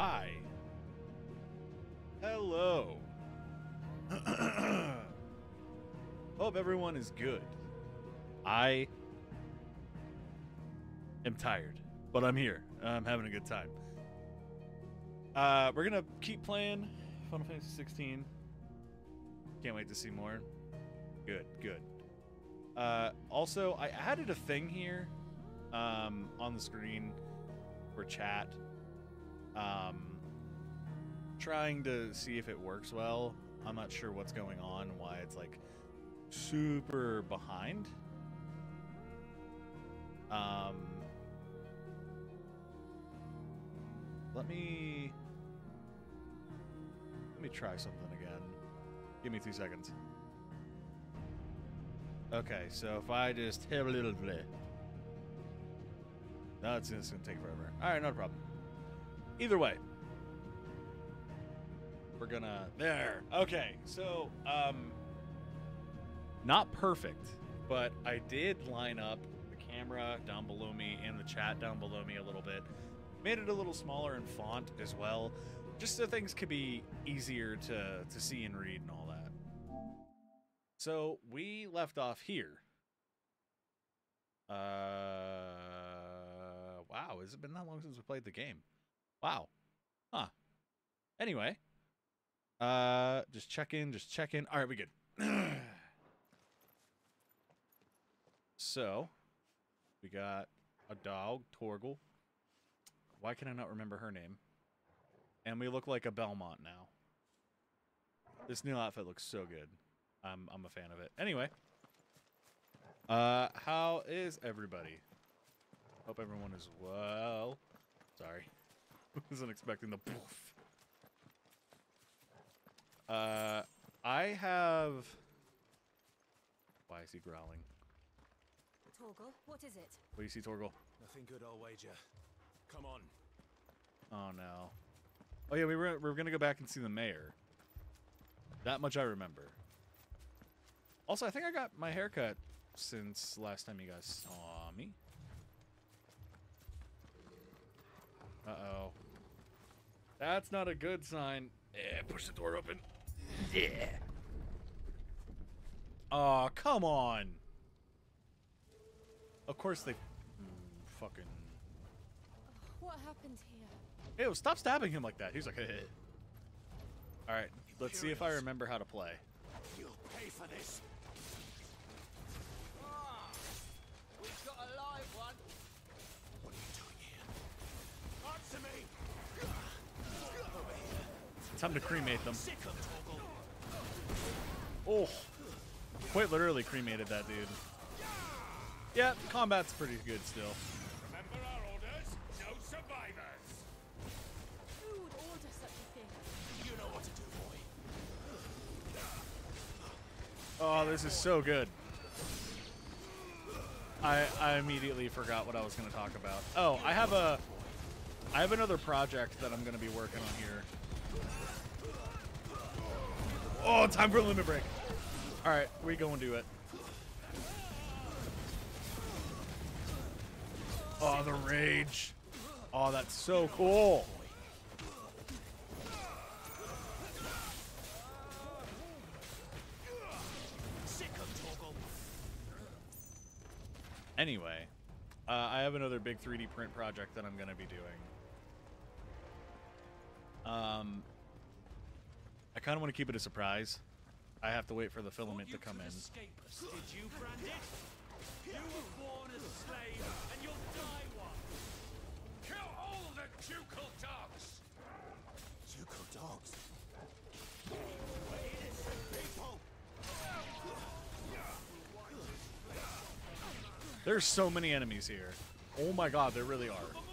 Hi. Hello. Hope everyone is good. I am tired, but I'm here. I'm having a good time. Uh, we're gonna keep playing Final Fantasy 16. Can't wait to see more. Good, good. Uh, also, I added a thing here um, on the screen for chat um, trying to see if it works well. I'm not sure what's going on, why it's like super behind. Um, let me let me try something again. Give me two seconds. Okay, so if I just have a little bit. No, it's, gonna take forever. Alright, no problem. Either way. We're gonna there. Okay, so um not perfect, but I did line up the camera down below me and the chat down below me a little bit. Made it a little smaller in font as well, just so things could be easier to to see and read and all that. So we left off here. Uh, wow, has it been that long since we played the game? Wow. Huh. Anyway, uh, just check in, just check in. All right, we good. so, we got a dog, Torgal. Why can I not remember her name? And we look like a Belmont now. This new outfit looks so good. I'm I'm a fan of it. Anyway, uh, how is everybody? Hope everyone is well. Sorry, wasn't expecting the poof. Uh, I have. Why is he growling? Torgal, what is it? What do you see, Torgal? Nothing good, I'll wager. Come on. Oh no. Oh yeah, we were we were gonna go back and see the mayor. That much I remember. Also, I think I got my haircut since last time you guys saw me. Uh-oh. That's not a good sign. Yeah, push the door open. Yeah. Oh, come on. Of course they... Fucking... What happened here? Ew, stop stabbing him like that. He's like, hey. Alright, let's see if I remember how to play. You'll pay for this. We've got a live one. What are you doing here? Answer me! Over here. Time to cremate them. Sick of Torgal. Oh. Quite literally cremated that dude. Yeah, combat's pretty good still. Remember our orders? No survivors. Who would order such a thing? You know what to do, boy. Oh, this is so good. I I immediately forgot what I was going to talk about. Oh, I have a I have another project that I'm going to be working on here. Oh, time for a limit break. All right, we go and do it. Oh, the rage. Oh, that's so cool. Anyway, uh, I have another big 3D print project that I'm going to be doing. Um, I kind of want to keep it a surprise. I have to wait for the filament to come in. Kill all the ducal dogs! Ducal dogs? There's so many enemies here. Oh my god, there really are.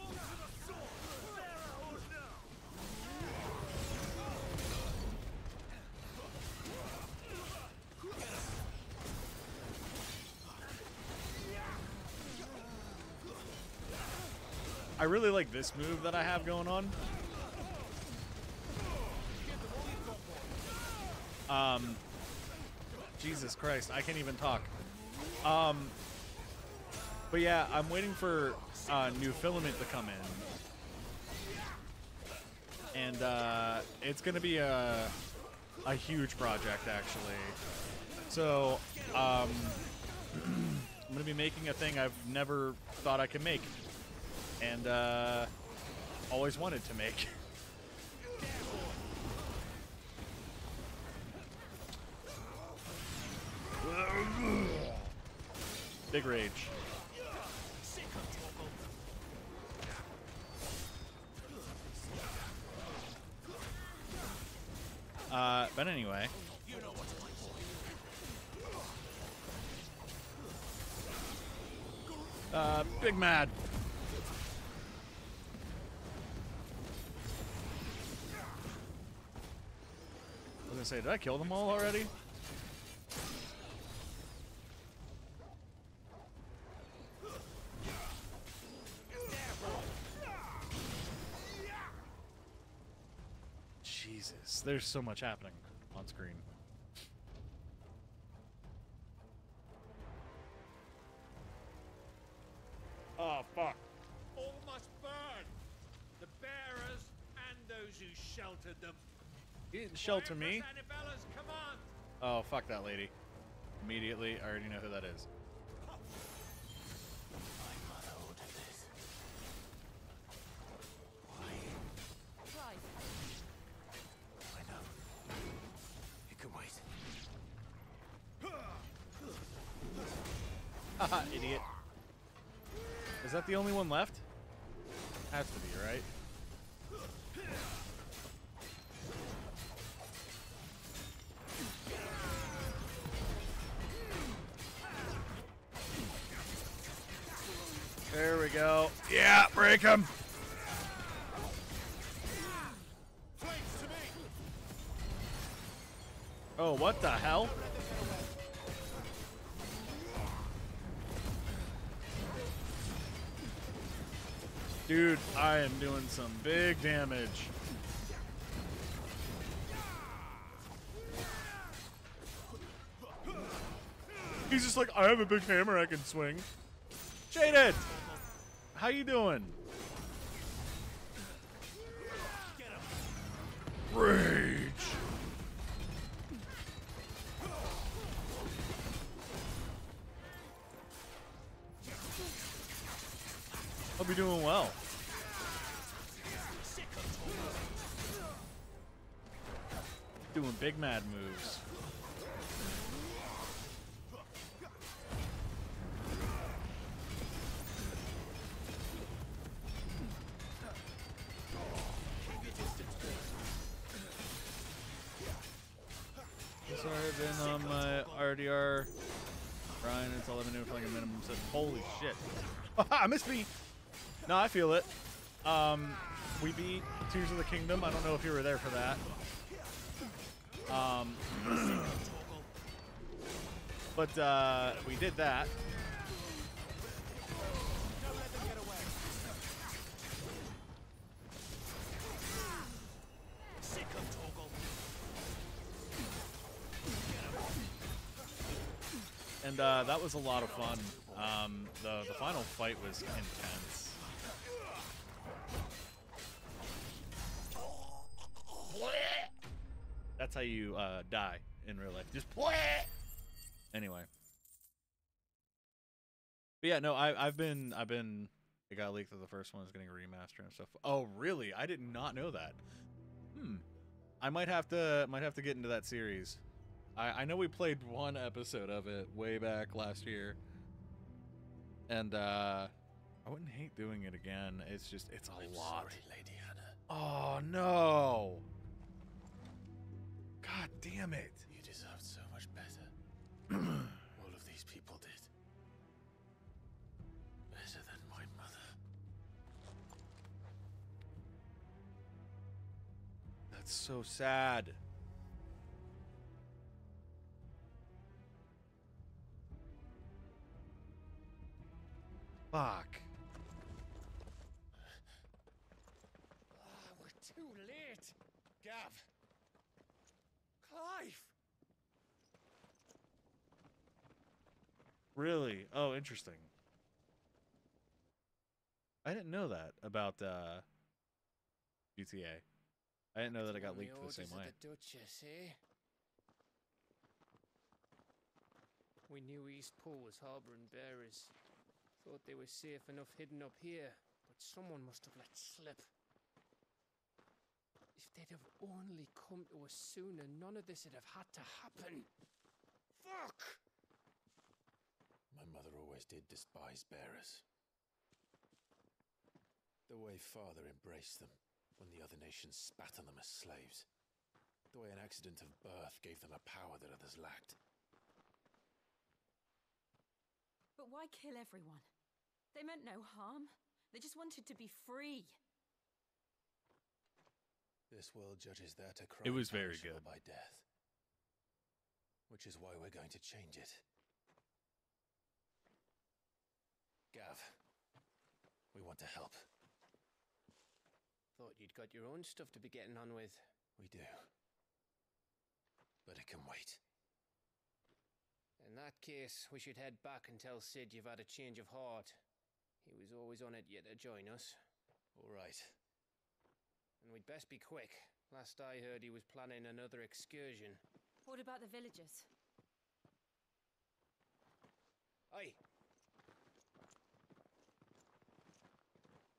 I really like this move that I have going on. Um, Jesus Christ, I can't even talk. Um, but yeah, I'm waiting for uh, new filament to come in, and uh, it's gonna be a a huge project actually. So, um, I'm gonna be making a thing I've never thought I could make, and uh, always wanted to make. Big rage. Uh, but anyway. Uh, Big Mad. I was gonna say, did I kill them all already? Jesus, there's so much happening on screen. Shelter me. Oh fuck that lady. Immediately, I already know who that is. Break him. Oh, what the hell? Dude, I am doing some big damage. He's just like, I have a big hammer I can swing. Jaded! How you doing? Missed me. No, I feel it. Um, we beat Tears of the Kingdom. I don't know if you were there for that. Um, but uh, we did that. And uh, that was a lot of fun. Um, the the final fight was intense. That's how you uh, die in real life. Just anyway. But yeah, no, I, I've been I've been it got leaked that the first one is getting a remaster and stuff. Oh, really? I did not know that. Hmm. I might have to might have to get into that series. I, I know we played one episode of it way back last year. And uh I wouldn't hate doing it again. It's just it's a I'm lot. sorry, Lady Anna. Oh no. God damn it. You deserved so much better. All of these people did. Better than my mother. That's so sad. Fuck. Ah, we're too late. Gav. Clive. Really? Oh, interesting. I didn't know that about uh GTA. I didn't know that it got leaked the same way. The Duchess, eh? We knew Eastpool was harbouring bearers. Thought they were safe enough hidden up here, but someone must have let slip. If they'd have only come to us sooner, none of this would have had to happen. Fuck! My mother always did despise bearers. The way father embraced them when the other nations spat on them as slaves. The way an accident of birth gave them a power that others lacked. But why kill everyone? They meant no harm. They just wanted to be free. This world judges that a crime It was very punishable good. by death. Which is why we're going to change it. Gav, we want to help. Thought you'd got your own stuff to be getting on with. We do. But it can wait. In that case, we should head back and tell Cid you've had a change of heart. He was always on it yet to join us. All right. And we'd best be quick. Last I heard, he was planning another excursion. What about the villagers? Aye.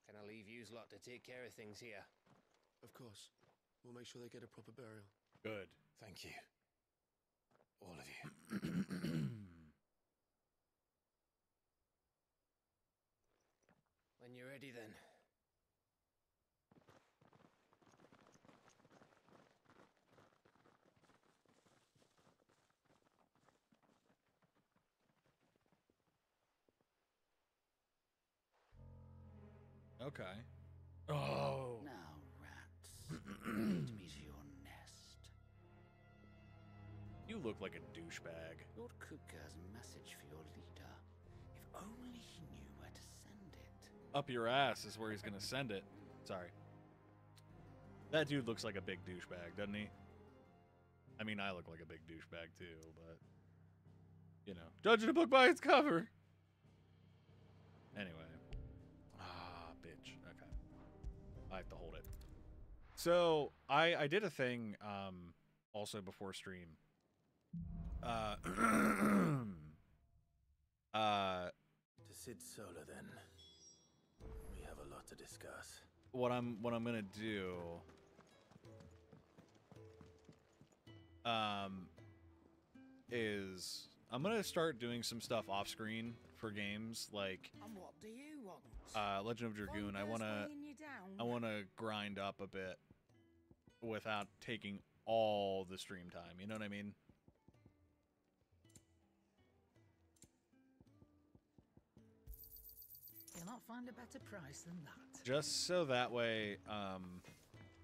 Can I leave yous lot to take care of things here? Of course. We'll make sure they get a proper burial. Good. Thank you. All of you. When you're ready, then. Okay. Oh. Now, rats, lead me to your nest. You look like a douchebag. Lord Kupka has a message for your leader. If only he knew Up your ass is where he's gonna send it. Sorry. That dude looks like a big douchebag, doesn't he? I mean, I look like a big douchebag too, but you know, judging a book by its cover. Anyway, ah, bitch. Okay, I have to hold it. So I I did a thing um also before stream. Uh, uh, To Cid Solar, then. To discuss. what I'm what I'm gonna do. Um, is I'm gonna start doing some stuff off screen for games like And what do you want? uh, Legend of Dragoon. I wanna weighing you down? I wanna grind up a bit without taking all the stream time. You know what I mean? You'll not find a better price than that. Just so that way um,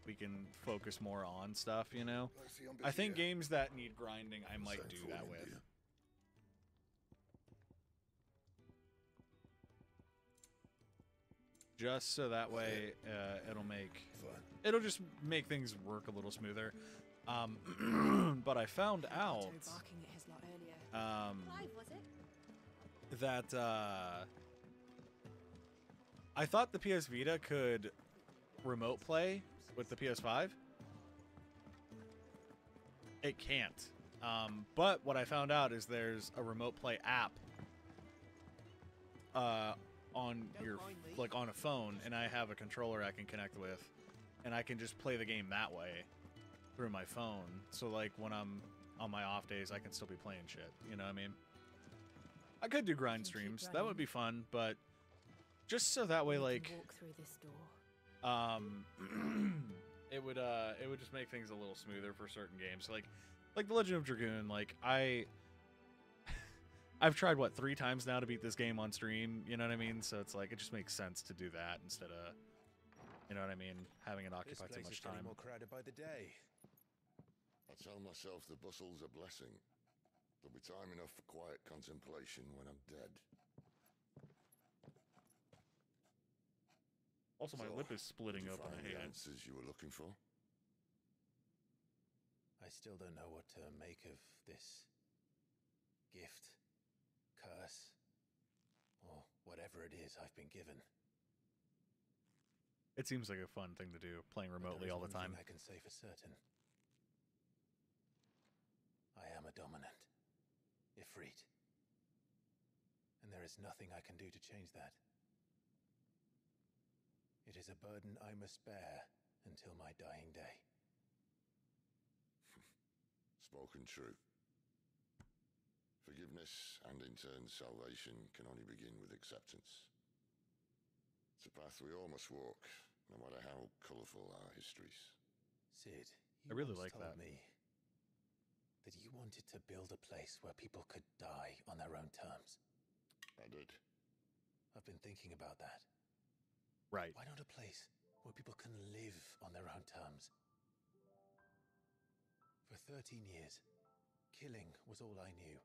we can focus more on stuff. You know. I think games that need grinding, I might do that with. Just so that way uh, it'll make it'll just make things work a little smoother. Um, but I found out barking at his lot earlier. um, Clive, was it? that uh, I thought the PS Vita could remote play with the PS5. It can't. Um, but what I found out is there's a remote play app uh, on your like on a phone, and I have a controller I can connect with, and I can just play the game that way through my phone. So like when I'm on my off days, I can still be playing shit. You know what I mean? I could do grind streams. That would be fun, but just so that way, like, walk through this door. um, it would uh, it would just make things a little smoother for certain games. Like, like the Legend of Dragoon. Like I, I've tried what three times now to beat this game on stream. You know what I mean? So it's like it just makes sense to do that instead of, you know what I mean, having it This occupy too place much is getting time. more crowded by the day. I tell myself the bustle's a blessing. There'll be time enough for quiet contemplation when I'm dead. Also, my So, lip is splitting Did you open. I hate the it. answers you were looking for? I still don't know what to make of this gift, curse, or whatever it is I've been given. It seems like a fun thing to do, playing remotely all the one thing time. I can say for certain. I am a dominant. Ifrit. and there is nothing I can do to change that. It is a burden I must bear until my dying day. Spoken true. Forgiveness and in turn salvation can only begin with acceptance. It's a path we all must walk, no matter how colourful our histories. Cid, I really once like told that. me that you wanted to build a place where people could die on their own terms. I did. I've been thinking about that. Right. Why not a place where people can live on their own terms? For 13 years, killing was all I knew.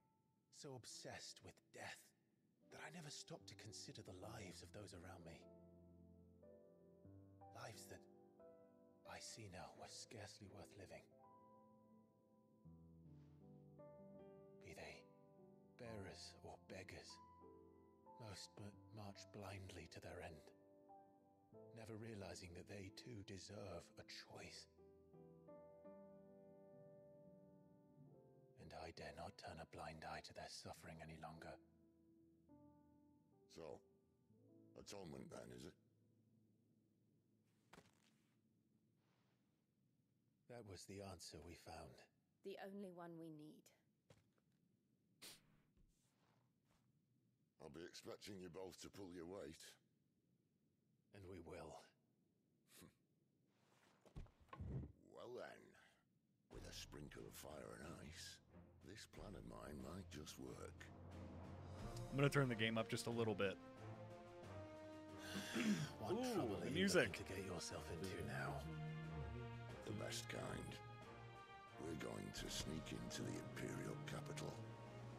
So obsessed with death that I never stopped to consider the lives of those around me. Lives that I see now were scarcely worth living. Be they bearers or beggars, most but march blindly to their end, never realizing that they too deserve a choice. And I dare not turn a blind eye to their suffering any longer. So, atonement then, is it? That was the answer we found. The only one we need. I'll be expecting you both to pull your weight. And we will. Well then, with a sprinkle of fire and ice, this plan of mine might just work. I'm gonna turn the game up just a little bit. What Ooh, trouble the are you music. to get yourself into now? The best kind. We're going to sneak into the Imperial capital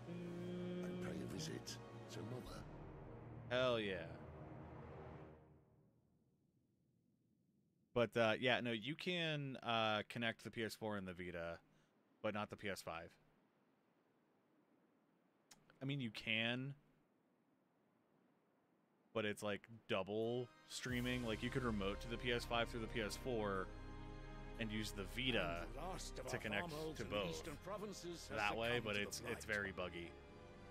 and pay a visit to Mother. Hell yeah. But uh, yeah, no, you can uh, connect the PS4 and the Vita, but not the PS5. I mean, you can, but it's like double streaming. Like you could remote to the PS5 through the PS4 and use the Vita the to connect to both eastern provinces has that way, but it's it's very buggy.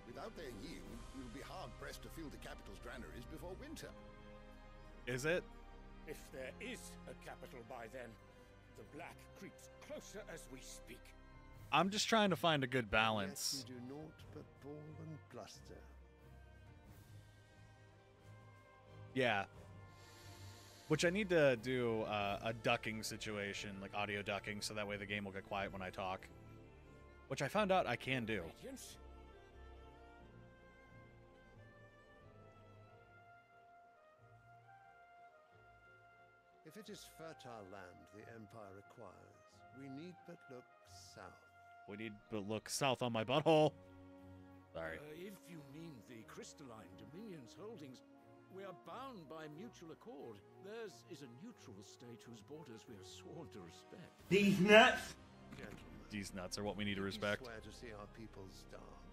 Without their yield, you'll be hard pressed to fill the capital's granaries before winter. Is it? If there is a capital by then, the black creeps closer as we speak. I'm just trying to find a good balance. Yet you do naught but bawl and bluster. Yeah. Which I need to do uh, a ducking situation, like audio ducking, so that way the game will get quiet when I talk. Which I found out I can do. Radiance? If it is fertile land the Empire requires, we need but look south. We need but look south on my butthole. Sorry. Uh, if you mean the crystalline Dominion's holdings, we are bound by mutual accord. Theirs is a neutral state whose borders we are sworn to respect. These nuts. Gentlemen, These nuts are what we need to we respect. swear to see our people starve.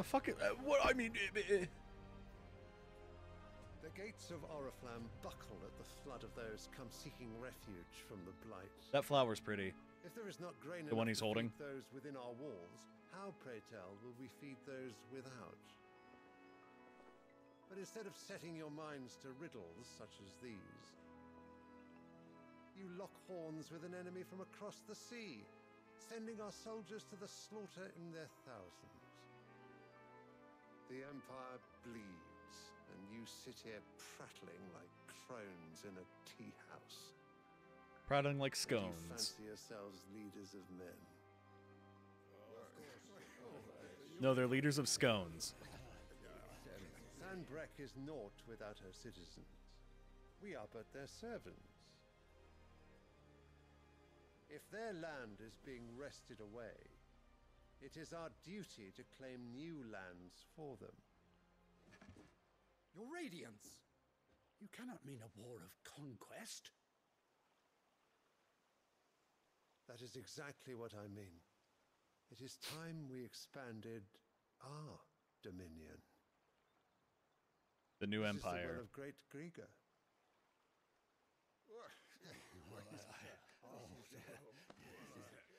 The fuck? Is, uh, what I mean? eh. The gates of Oriflamme buckle at the flood of those come seeking refuge from the blight. That flower's pretty. If there is not grain The one he's to holding? feed those within our walls, how, pray tell, will we feed those without? But instead of setting your minds to riddles such as these, you lock horns with an enemy from across the sea, sending our soldiers to the slaughter in their thousands. The Empire bleeds, and you sit here prattling like crones in a tea house. Prattling like scones. You fancy yourselves leaders of men. No, they're leaders of scones. Sanbreque is naught without her citizens. We are but their servants. If their land is being wrested away, it is our duty to claim new lands for them. Your Radiance! You cannot mean a war of conquest. That is exactly what I mean. It is time we expanded our dominion. The new This is the empire. will of great Greagor.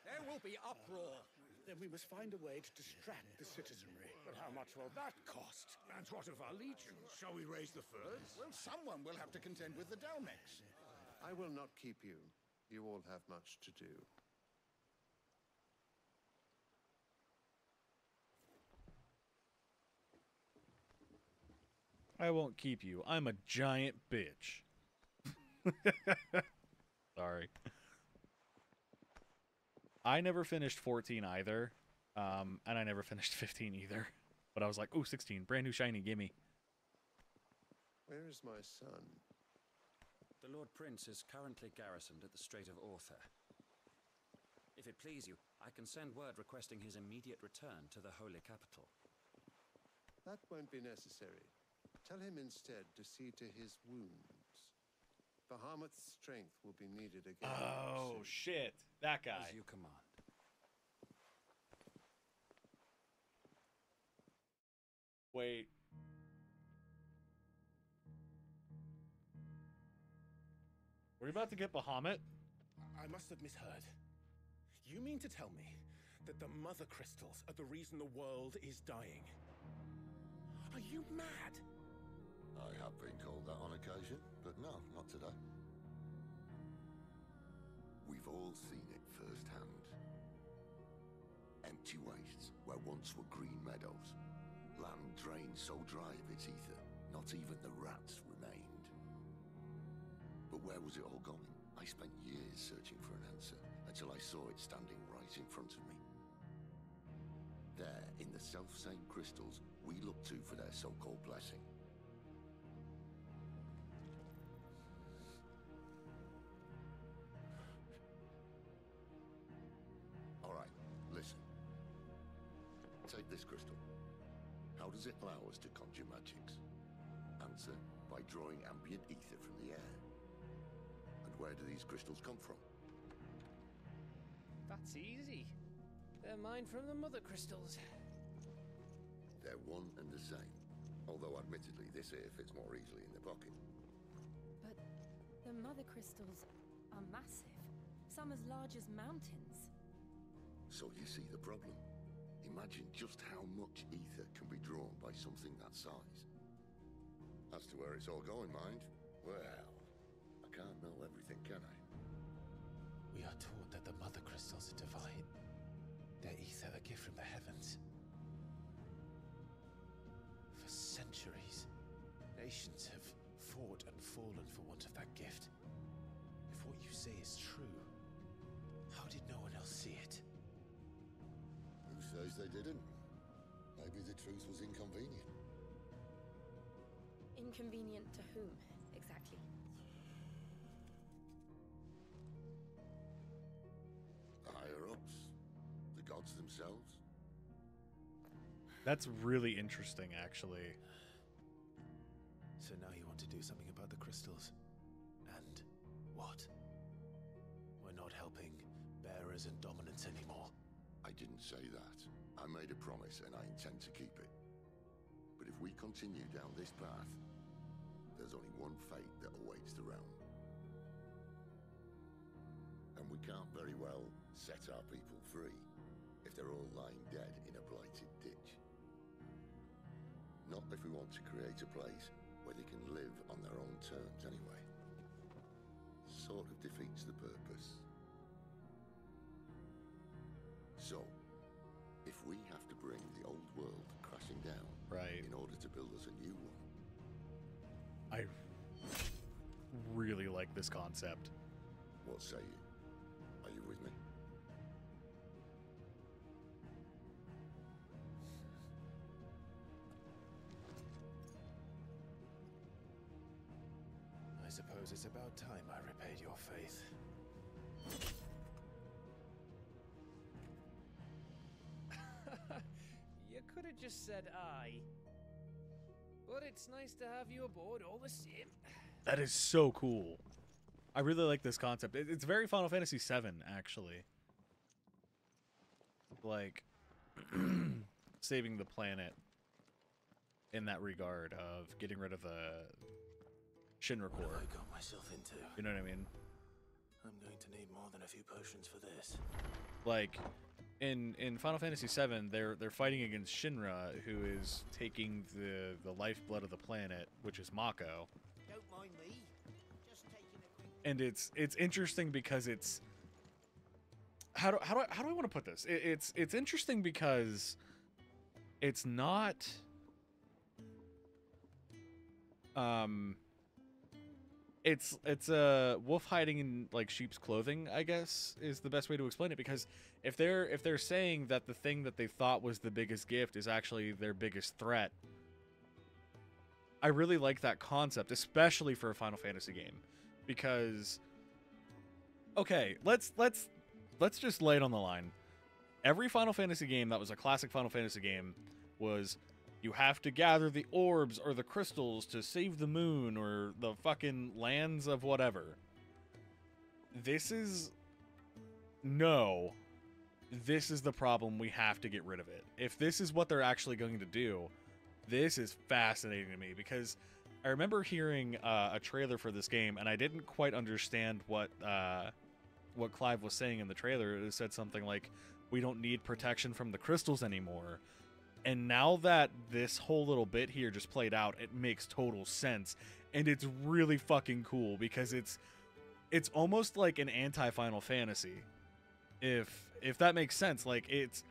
There will be uproar. Then we must find a way to distract the citizenry. But how much will that cost? And what of our legions? Shall we raise the furs? Well, someone will have to contend with the Dalmex. I will not keep you. You all have much to do. I won't keep you. I'm a giant bitch. Sorry. I never finished 14 either. Um, and I never finished 15 either. But I was like, oh, 16. Brand new shiny, gimme. Where is my son? The Lord Prince is currently garrisoned at the Strait of Arthur. If it please you, I can send word requesting his immediate return to the Holy Capital. That won't be necessary. Tell him instead to see to his wounds. Bahamut's strength will be needed again. Oh, soon. shit. That guy. As you command. Wait. We're about to get Bahamut? I must have misheard. You mean to tell me that the mother crystals are the reason the world is dying? Are you mad? I have been called that on occasion, but no, not today. We've all seen it firsthand. Empty wastes where once were green meadows. Land drained so dry of its ether, not even the rats remained. But where was it all going? I spent years searching for an answer until I saw it standing right in front of me. There, in the self-same crystals we look to for their so-called blessing. Drawing ambient ether from the air. And where do these crystals come from? That's easy. They're mine from the mother crystals. They're one and the same. Although admittedly, this here fits more easily in the pocket. But the mother crystals are massive. Some as large as mountains. So you see the problem. Imagine just how much ether can be drawn by something that size. As to where it's all going, mind? Well, I can't know everything, can I? We are taught that the mother crystals are divine. Their ether a gift from the heavens. For centuries, nations have fought and fallen for want of that gift. If what you say is true, how did no one else see it? Who says they didn't? Maybe the truth was inconvenient. Inconvenient to whom, exactly? The higher ups, the gods themselves. That's really interesting, actually. So now you want to do something about the crystals. And what? We're not helping bearers and dominants anymore. I didn't say that. I made a promise and I intend to keep it. But if we continue down this path, there's only one fate that awaits the realm. And we can't very well set our people free if they're all lying dead in a blighted ditch. Not if we want to create a place where they can live on their own terms anyway. Sort of defeats the purpose. So, if we have to bring the old world crashing down right. Really like this concept. what say you? Are you with me? I suppose it's about time I repaid your faith. you could have just said aye. But it's nice to have you aboard all the same. That is so cool. I really like this concept. It's very Final Fantasy VII, actually. Like, saving the planet in that regard of getting rid of the Shinra What core. I got myself into? You know what I mean? I'm going to need more than a few potions for this. Like in in Final Fantasy VII, they're they're fighting against Shinra, who is taking the the lifeblood of the planet, which is Mako. And it's it's interesting because it's how do how do I, how do I want to put this? It, it's it's interesting because it's not um it's it's a wolf hiding in like sheep's clothing, I guess, is the best way to explain it. Because if they're if they're saying that the thing that they thought was the biggest gift is actually their biggest threat, I really like that concept, especially for a Final Fantasy game because okay, let's let's let's just lay it on the line. Every Final Fantasy game that was a classic Final Fantasy game was you have to gather the orbs or the crystals to save the moon or the fucking lands of whatever. This is no. This is the problem. We have to get rid of it. If this is what they're actually going to do, this is fascinating to me because I remember hearing uh, a trailer for this game, and I didn't quite understand what uh, what Clive was saying in the trailer. It said something like, "We don't need protection from the crystals anymore." And now that this whole little bit here just played out, it makes total sense, and it's really fucking cool because it's it's almost like an anti Final Fantasy, if if that makes sense. Like it's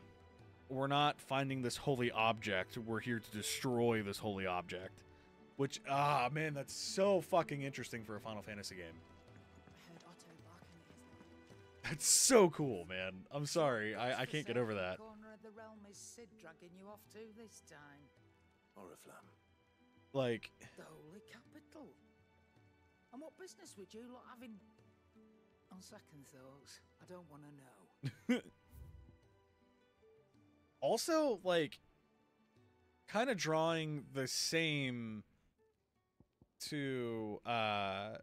we're not finding this holy object; we're here to destroy this holy object. Which ah man, that's so fucking interesting for a Final Fantasy game. I heard Otto barking at his That's so cool, man. I'm sorry, I, I can't get over that. corner of the realm is Cid dragging you off to this time? Oriflamme. Like, The holy capital. And what business would you lot having? On second thoughts, I don't want to know. Also like kind of drawing the same to uh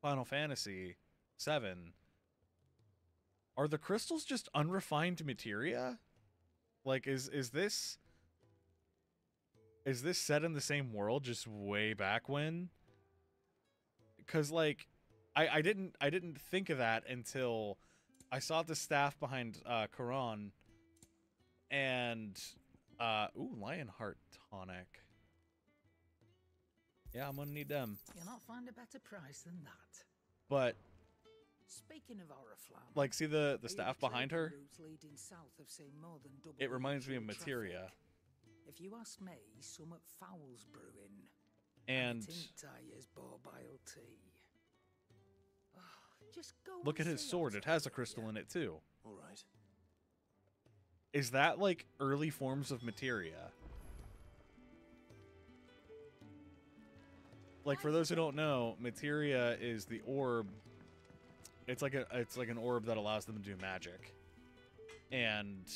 Final Fantasy 7 are the crystals just unrefined materia? Like is is this is this set in the same world just way back when? Cuz like I I didn't I didn't think of that until I saw the staff behind uh Quran and uh ooh lionheart tonic yeah i'm gonna need them You'll not find a better price than that. but Speaking of Oriflamme, like see the the staff behind her leading south have seen more than double it reminds me of materia traffic. If you ask me, some at Fowl's brewing. and Tintayer's Borbile tea. Oh, just go look at his sword it has a crystal in it too All right. Is that like early forms of materia? Like for those who don't know materia is the orb. It's like a it's like an orb that allows them to do magic. And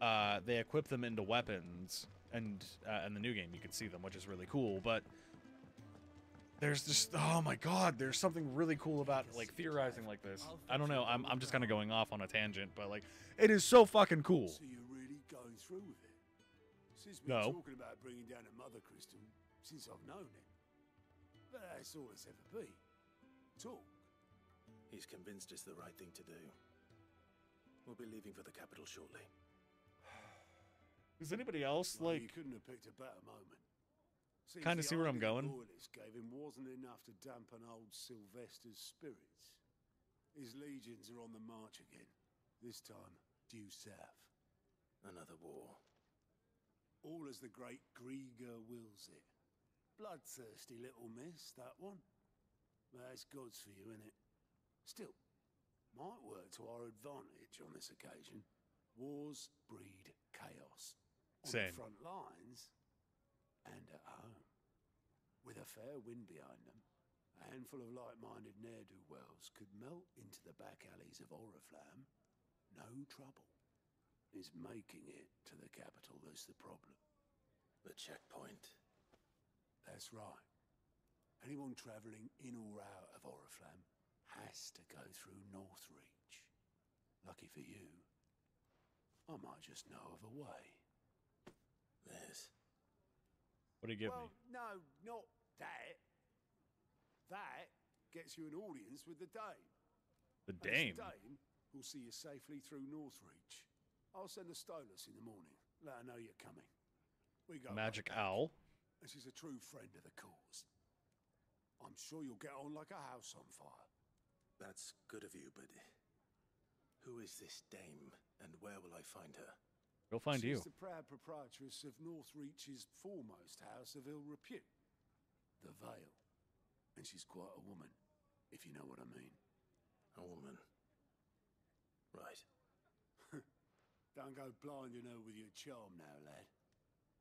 uh, they equip them into weapons and uh, in the new game you can see them which is really cool but there's just oh my god there's something really cool about like theorizing like this i don't know i'm, I'm just kind of going off on a tangent but like it is so fucking cool So you're really going through with it? Since been No. talking about bringing down a mother crystal since I've known him. But that's all it's ever been. Talk. He's convinced it's the right thing to do. We'll be leaving for the capital shortly. does anybody else Well, like you couldn't have picked a better moment. Seems Kinda see where I'm going. Loyalists gave him wasn't enough to dampen old Sylvestre's spirits. His legions are on the march again. This time, due south. Another war. All as the great Greagor wills it. Bloodthirsty little miss, that one. But that's God's for you, innit? Still, might work to our advantage on this occasion. Wars breed chaos. On Same. the front lines and at home. With a fair wind behind them, a handful of like-minded ne'er-do-wells could melt into the back alleys of Oriflamme. No trouble. It's making it to the capital that's the problem. The checkpoint. That's right. Anyone travelling in or out of Oriflamme has to go through Northreach. Lucky for you, I might just know of a way. There's. What do you give well, me no, not that. That gets you an audience with the Dame. The Dame. The Dame will see you safely through Northreach. I'll send a Stolas in the morning. Let her know you're coming. We go. Magic right owl. And she's a true friend of the cause. I'm sure you'll get on like a house on fire. That's good of you, but who is this dame, and where will I find her? We'll find She's you. the proud proprietress of Northreach's foremost house of ill repute, the Veil. And she's quite a woman, if you know what I mean. A woman. Right. Don't go blinding her with your charm now, lad.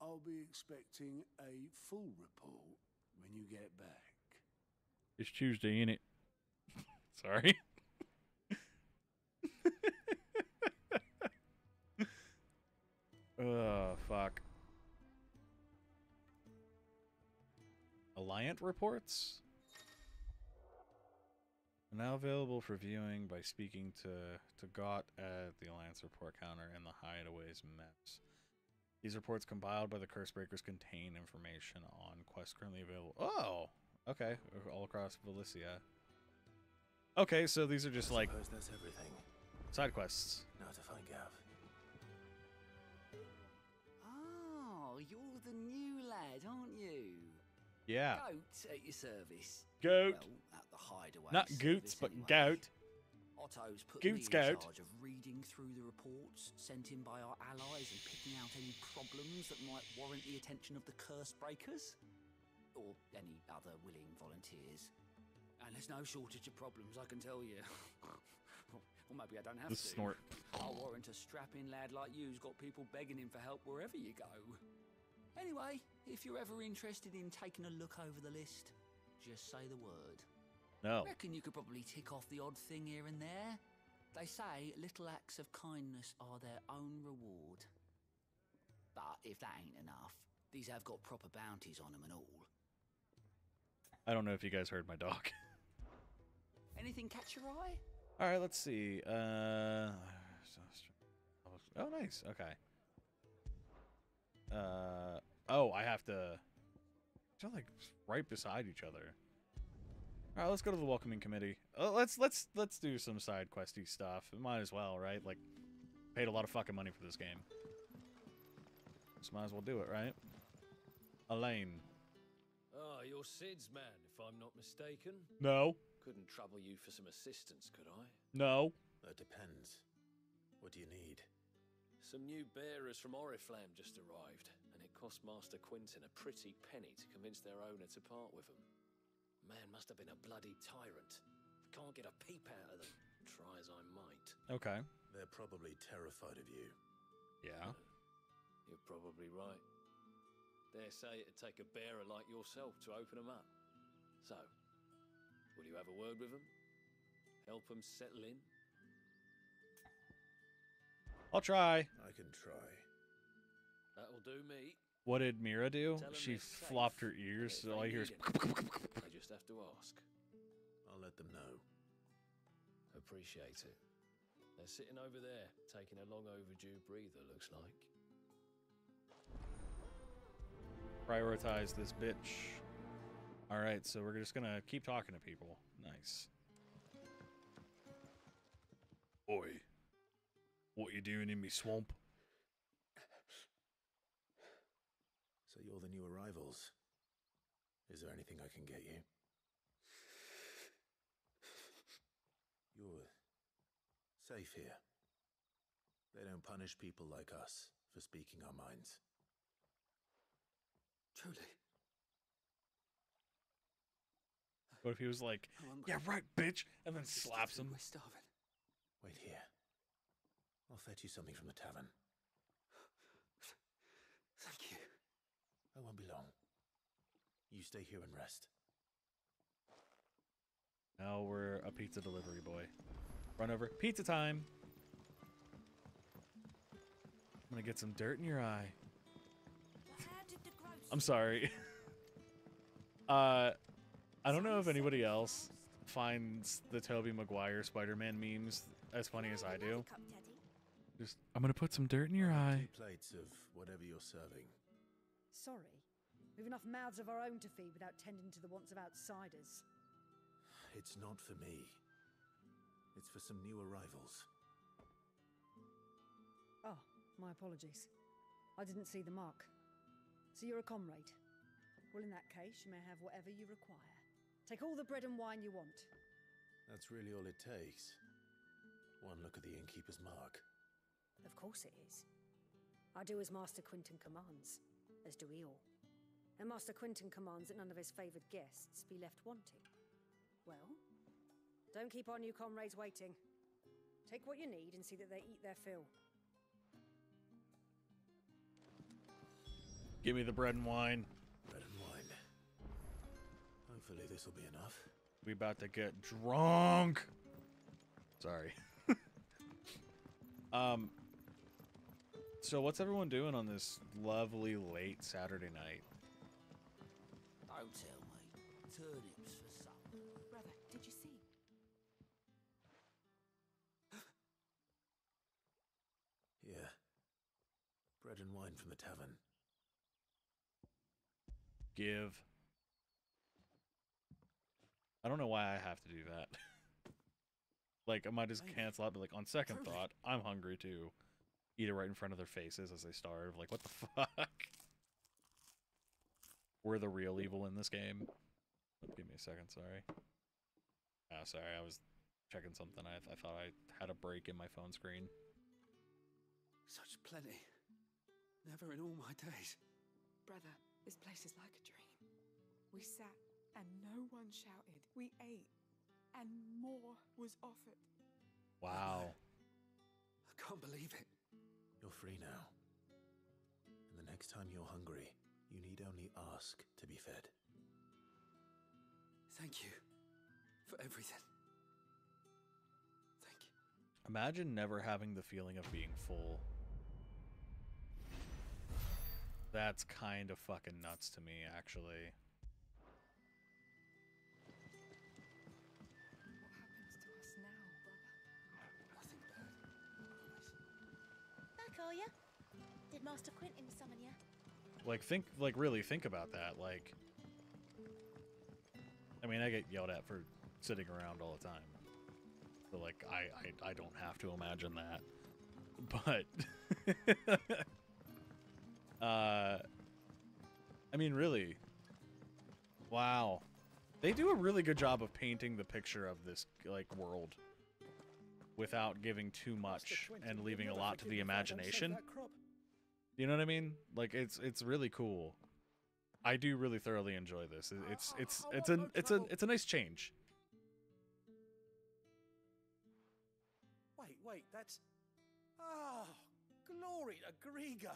I'll be expecting a full report when you get back. It's Tuesday, ain't it? Sorry. Oh, fuck. Alliance reports? Are now available for viewing by speaking to, to Gott at the Alliance report counter in the Hideaways maps. These reports compiled by the Cursebreakers contain information on quests currently available. Oh, okay, all across Valisthea. Okay, so these are just like Suppose that's everything. side quests. Now to find Gav. The new lad, aren't you? Yeah. Goat at your service. Goat. Well, at the hideaway. Not goots, but anyway. goat. Otto's put Goot's me in goat. charge of reading through the reports sent in by our allies and picking out any problems that might warrant the attention of the curse breakers. Or any other willing volunteers. And there's no shortage of problems, I can tell you. or maybe I don't have The to. snort. I'll warrant a strapping lad like you's got people begging him for help wherever you go. Anyway, if you're ever interested in taking a look over the list, just say the word. No. Reckon you could probably tick off the odd thing here and there. They say little acts of kindness are their own reward. But if that ain't enough, these have got proper bounties on them and all. I don't know if you guys heard my dog. Anything catch your eye? All right, let's see. Uh, oh, nice. Okay. Uh, oh, I have to. They're like right beside each other. All right, let's go to the welcoming committee. Uh, let's let's let's do some side questy stuff. Might as well, right? Like, paid a lot of fucking money for this game. Just might as well do it, right? Elaine. Ah, you're Cid's man, if I'm not mistaken. No. Couldn't trouble you for some assistance, could I? No. That depends. What do you need? Some new bearers from Oriflamme just arrived, and it cost Master Quentin a pretty penny to convince their owner to part with them. Man must have been a bloody tyrant. Can't get a peep out of them, try as I might. Okay. They're probably terrified of you. Yeah. You're probably right. Dare say it'd take a bearer like yourself to open them up. So, will you have a word with them? Help them settle in? I'll try. I can try. That'll do me. What did Mira do? Tell 'em She they're safe, flopped her ears, so all they I hear is. I just have to ask. I'll let them know. Appreciate it. They're sitting over there, taking a long overdue breather, looks like. prioritize this bitch. All right, so we're just gonna keep talking to people. Nice. Oi, what you doing in me swamp? So you're the new arrivals. Is there anything I can get you? You're safe here. They don't punish people like us for speaking our minds. Truly. What if he was like, "Yeah, right, bitch," and then slaps him? We're starving. Wait here. I'll fetch you something from the tavern. Thank you. I won't be long. You stay here and rest. Now we're a pizza delivery boy. Run over. Pizza time. I'm gonna get some dirt in your eye. I'm sorry. uh, I don't know if anybody else finds the Tobey Maguire Spider-Man memes as funny as I do. Just, I'm gonna put some dirt in your eye. Plates of whatever you're serving. Sorry. We've enough mouths of our own to feed without tending to the wants of outsiders. it's not for me. It's for some new arrivals. Oh, my apologies. I didn't see the mark. So you're a comrade. Well, in that case, you may have whatever you require. Take all the bread and wine you want. That's really all it takes. One look at the innkeeper's mark. Of course it is. I do as Master Quentin commands, as do we all. And Master Quentin commands that none of his favoured guests be left wanting. Well, don't keep our new comrades waiting. Take what you need and see that they eat their fill. Give me the bread and wine. Bread and wine. Hopefully this will be enough. We about to get drunk. Sorry. um. So what's everyone doing on this lovely late Saturday night? Don't tell me. Turnips for supper. Brother, did you see? Yeah. Bread and wine from the tavern. Give. I don't know why I have to do that. like, I might just cancel out, but like on second thought, I'm hungry too. Eat it right in front of their faces as they starve. Like, what the fuck? We're the real evil in this game. Oh, give me a second, sorry. Ah, sorry, I was checking something. I, I thought I had a break in my phone screen. Such plenty. Never in all my days. Brother, this place is like a dream. We sat and no one shouted. We ate and more was offered. Wow. I can't believe it. You're free now. And the next time you're hungry, you need only ask to be fed. Thank you for everything. Thank you. Imagine never having the feeling of being full. That's kind of fucking nuts to me, actually. Are you? Did Master Quentin summon you? Like, think, like, really think about that. Like, I mean, I get yelled at for sitting around all the time. So, like, I, I, I don't have to imagine that. But, uh, I mean, really, wow. They do a really good job of painting the picture of this, like, world without giving too much and leaving a lot to the imagination. You know what I mean? Like it's it's really cool. I do really thoroughly enjoy this. It- It's ah, it's it's a it's a it's a nice change. Wait, wait, that's. Ah, oh, glory to Greagor!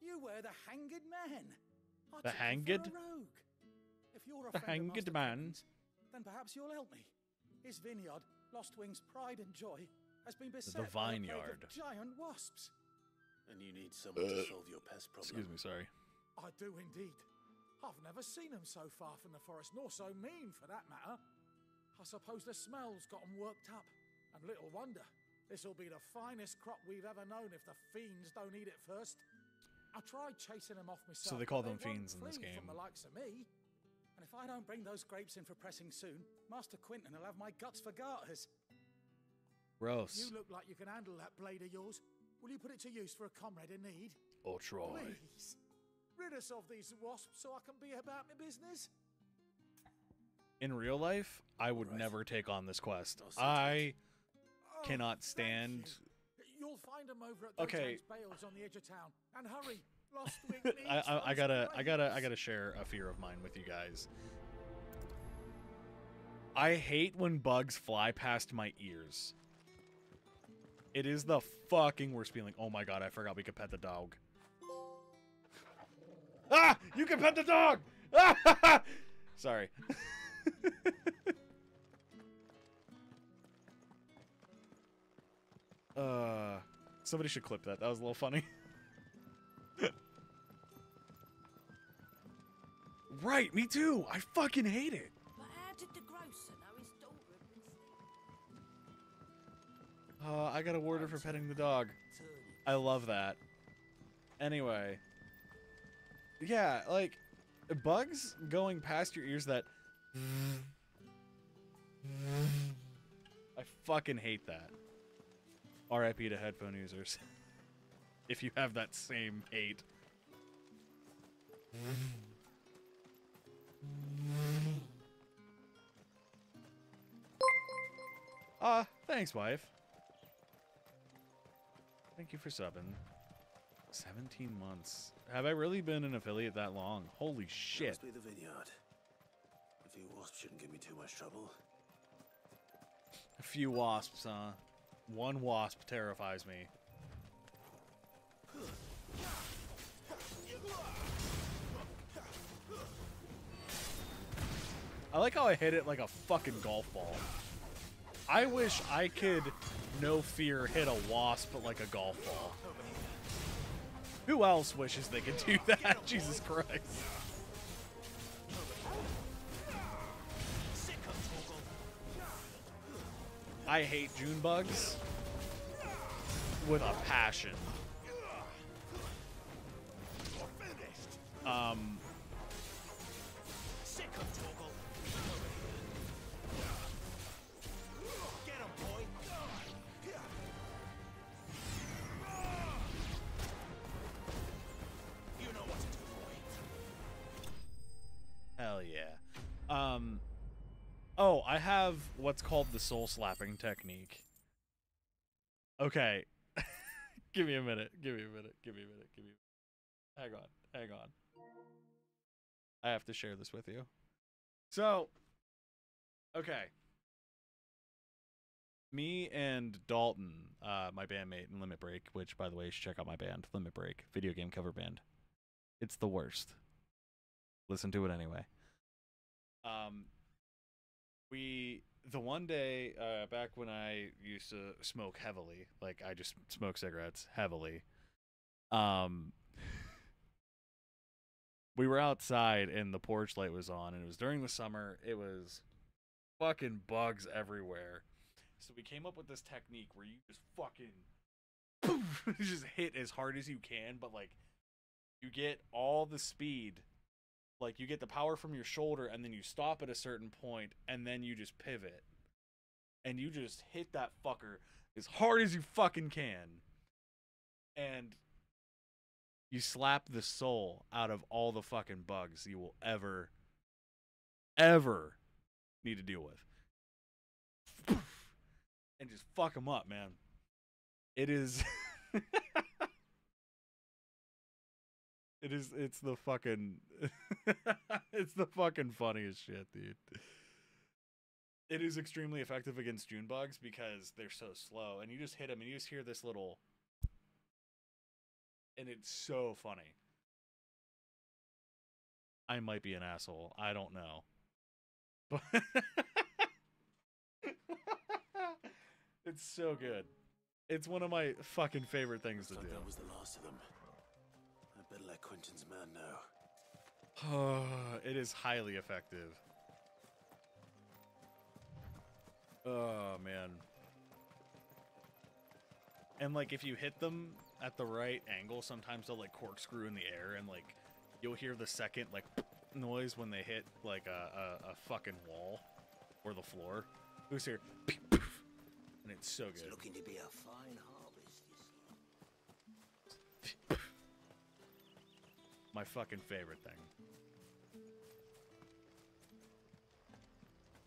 You were the hanged man. I The you hanged? rogue. If you're a The hanged man? Then perhaps you'll help me. His vineyard, Lostwing's pride and joy, has been beset by a vineyard. of giant wasps. And you need someone to Uh, solve your pest problem. Excuse me, sorry. I do indeed. I've never seen them so far from the forest, nor so mean for that matter. I suppose the smell's got 'em worked up. And little wonder. This'll be the finest crop we've ever known if the fiends don't eat it first. I tried chasing them off myself. So they call them won't fiends in this game. From the likes of me. And if I don't bring those grapes in for pressing soon, Master Quentin will have my guts for garters. Gross. You look like you can handle that blade of yours. Will you put it to use for a comrade in need? Oh, Troy. Please. Rid us of these wasps so I can be about my business. In real life, I would never take on this quest. Oh, I oh, cannot stand. You'll find them over at the Okay. Bales on the edge of town. And hurry, Lostwing needs I, I, I gotta I gotta I gotta share a fear of mine with you guys. I hate when bugs fly past my ears. It is the fucking worst feeling. Oh my god, I forgot we could pet the dog. Ah! You can pet the dog! Ah! Sorry. uh, somebody should clip that. That was a little funny. Right, me too. I fucking hate it. But how did the grocer know his daughter had been stealing? Uh, I got a order for petting the dog. I love that. Anyway. Yeah, like bugs going past your ears that I fucking hate that. RIP to headphone users. if you have that same hate. Ah, uh, thanks, wife. Thank you for subbing. 17 months. Have I really been an affiliate that long? Holy shit. Must be the vineyard. A few wasps shouldn't give me too much trouble. A few wasps, huh? One wasp terrifies me. I like how I hit it like a fucking golf ball. I wish I could, no fear, hit a wasp like a golf ball. Who else wishes they could do that? Jesus Christ. I hate June bugs with a passion. Um, Hell yeah. Um Oh, I have what's called the soul slapping technique. Okay. give me a minute. Give me a minute. Give me a minute. Give me. Hang on. Hang on. I have to share this with you. So, okay. Me and Dalton, uh, my bandmate in Limit Break, which by the way, you should check out my band, Limit Break, video game cover band. It's the worst. Listen to it anyway. Um, we the one day uh, back when I used to smoke heavily, like I just smoke cigarettes heavily. Um, we were outside and the porch light was on, and it was during the summer. It was fucking bugs everywhere. So we came up with this technique where you just fucking poof, just hit as hard as you can, but like you get all the speed like you get the power from your shoulder and then you stop at a certain point and then you just pivot. And you just hit that fucker as hard as you fucking can. And you slap the soul out of all the fucking bugs you will ever ever need to deal with. And just fuck them up man. It is It is. It's the fucking. it's the fucking funniest shit, dude. It is extremely effective against June bugs because they're so slow, and you just hit them, and you just hear this little, and it's so funny. I might be an asshole. I don't know, but it's so good. It's one of my fucking favorite things to do. that was the last of them. Better let Quentin's man know. it is highly effective. Oh man. And like if you hit them at the right angle, sometimes they'll like corkscrew in the air and like you'll hear the second like noise when they hit like a, a, a fucking wall or the floor. Who's here? And it's so It's good. looking to be a fine harvest. My fucking favorite thing.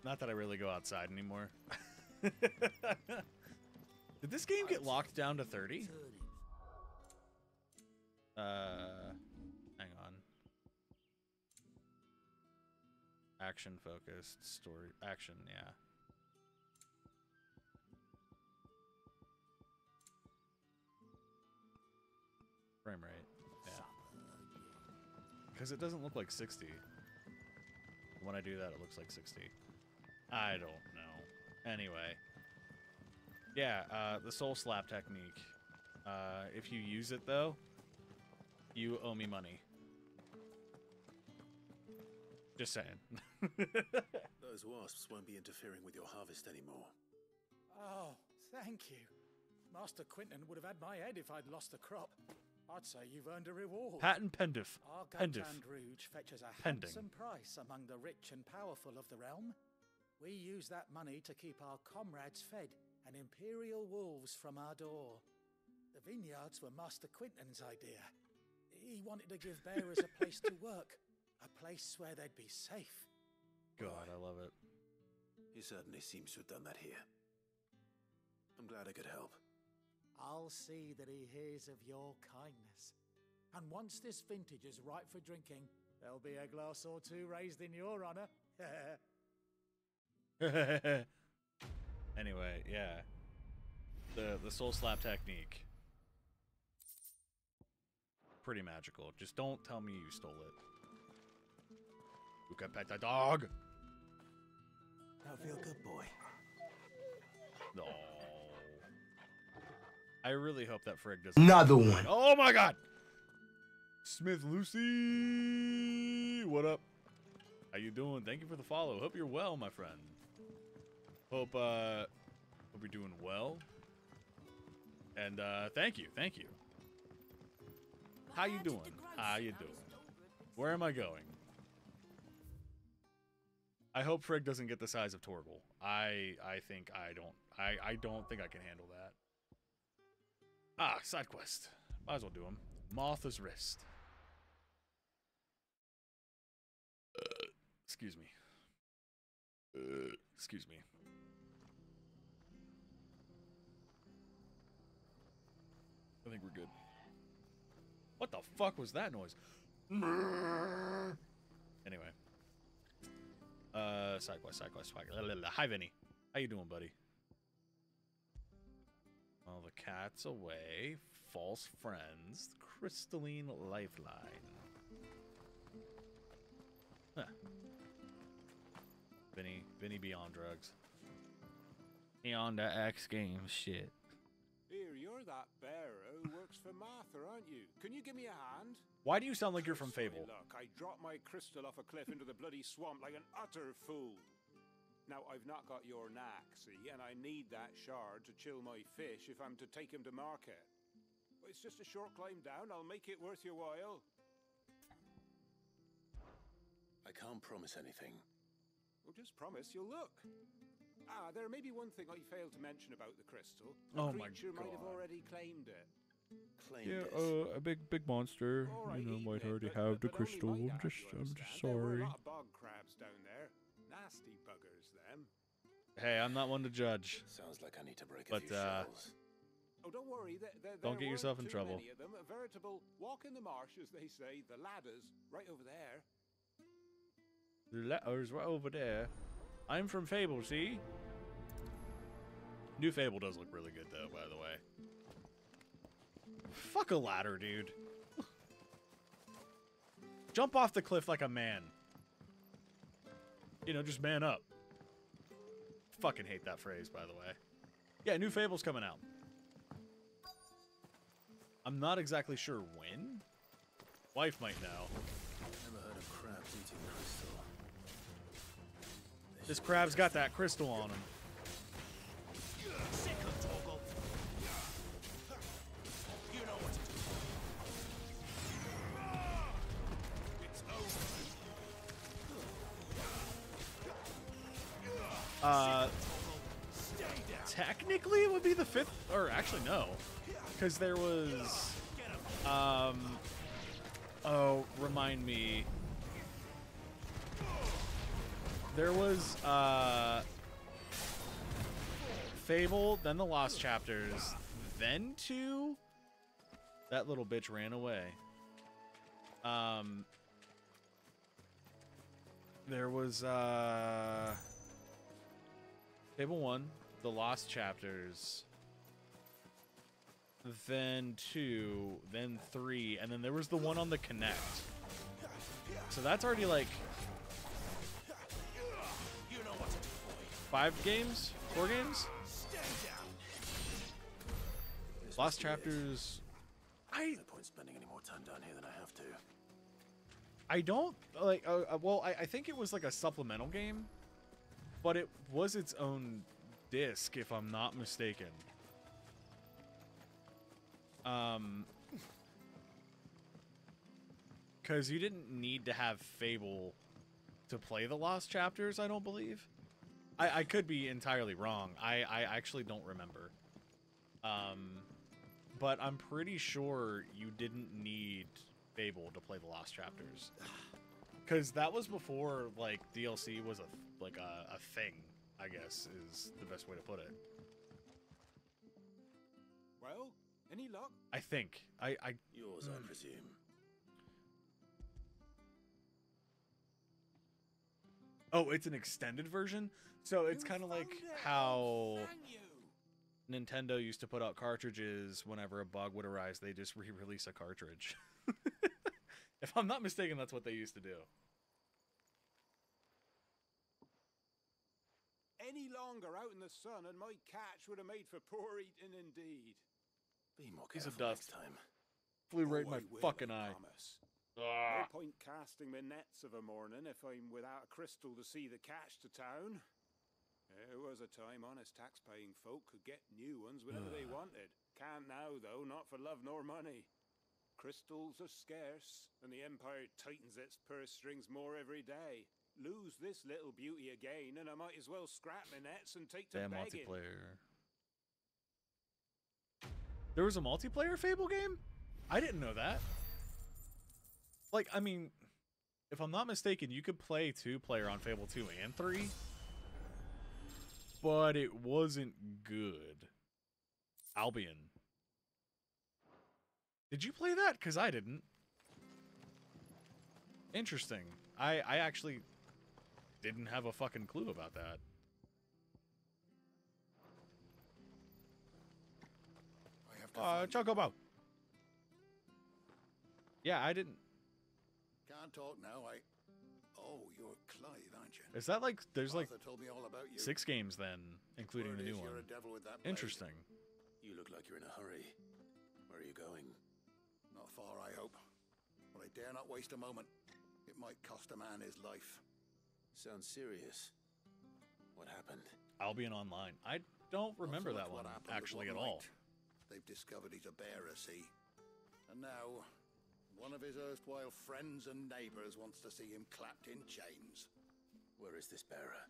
Not that I really go outside anymore. Did this game get locked down to 30? Uh, hang on. Action focused story action, yeah. Frame rate. Because it doesn't look like 60. When I do that, it looks like 60. I don't know. Anyway. Yeah, uh, the soul slap technique. Uh, if you use it, though, you owe me money. Just saying. Those wasps won't be interfering with your harvest anymore. Oh, thank you. Master Quentin would have had my head if I'd lost the crop. I'd say you've earned a reward. Patent pendif. Our Pendif. Gotand Rouge fetches a Pending. handsome price among the rich and powerful of the realm. We use that money to keep our comrades fed and imperial wolves from our door. The vineyards were Master Quentin's idea. He wanted to give bearers a place to work, a place where they'd be safe. God, I love it. He certainly seems to have done that here. I'm glad I could help. I'll see that he hears of your kindness. And once this vintage is ripe for drinking, there'll be a glass or two raised in your honor. anyway, yeah. The the soul slap technique. Pretty magical. Just don't tell me you stole it. You can pet the dog. Now feel good, boy. No. I really hope that Frigg doesn't. Another one. Oh my god! Smith Lucy! What up? How you doing? Thank you for the follow. Hope you're well, my friend. Hope, uh, hope you're doing well. And, uh, thank you, thank you. How you doing? How you doing? Where am I going? I hope Frigg doesn't get the size of Torgal. I I think I don't I I don't think I can handle that. Ah, side quest. Might as well do them. Martha's Rest. Excuse me. Excuse me. I think we're good. What the fuck was that noise? Anyway. Uh, side quest, side quest, side quest. Hi, Vinny. How you doing, buddy? Well, the cat's away. False friends. Crystalline lifeline. Huh. Vinny, Vinny beyond drugs. Beyond the X Games shit. Here, you're that bearer who works for Martha, aren't you? Can you give me a hand? Why do you sound like you're from Fable? Look, I dropped my crystal off a cliff into the bloody swamp like an utter fool. Now, I've not got your knack, see, and I need that shard to chill my fish if I'm to take him to market. Well, It's just a short climb down. I'll make it worth your while. I can't promise anything. Well, just promise you'll look. Ah, there may be one thing I failed to mention about the crystal. A Oh my creature might have already claimed it. Claimed Yeah, it. uh, a big, big monster. All You know, eating might it, already but- have but- the but crystal. I'm just, I'm just understand. There were sorry. a lot of bog crabs down there. Nasty buggers, them. Hey, I'm not one to judge. Sounds like I need to break a But, few uh, shells. Oh, don't worry. There, there, Don't there get yourself in too trouble. Many of them. A veritable walk in the marsh, as they say. The ladders, right over there. The letters right over there. I'm from Fable, see? New Fable does look really good, though, by the way. Fuck a ladder, dude. Jump off the cliff like a man. You know, just man up. Fucking hate that phrase, by the way. Yeah, new Fable's coming out. I'm not exactly sure when. Wife might know. Never heard of crabs eating crystal. This crab's got that crystal on him. Uh, technically, it would be the fifth, or actually no, because there was, um, oh, remind me, there was uh, Fable, then the Lost Chapters, then two. That little bitch ran away. Um, there was uh. Fable 1, The Lost Chapters, then 2, then 3, and then there was the one on the Kinect. So that's already like You know what to do, boy. five games? Four games? Lost Chapters. I No point spending any more time down here than I have to. I don't like. Uh, uh, well, I, I think it was like a supplemental game, but it was its own disc, if I'm not mistaken. Um, because you didn't need to have Fable to play the Lost Chapters. I don't believe. I, I could be entirely wrong. I, I actually don't remember. Um, but I'm pretty sure you didn't need Fable to play the Lost Chapters, because that was before like DLC was a like a, a thing. I guess is the best way to put it. Well, any luck? I think I I Yours, I hmm. presume. Oh, it's an extended version? So it's kind of like how Nintendo used to put out cartridges whenever a bug would arise, they just re-release a cartridge. if I'm not mistaken, that's what they used to do. Any longer out in the sun, and my catch would have made for poor eating indeed. Be more Piece of careful dust. next time. Flew right in my will, fucking I eye. promise. Ah. No point casting my nets of a morning if I'm without a crystal to see the catch to town. There was a time honest tax-paying folk could get new ones whenever they wanted. Can't now, though, not for love nor money. Crystals are scarce, and the Empire tightens its purse strings more every day. Lose this little beauty again, and I might as well scrap my nets and take to Damn begging. multiplayer. There was a multiplayer Fable game? I didn't know that. Like, I mean, if I'm not mistaken, you could play two player on Fable 2 and 3. But it wasn't good. Albion. Did you play that? Because I didn't. Interesting. I, I actually didn't have a fucking clue about that. I have to Uh, find- Chocobo. Yeah, I didn't. Can't talk now. I. Oh, you're Clive, aren't you? Is that like there's like told me all about you. six games then, including Word the new one? You're a devil with that blade. Interesting. You look like you're in a hurry. Where are you going? Not far, I hope. But I dare not waste a moment. It might cost a man his life. Sounds serious. What happened? Albion Online. I don't remember that one actually at all. They've discovered he's a bearer, see? And now, one of his erstwhile friends and neighbors wants to see him clapped in chains. Where is this bearer?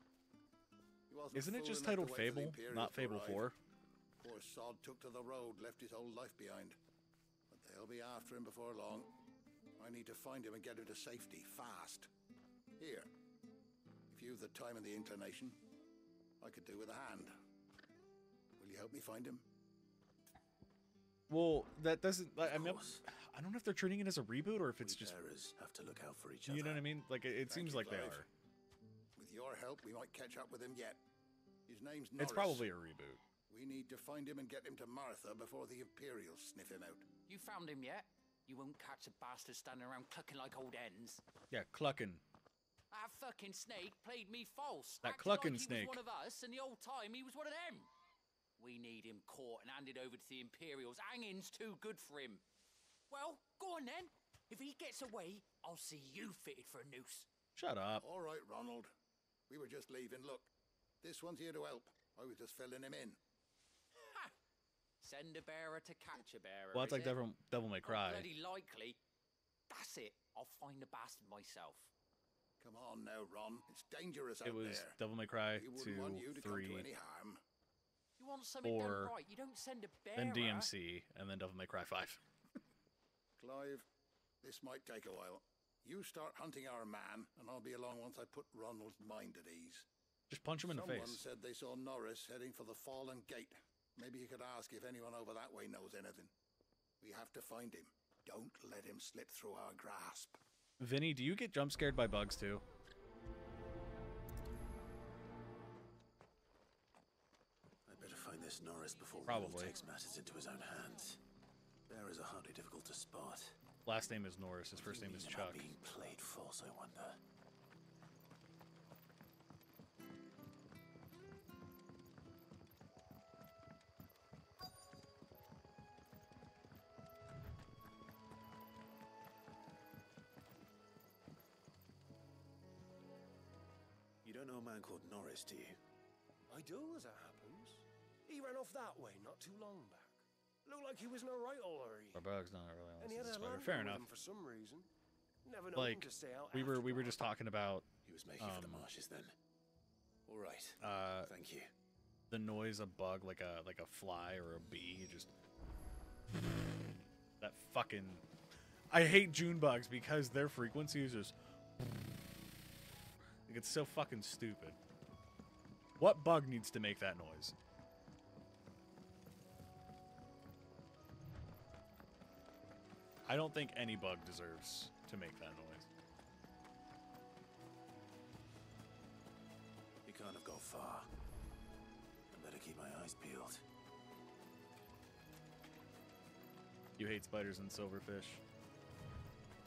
Isn't it just titled wait for the Fable, not Fable 4? Poor sod took to the road, left his whole life behind. But they'll be after him before long. I need to find him and get him to safety, fast. Here. If you've the time and the inclination, I could do with a hand. Will you help me find him? Well, that doesn't. Like, I mean, I don't know if they're treating it as a reboot or if it's just. Bearers have to look out for each other. You know what I mean? Like it, it seems you, like they are. With your help, we might catch up with him yet. His name's Norris. It's probably a reboot. We need to find him and get him to Martha before the Imperials sniff him out. You found him yet? You won't catch a bastard standing around clucking like old hens. Yeah, clucking. That fucking snake played me false. That acted clucking like snake. was one of us, and the old time he was one of them. We need him caught and handed over to the Imperials. Hanging's too good for him. Well, go on then. If he gets away, I'll see you fitted for a noose. Shut up. All right, Ronald. We were just leaving. Look, this one's here to help. I was just filling him in. Send a bearer to catch a bearer. Well, it's is like it? Devil, Devil May Cry. bloody likely. That's it. I'll find the bastard myself. Come on now, Ron. It's dangerous It out was there. Devil May Cry We wouldn't want you to come 2, to 3, any harm. You want something Or done right? You don't send a bearer. then DMC, and then Devil May Cry 5. Clive, this might take a while. You start hunting our man, and I'll be along once I put Ronald's mind at ease. Just punch him in the face. Someone face. said they saw Norris heading for the Fallen Gate. Maybe you could ask if anyone over that way knows anything. We have to find him. Don't let him slip through our grasp. Vinny, do you get jump scared by bugs too? I better find this Norris before Probably. Takes matters into his own hands. Bearers are hardly difficult to spot. Last name is Norris. His first name is Chuck. being played false, I wonder. Man called Norris, do you? I do, as it happens. He ran off that way not too long back. Looked like he was in a right hurry. Or bugs, not really. And he had a it's spider. Fair enough. for some reason. Never known Like to stay out we were, we were just talking about. He was making for the um, marshes then. All right. Uh, Thank you. The noise a bug like a like a fly or a bee just that fucking. I hate June bugs because their frequency is just like it's so fucking stupid. What bug needs to make that noise? I don't think any bug deserves to make that noise. You can't have gone far. I better keep my eyes peeled. You hate spiders and silverfish.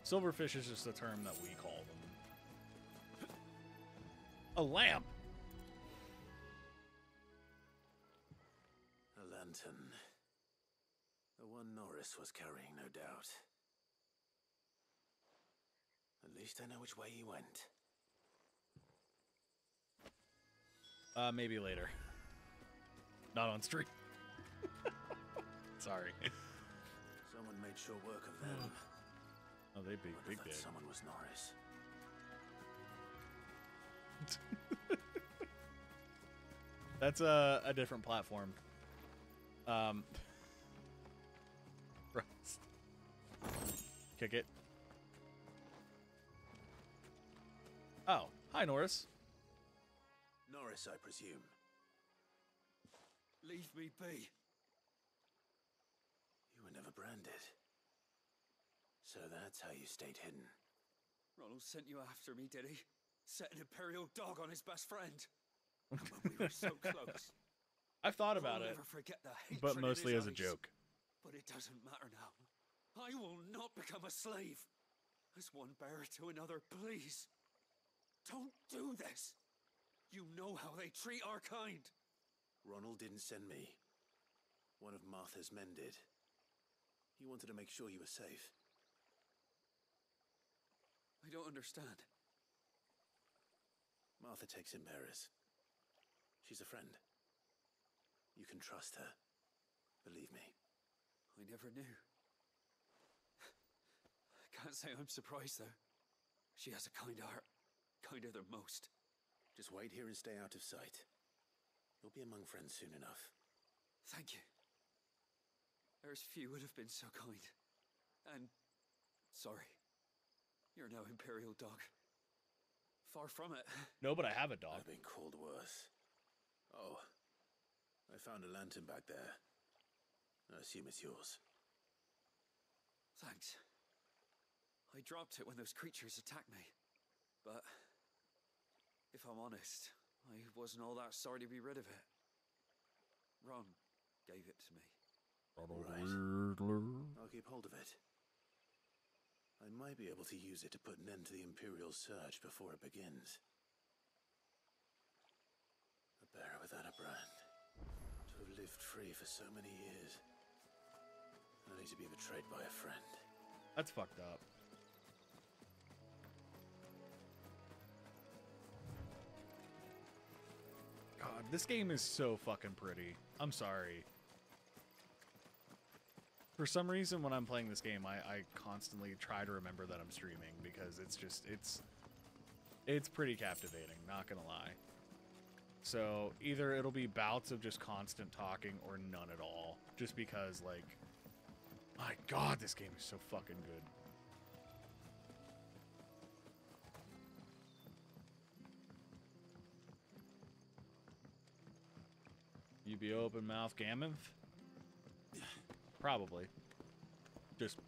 Silverfish is just a term that we call them. A lamp. A lantern. The one Norris was carrying, no doubt. At least I know which way he went. Uh, maybe later. Not on stream. Sorry. Someone made sure work of them. Oh, they big, big that day. someone was Norris? That's a, a different platform. Um, Rust. Kick it. Oh, hi Norris. Norris, I presume. Leave me be. You were never branded. So that's how you stayed hidden. Ronald sent you after me, did he? Set an Imperial dog on his best friend. But we were so close. I've thought about I'll it, forget the but mostly his as a joke. But it doesn't matter now. I will not become a slave. As one bearer to another, please. Don't do this. You know how they treat our kind. Ronald didn't send me. One of Martha's men did. He wanted to make sure you were safe. I don't understand. Martha takes in bearers. She's a friend. You can trust her. Believe me. I never knew. I can't say I'm surprised, though. She has a kind heart. Kinder than most. Just wait here and stay out of sight. You'll be among friends soon enough. Thank you. There's few would have been so kind. And sorry. You're no Imperial dog. Far from it. No, but I have a dog. I've been called worse. Oh, I found a lantern back there. I assume it's yours. Thanks. I dropped it when those creatures attacked me. But if I'm honest, I wasn't all that sorry to be rid of it. Ron gave it to me. Right. I'll keep hold of it. I might be able to use it to put an end to the Imperial surge before it begins. A bearer without a brand. To have lived free for so many years. Only to be betrayed by a friend. That's fucked up. God, this game is so fucking pretty. I'm sorry. For some reason, when I'm playing this game, I, I constantly try to remember that I'm streaming because it's just it's it's pretty captivating. Not gonna lie. So either it'll be bouts of just constant talking or none at all, just because like, my God, this game is so fucking good. You be open mouth gammon? Probably. Just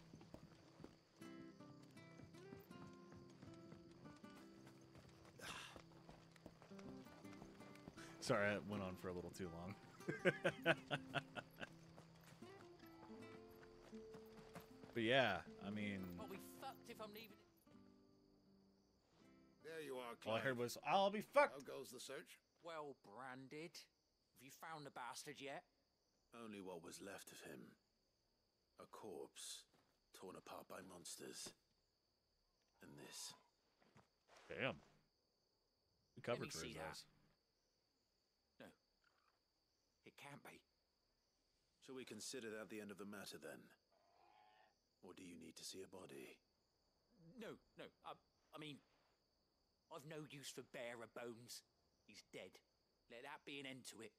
Sorry, I went on for a little too long. but yeah, I mean, I'll be fucked if I'm leaving. There you are, all I heard was, "I'll be fucked." How goes the search? Well branded. Have you found the bastard yet? Only what was left of him. A corpse, torn apart by monsters. And this. Damn. We covered me for his that. ass. No. It can't be. Shall we consider that the end of the matter then? Or do you need to see a body? No, no. I, I mean, I've no use for bearer bones. He's dead. Let that be an end to it.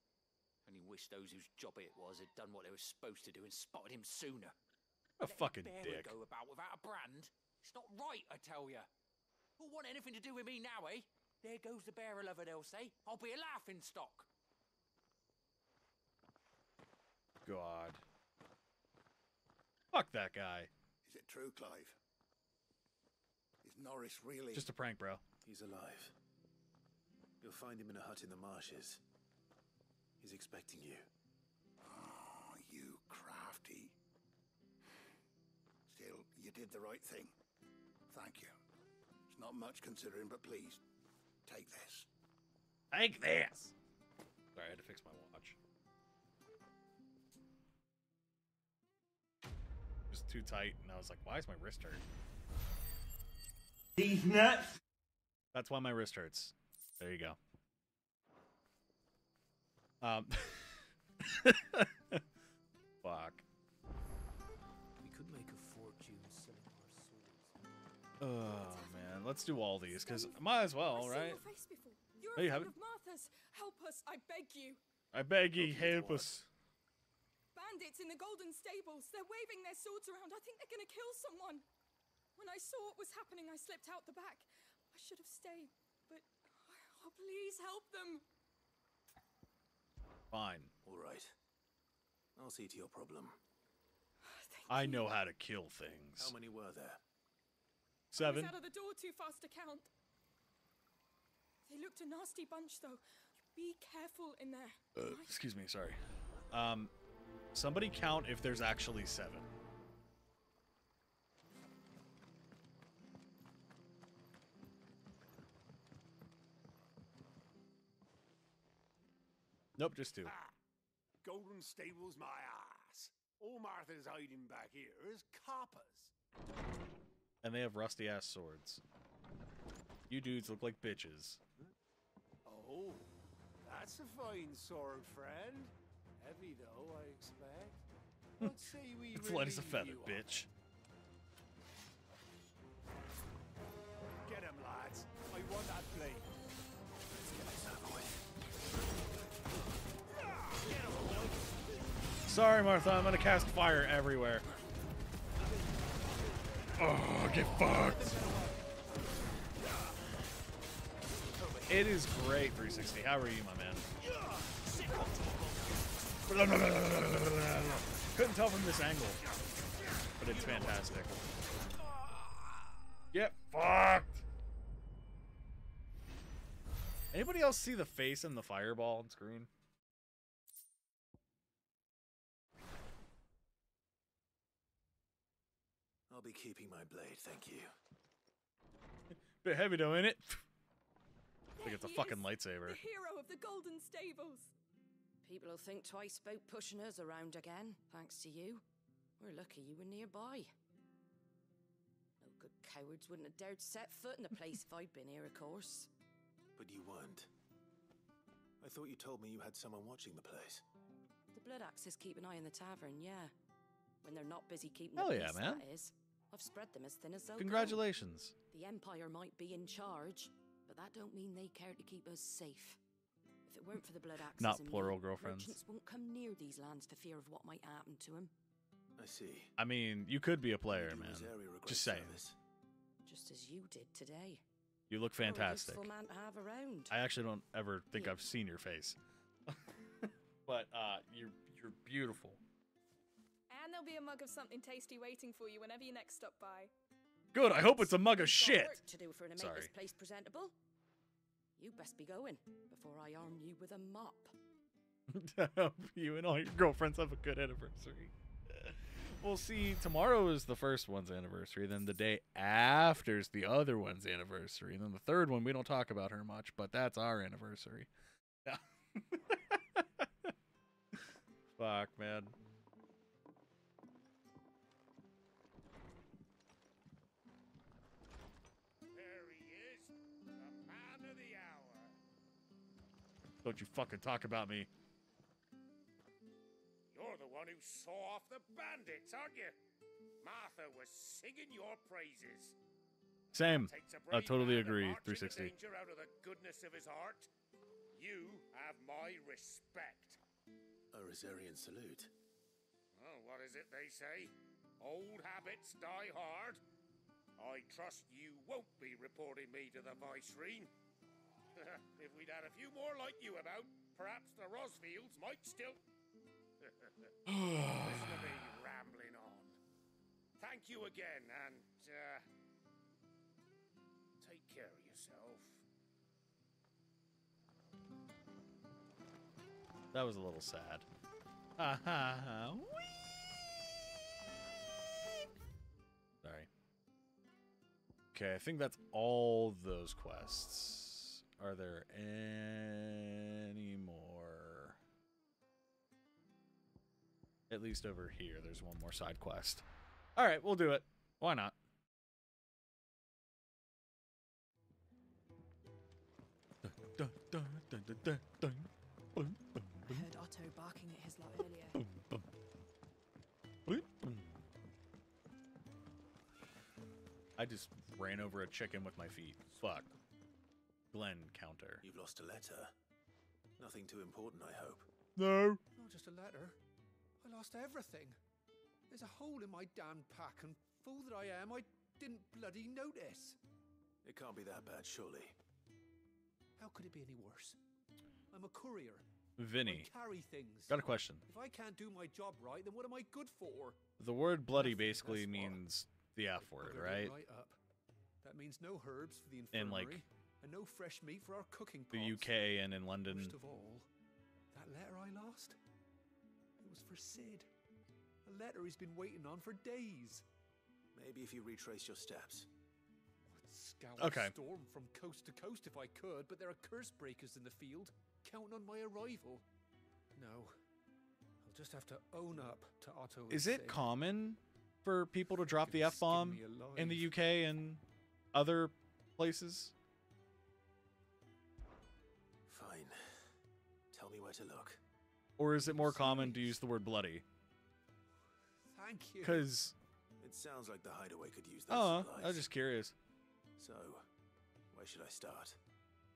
Only wish those whose job it was had done what they were supposed to do and spotted him sooner. A Let fucking bear dick. go about without a brand. It's not right, I tell you. Who'll want anything to do with me now, eh? There goes the bearer lover, they'll say. I'll be a laughing stock. God. Fuck that guy. Is it true, Clive? Is Norris really... Just a prank, bro. He's alive. You'll find him in a hut in the marshes. He's expecting you. Oh, you crafty. Still, you did the right thing. Thank you. It's not much considering, but please, take this. Take this. Sorry, I had to fix my watch. It was too tight, and I was like, "Why is my wrist hurt?" These nuts. That's why my wrist hurts. There you go. Um. Fuck. We could make a fortune selling our souls. Oh man, let's do all these because might as well, right? Your face. You're There you a have friend of Martha's. Help us, I beg you. I beg ye, help us. Bandits in the Golden Stables. They're waving their swords around. I think they're gonna kill someone. When I saw what was happening, I slipped out the back. I should have stayed, but oh, please help them. Fine. All right. I'll see to your problem. I know how to kill things. How many were there? I Seven. was out of the door too fast to count. They looked a nasty bunch, though. Be careful in there. Uh, excuse me, sorry. Um, somebody count if there's actually seven. Nope, just two. Ah, Golden Stables, my ass. All Martha's hiding back here is coppers. And they have rusty ass swords. You dudes look like bitches. Oh, that's a fine sword, friend. Heavy though, I expect. Let's say we It's light as a feather, bitch. Get him, lads. I want that Sorry, Martha, I'm gonna cast fire everywhere. Oh, get fucked. It is great, 360. How are you, my man? Couldn't tell from this angle, but it's fantastic. Get fucked. Anybody else see the face in the fireball on screen? Be keeping my blade, thank you. Bit heavy though, ain't it? Like it's a fucking is, lightsaber. The hero of the Golden Stables. People will think twice about pushing us around again, thanks to you. We're lucky you were nearby. No good cowards wouldn't have dared set foot in the place if I'd been here, of course. But you weren't. I thought you told me you had someone watching the place. The Blood Axes keep an eye on the tavern, yeah. When they're not busy keeping Hell the yeah, peace, man. that is. I've spread them as thin as they'll. Congratulations. The Empire might be in charge, but that don't mean they care to keep us safe. If it weren't for the Blood Axes Not plural me, girlfriends. merchants won't come near these lands for fear of what might happen to them. I see. I mean, you could be a player, man. Just saying. service. Just as you did today. You look You're a fantastic. man to have around. I actually don't ever think I've seen your face. but uh you're you're beautiful. And there'll be a mug of something tasty waiting for you whenever you next stop by. Good, I hope it's a mug of shit. to do for to make Sorry. this place presentable. You best be going before I arm you with a mop. hope you and all your girlfriends have a good anniversary. We'll see. Tomorrow is the first one's anniversary. Then the day after is the other one's anniversary. And then the third one, we don't talk about her much, but that's our anniversary. Yeah. Fuck, man. Don't you fucking talk about me. You're the one who saw off the bandits, aren't you? Martha was singing your praises. Same. Takes a I brave totally agree. march into 360. danger out of the goodness of his heart. You have my respect. A Rosarian salute. Oh, what is it they say? Old habits die hard. I trust you won't be reporting me to the Viceroy. if we'd had a few more like you about, perhaps the Rosfields might still. Listen to me rambling on. Thank you again, and uh, take care of yourself. That was a little sad. Ha ha ha. Sorry. Okay, I think that's all those quests. Are there any more? At least over here, there's one more side quest. All right, we'll do it. Why not? I heard Otto barking at his lot earlier. I just ran over a chicken with my feet. Fuck. Glenn counter. You've lost a letter. Nothing too important, I hope. No. Not just a letter. I lost everything. There's a hole in my damn pack, and fool that I am, I didn't bloody notice. It can't be that bad, surely. How could it be any worse? I'm a courier. Vinny. I carry things. Got a question. If I can't do my job right, then what am I good for? The word bloody basically means the F word, right? Right up. That means no herbs for the infirmary, In like and no fresh meat for our cooking the. UK and in London. Worst of all, that letter I lost, it was for Cid. A letter he's been waiting on for days. Maybe if you retrace your steps. I'd scour Okay. storm from coast to coast if I could, but there are curse breakers in the field, counting on my arrival. No, I'll just have to own up to Otto. Is it Cid. common for people to drop the F bomb in the. UK and other places? To look. Or is it more common to use the word bloody? Thank you. Because, It sounds like the hideaway could use those oh, supplies. I was just curious. So, where should I start?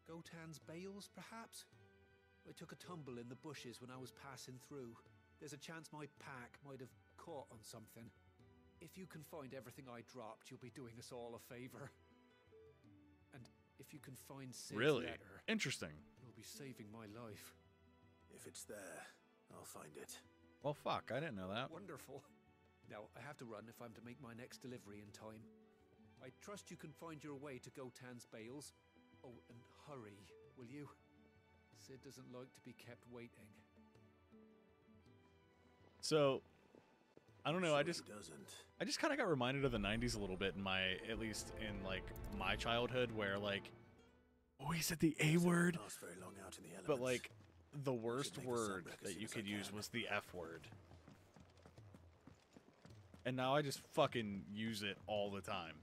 Gotan's bales, perhaps? I took a tumble in the bushes when I was passing through. There's a chance my pack might have caught on something. If you can find everything I dropped, you'll be doing us all a favor. And if you can find Cid's Really? letter, Interesting. you'll be saving my life. If it's there, I'll find it. Well, fuck, I didn't know that. Wonderful. Now, I have to run if I'm to make my next delivery in time. I trust you can find your way to Gotan's bales. Oh, and hurry, will you? Cid doesn't like to be kept waiting. So, I don't know. I just doesn't. I just kind of got reminded of the '90s a little bit in my, at least in like my childhood, where like, oh, he said the A word, Last very long out in the elements. but like, the worst make the sun word that you could use was the F word. And now I just fucking use it all the time.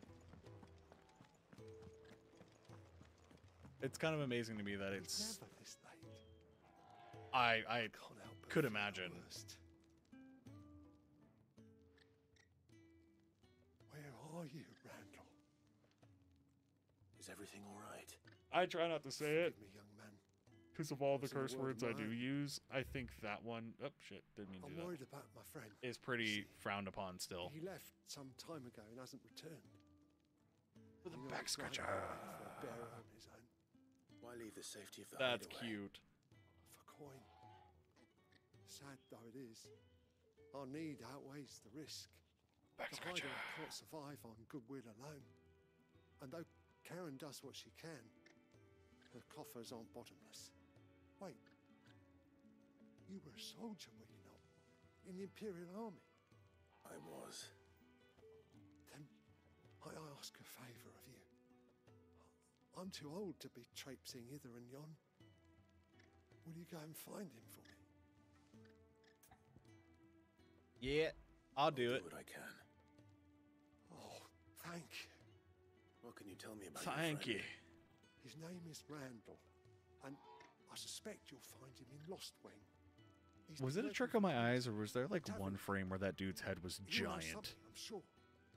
It's kind of amazing to me that it's. This late. I I Can't help but could imagine. worst. Where are you, Randall? Is everything all right? I try not to say it because of all the It's curse word words I do use. I think that one. Oh shit! Didn't mean to I'm do that. worried about my friend. Is pretty frowned upon still. He left some time ago and hasn't returned. With a back scratcher. For a bearer on his own. Why leave the safety of the That's cute. For coin. Sad though it is, our need outweighs the risk. Back the scratcher. hideaway can't survive on goodwill alone. And though Charon does what she can, her coffers aren't bottomless. Wait. You were a soldier, were you not? In the Imperial Army? I was. Then I ask a favour of you. I'm too old to be traipsing hither and yon. Will you go and find him for me? Yeah, I'll do it. what I can. Oh, thank you. What can you tell me about your Thank friend? you. His name is Randall, and I suspect you'll find him in Lost Wing. He's Was it a trick on my eyes, or was there like one frame where that dude's head was giant? I'm sure.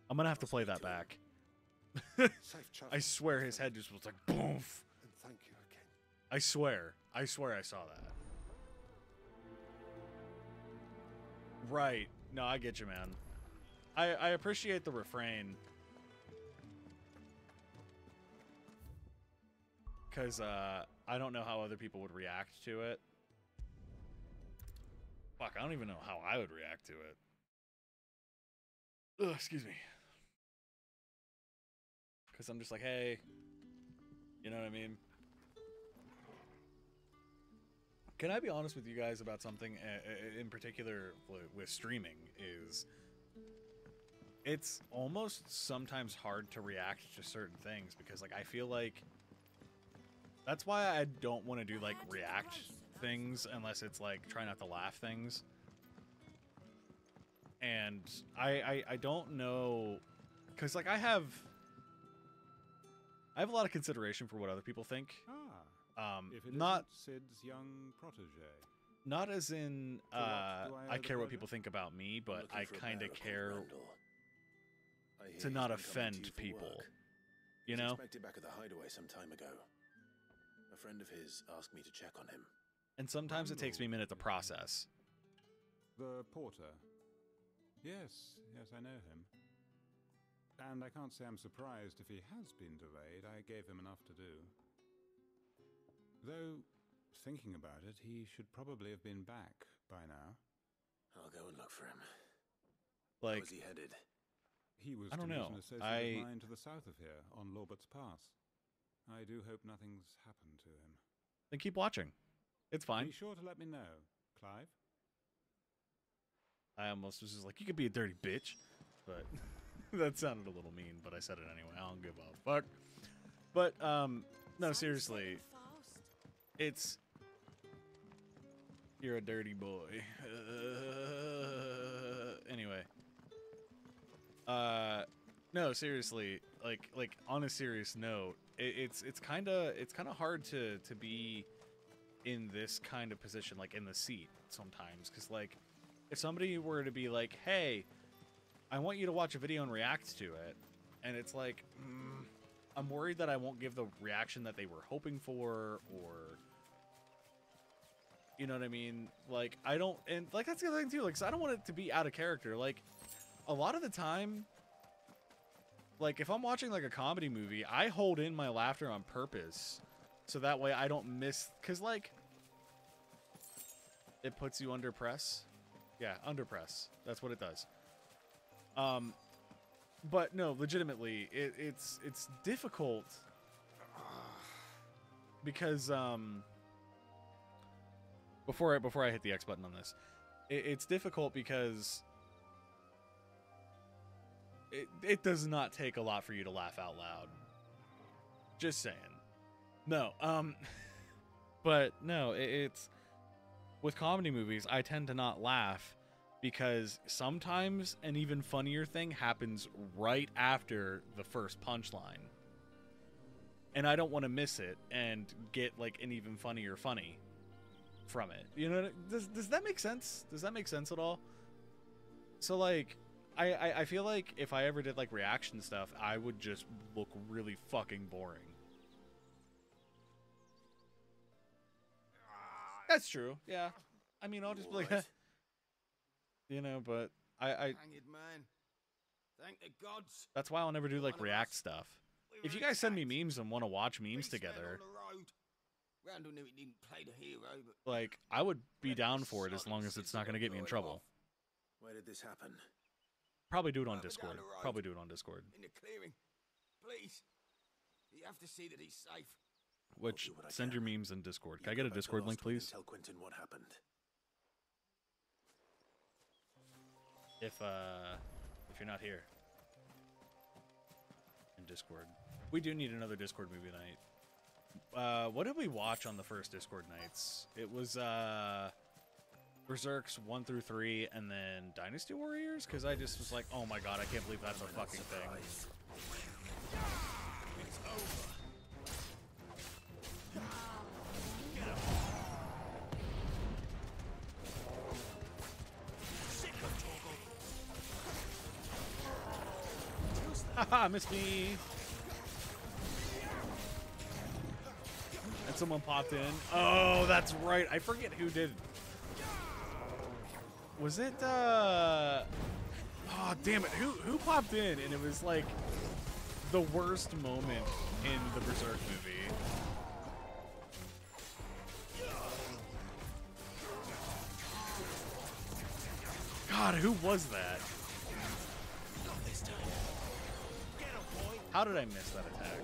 I'm gonna have to play that back. I swear his head just was like boom. and thank you again. I swear. I swear I saw that. Right. No, I get you, man. I I appreciate the refrain. Cause uh I don't know how other people would react to it. Fuck, I don't even know how I would react to it. Ugh, excuse me. Cause I'm just like, hey, you know what I mean? Can I be honest with you guys about something uh, uh, in particular with streaming? Is it's almost sometimes hard to react to certain things because like I feel like that's why I don't want to do like react things unless it's like try not to laugh things. And I I, I don't know because like I have I have a lot of consideration for what other people think. Ah, Um, if it not isn't Cid's young protege. not as in For what uh, do I I, care what people think about me, but I kind of care I to not been coming to offend people. work. You know? expected back at the hideaway some time ago. A friend of his asked me to check on him. And sometimes it takes me a minute to process. The porter. Yes, yes, I know him. And I can't say I'm surprised if he has been delayed. I gave him enough to do. Though, thinking about it, he should probably have been back by now. I'll go and look for him. Like, Where was he headed? He was I don't to know. an associate I- of mine to the south of here, on Lorbert's Pass. I do hope nothing's happened to him. Then keep watching. It's fine. Be sure to let me know, Clive. I almost was just like, you could be a dirty bitch, but that sounded a little mean. But I said it anyway. I don't give a fuck. But um, no, seriously, it's you're a dirty boy. Uh, anyway, uh, no, seriously, like like on a serious note, it, it's it's kind of it's kind of hard to to be in this kind of position, like in the seat sometimes, because like if somebody were to be like, "Hey, I want you to watch a video and react to it," and it's like, mm, I'm worried that I won't give the reaction that they were hoping for, or you know what I mean? Like I don't, and like that's the other thing too. Like I don't want it to be out of character. Like a lot of the time, like if I'm watching like a comedy movie, I hold in my laughter on purpose, so that way I don't miss. Cause like it puts you under press. Yeah, under press. That's what it does. Um, but no, legitimately, it, it's it's difficult because um. Before I before I hit the X button on this, it, it's difficult because it it does not take a lot for you to laugh out loud. Just saying. No, um, but no, it, it's with comedy movies. I tend to not laugh because sometimes an even funnier thing happens right after the first punchline, and I don't want to miss it and get like an even funnier funny from it. You know, does does that make sense? Does that make sense at all? So like, I, I I feel like if I ever did like reaction stuff, I would just look really fucking boring. That's true. Yeah. I mean, I'll just be like, you know, but I I Hang it, man. Thank the gods. that's why I'll never do like react stuff. If you guys send me memes and want to watch memes together, on the road. Randall knew he didn't play the hero, but like I would be down for it as long as it's not going to get me in trouble. Where did this happen? Probably do it on Discord. Probably do it on Discord. in the clearing. Please. You have to see that he's safe. Which send your memes in Discord. Can I get a Discord link, Lostwing and please? Tell Quentin what happened. If uh, if you're not here in Discord, we do need another Discord movie night. Uh, what did we watch on the first Discord nights? It was uh, Berserks one through three, and then Dynasty Warriors. Because I just was like, oh my god, I can't believe that's a fucking thing. It's over. Haha, missed me. That's someone popped in. Oh, that's right. I forget who did. Was it uh Oh, damn it. Who who popped in and it was like the worst moment in the Berserk movie. God, who was that? How did I miss that attack?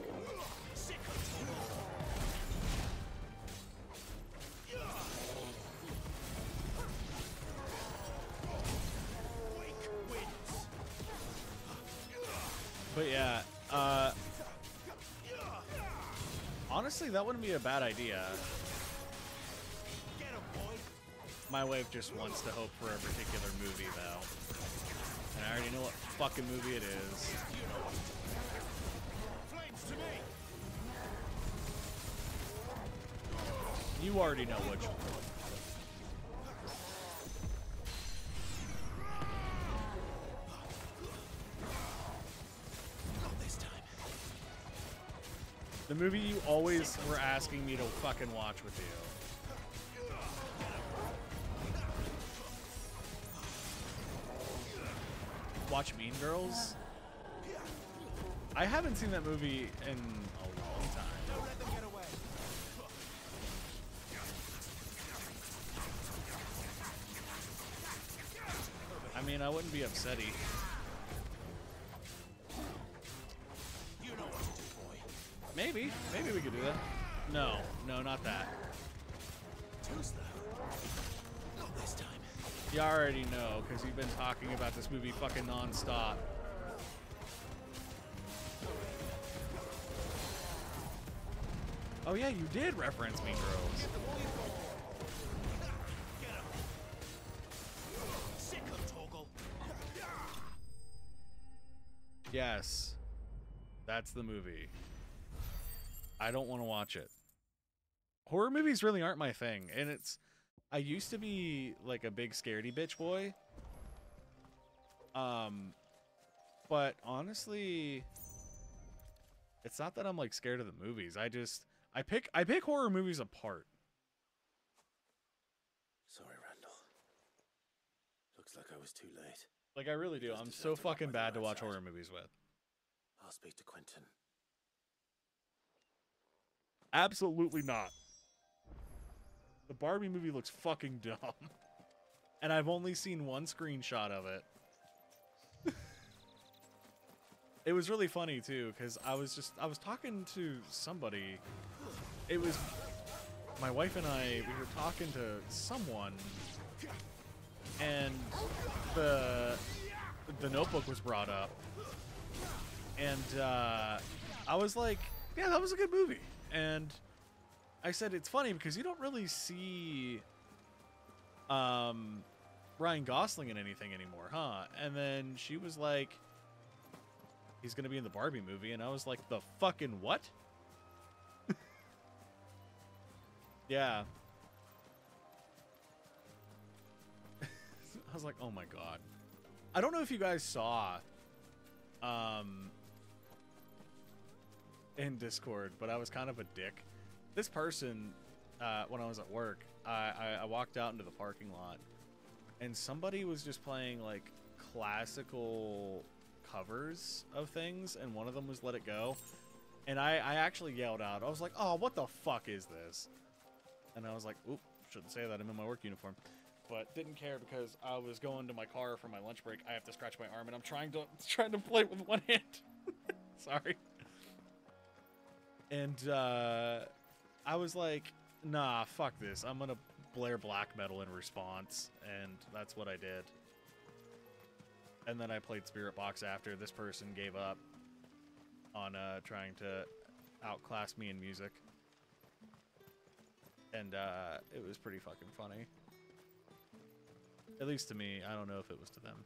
But yeah, uh, honestly, that wouldn't be a bad idea. My wife just wants to hope for a particular movie, though. And I already know what fucking movie it is. You already know which one. The movie you always were asking me to fucking watch with you. Watch Mean Girls? I haven't seen that movie in a long time. I mean, I wouldn't be upsetty. Maybe. Maybe we could do that. No. No, not that. Too slow. Not this time. You already know, because you've been talking about this movie fucking non-stop. Oh yeah, you did reference Mean Girls. Yes. That's the movie. I don't want to watch it. Horror movies really aren't my thing, and it's I used to be like a big scaredy bitch boy. Um but honestly it's not that I'm like scared of the movies. I just I pick I pick horror movies apart. Sorry, Randall. Looks like I was too late. Like I really do. I'm so fucking bad to watch horror movies with. I'll speak to Quentin. Absolutely not. The Barbie movie looks fucking dumb. And I've only seen one screenshot of it. it was really funny too, because I was just I was talking to somebody. It was my wife and I, we were talking to someone and the the notebook was brought up. And uh I was like, yeah, that was a good movie. And I said it's funny because you don't really see um Ryan Gosling in anything anymore, huh? And then she was like he's going to be in the Barbie movie and I was like the fucking what? yeah. I was like, "Oh my god." I don't know if you guys saw um in Discord, but I was kind of a dick. This person, uh, when I was at work, I, I, I walked out into the parking lot, and somebody was just playing like classical covers of things, and one of them was "Let It Go," and I, I actually yelled out. I was like, "Oh, what the fuck is this?" And I was like, "Oop, shouldn't say that. I'm in my work uniform." But didn't care because I was going to my car for my lunch break. I have to scratch my arm, and I'm trying to trying to play with one hand. Sorry and uh, I was like, "Nah, fuck this. I'm gonna blare black metal in response," and that's what I did. And then I played Spiritbox after. This person gave up on uh, trying to outclass me in music, and uh, it was pretty fucking funny. At least to me. I don't know if it was to them.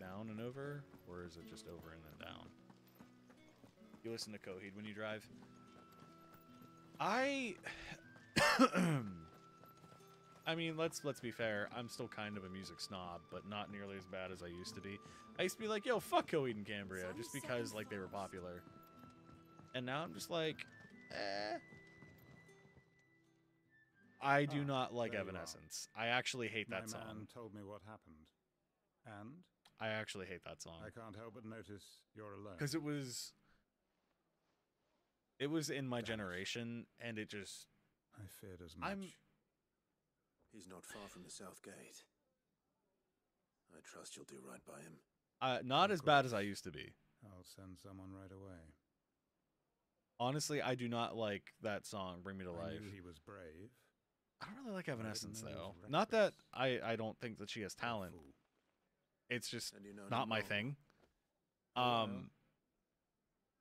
Down and over, or is it just over and then down? You listen to Coheed when you drive? I... I mean, let's let's be fair. I'm still kind of a music snob, but not nearly as bad as I used to be. I used to be like, "Yo, fuck Coheed and Cambria," just because like they were popular. And now I'm just like, eh. I do Ah, not like there you are. Evanescence. I actually hate My that song. man told me what happened. And? I actually hate that song. I can't help but notice you're alone. because it was it was in my generation and it just I feared as much. i'm He's not far from the south gate. I trust you'll do right by him. uh, not as bad as i used to be I'll send someone right away. honestly i do not like that song bring me to I life knew he was brave. i don't really like evanescence though not that i i don't think that she has talent it's just you know not my well. thing um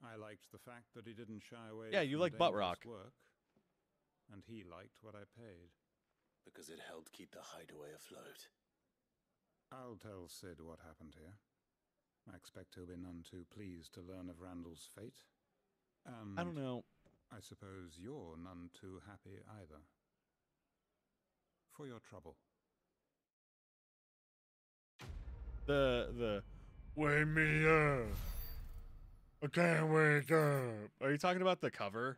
I liked the fact that he didn't shy away. Yeah, you from like butt rock. Work, and he liked what I paid. Because it helped keep the hideaway afloat. I'll tell Cid what happened here. I expect he'll be none too pleased to learn of Randall's fate. And i don't know I suppose you're none too happy either. For your trouble. The the wake me up. I can't wake up. Are you talking about the cover?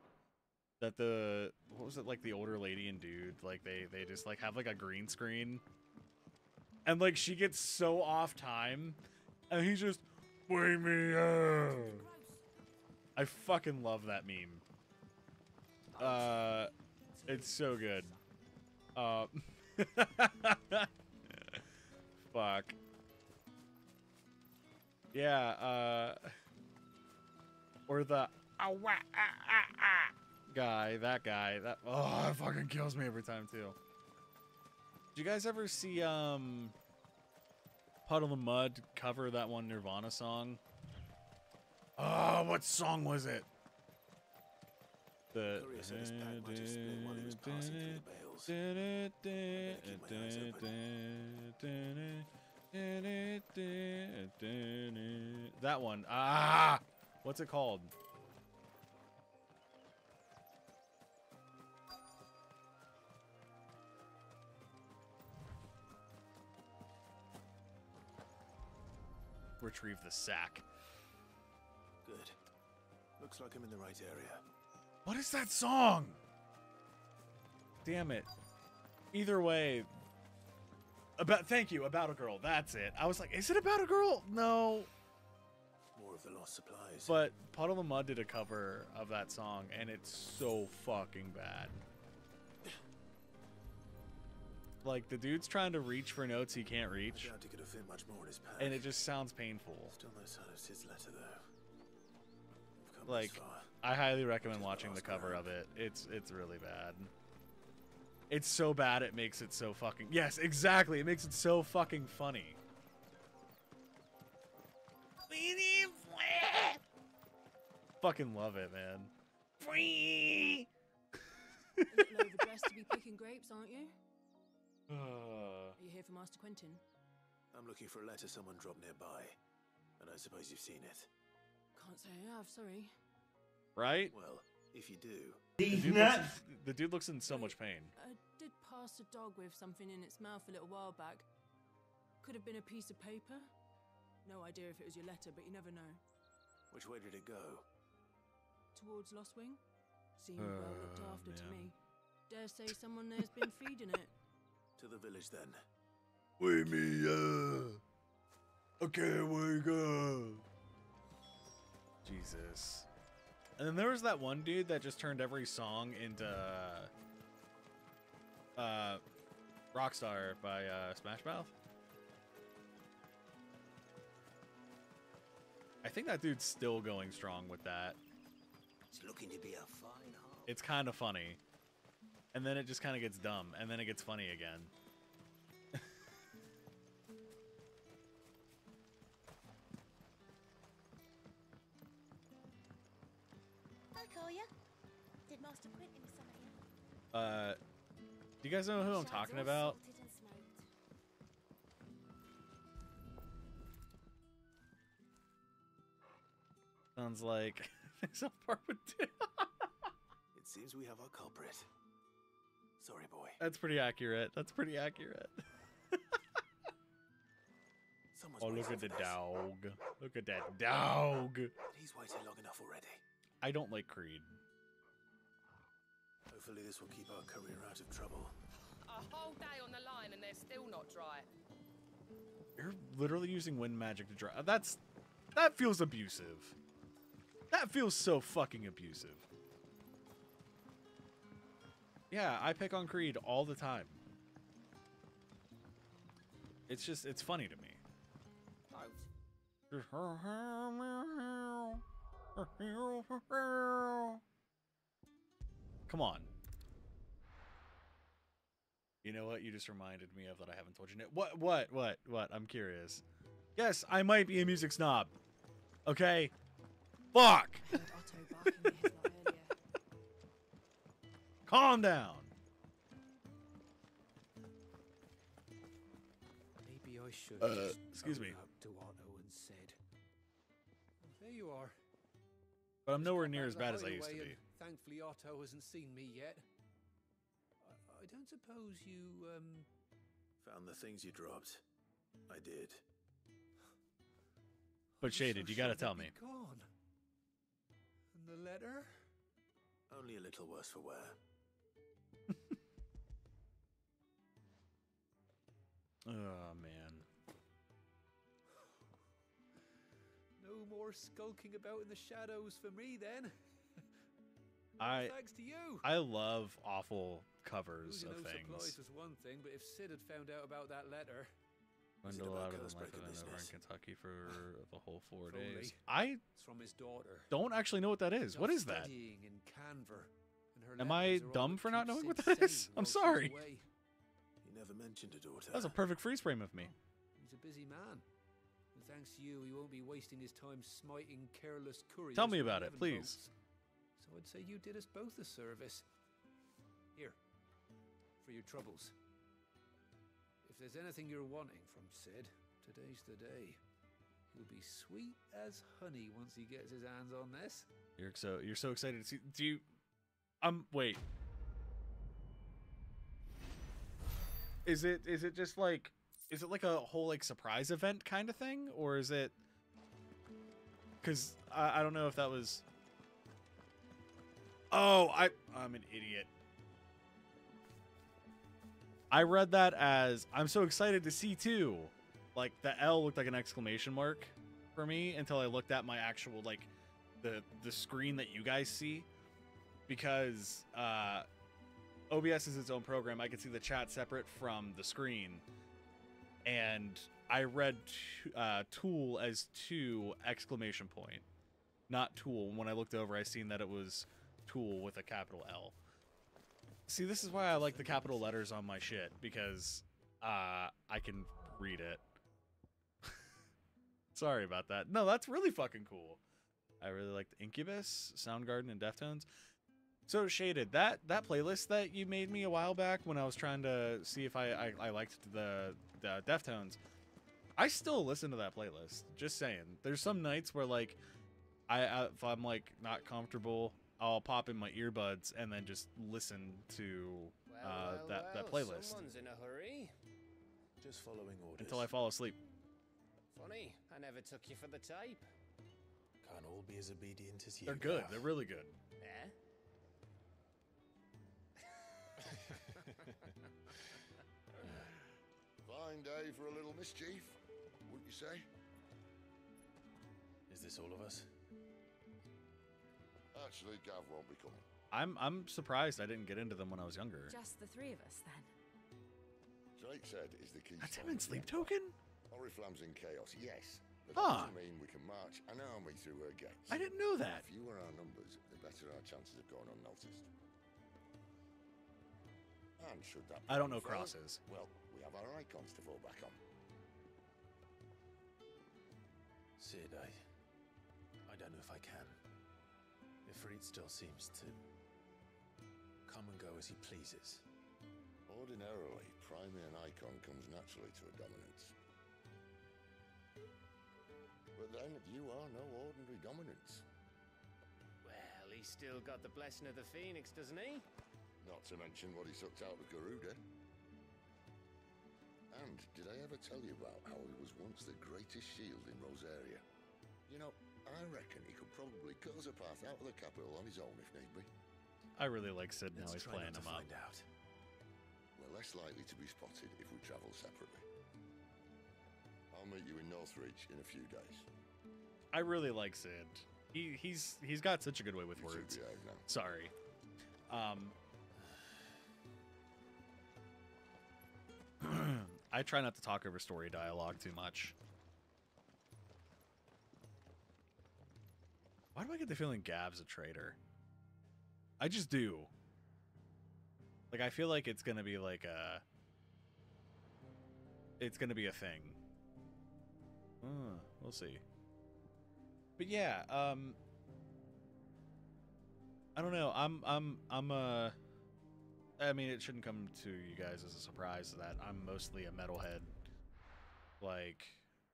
That the what was it like the older lady and dude like they they just like have like a green screen? And like she gets so off time and he's just wake me up. I fucking love that meme. Uh it's so good. Uh fuck yeah uh or the ah, wah, ah, ah, ah guy that guy that oh that fucking kills me every time too. Did you guys ever see um puddle of mudd cover that one nirvana song? Oh what song was it? The Courier said his pack might have split while he was passing through the bales. that one ah what's it called retrieve the sack Good. Looks like I'm in the right area. What is that song? Damn it. Either way, about thank you about a girl. That's it. I was like, is it about a girl? No. More of the lost supplies. But Puddle of Mudd did a cover of that song, and it's so fucking bad. Like the dude's trying to reach for notes he can't I reach, doubt he could have fit much more in his pack. and it just sounds painful. Still no sign of Sid's letter, though. Like. I highly recommend watching the cover of it. It's it's really bad. It's so bad it makes it so fucking yes, exactly. It makes it so fucking funny. Fucking love it, man. A little overdressed to be picking grapes, aren't you? Uh, Are you here for Master Quentin? I'm looking for a letter someone dropped nearby. And I suppose you've seen it. Can't say I have, sorry. right? Well, if you do. The dude, looks in, the dude looks in so much pain. I did pass a dog with something in its mouth a little while back. Could have been a piece of paper. No idea if it was your letter, but you never know. Which way did it go? Towards Lostwing? Seemed oh, well looked Oh, after to me. Dare say someone there's been feeding it. To the village then. Wake me up. I can't wake up. Jesus. And then there was that one dude that just turned every song into uh Rockstar by uh Smash Mouth. I think that dude's still going strong with that. It's looking to be a fine. It's kind of funny. And then it just kind of gets dumb and then it gets funny again. Uh do you guys know who I'm talking about? Salted and smoked. Sounds like South Park would do. It seems we have our culprit. Sorry, boy. That's pretty accurate. That's pretty accurate. Oh, look at the this. dog. Look at that dog. He's waited long enough already. I don't like Creed. Hopefully, this will keep our career out of trouble. A whole day on the line and they're still not dry. You're literally using wind magic to dry. That's that feels abusive. That feels so fucking abusive. Yeah, I pick on Creed all the time. It's just it's funny to me. Come on. You know what? You just reminded me of that I haven't told you. What? What? What? What? I'm curious. Yes, I might be a music snob. Okay. Fuck. Calm down. Maybe I should. Uh, excuse me. up to Otto and said, "There you are." But I'm nowhere near as bad as I used to be. Thankfully, Otto hasn't seen me yet. I, I don't suppose you um. Found the things you dropped. I did. But shaded, you gotta tell me. Gone. And the letter? Only a little worse for wear. Oh man. No more skulking about in the shadows for me then. I Thanks to you. I love awful covers Losing of no supplies things. was one thing, but if Cid had found out about that letter, Went a lot of Ghost the life Breaker event over in? Kentucky for the whole four If only. days. I it's from his daughter. don't actually know what that is. She's What off is that? In Kanver, Am I letters are all dumb for not knowing what that is? I'm sorry. away. He never mentioned a daughter. That was a perfect freeze frame of me. He's a busy man. And thanks to you, he won't be wasting his time smiting careless couriers. Tell me about it, please. bolts. So I'd say you did us both a service. For your troubles. If there's anything you're wanting from Cid, today's the day. He'll be sweet as honey once he gets his hands on this. You're so you're so excited to see. Do you? Um. Wait. Is it is it just like is it like a whole like surprise event kind of thing or is it? Because I, I don't know if that was. Oh, I I'm an idiot. I read that as I'm so excited to see too. Like the L looked like an exclamation mark for me until I looked at my actual like the the screen that you guys see because uh OBS is its own program. I can see the chat separate from the screen. And I read uh, tool as two exclamation point, not tool. When I looked over, I seen that it was tool with a capital L. See, this is why I like the capital letters on my shit because uh, I can read it. Sorry about that. No, that's really fucking cool. I really liked Incubus, Soundgarden, and Deftones. So shaded that that playlist that you made me a while back when I was trying to see if I I, I liked the the Deftones. I still listen to that playlist. Just saying. There's some nights where like I, I if I'm like not comfortable, I'll pop in my earbuds and then just listen to uh, well, that that playlist Someone's in a hurry. Just following orders. until I fall asleep. Funny, I never took you for the type. Can't all be as obedient as you. They're good. are. They're really good. Eh? Fine day for a little mischief, wouldn't you say? Is this all of us? Actually, Gav won't be coming. I'm I'm surprised I didn't get into them when I was younger. Just the three of us then. Drake's Head is the key. That's him in Sleep Token? Oriflamme's in chaos, yes. But Huh. that doesn't mean we can march an army through her gates. I didn't know that. The fewer our numbers, the better our chances of going unnoticed. And should that I don't know fail, crosses. Well, we have our icons to fall back on. Cid, I. I don't know if I can. Ifrit still seems to. come and go as he pleases. Ordinarily, priming an Eikon comes naturally to a Dominant. But then you are no ordinary Dominant. Well, he's still got the blessing of the phoenix, doesn't he? Not to mention what he sucked out of Garuda. And did I ever tell you about how he was once the greatest shield in Rosaria? You know, I reckon he could probably cut us a path out of the capital on his own if need be. I really like Cid now. Let's He's try playing not him to up. find out. We're less likely to be spotted if we travel separately. I'll meet you in Northreach in a few days. I really like Cid. He he's he's got such a good way with You words. now. Sorry. Um I try not to talk over story dialogue too much. Why do I get the feeling Gav's a traitor? I just do. Like I feel like it's gonna be like a it's gonna be a thing. Uh, we'll see. But yeah, um I don't know. I'm I'm I'm uh I mean it shouldn't come to you guys as a surprise that I'm mostly a metalhead. Like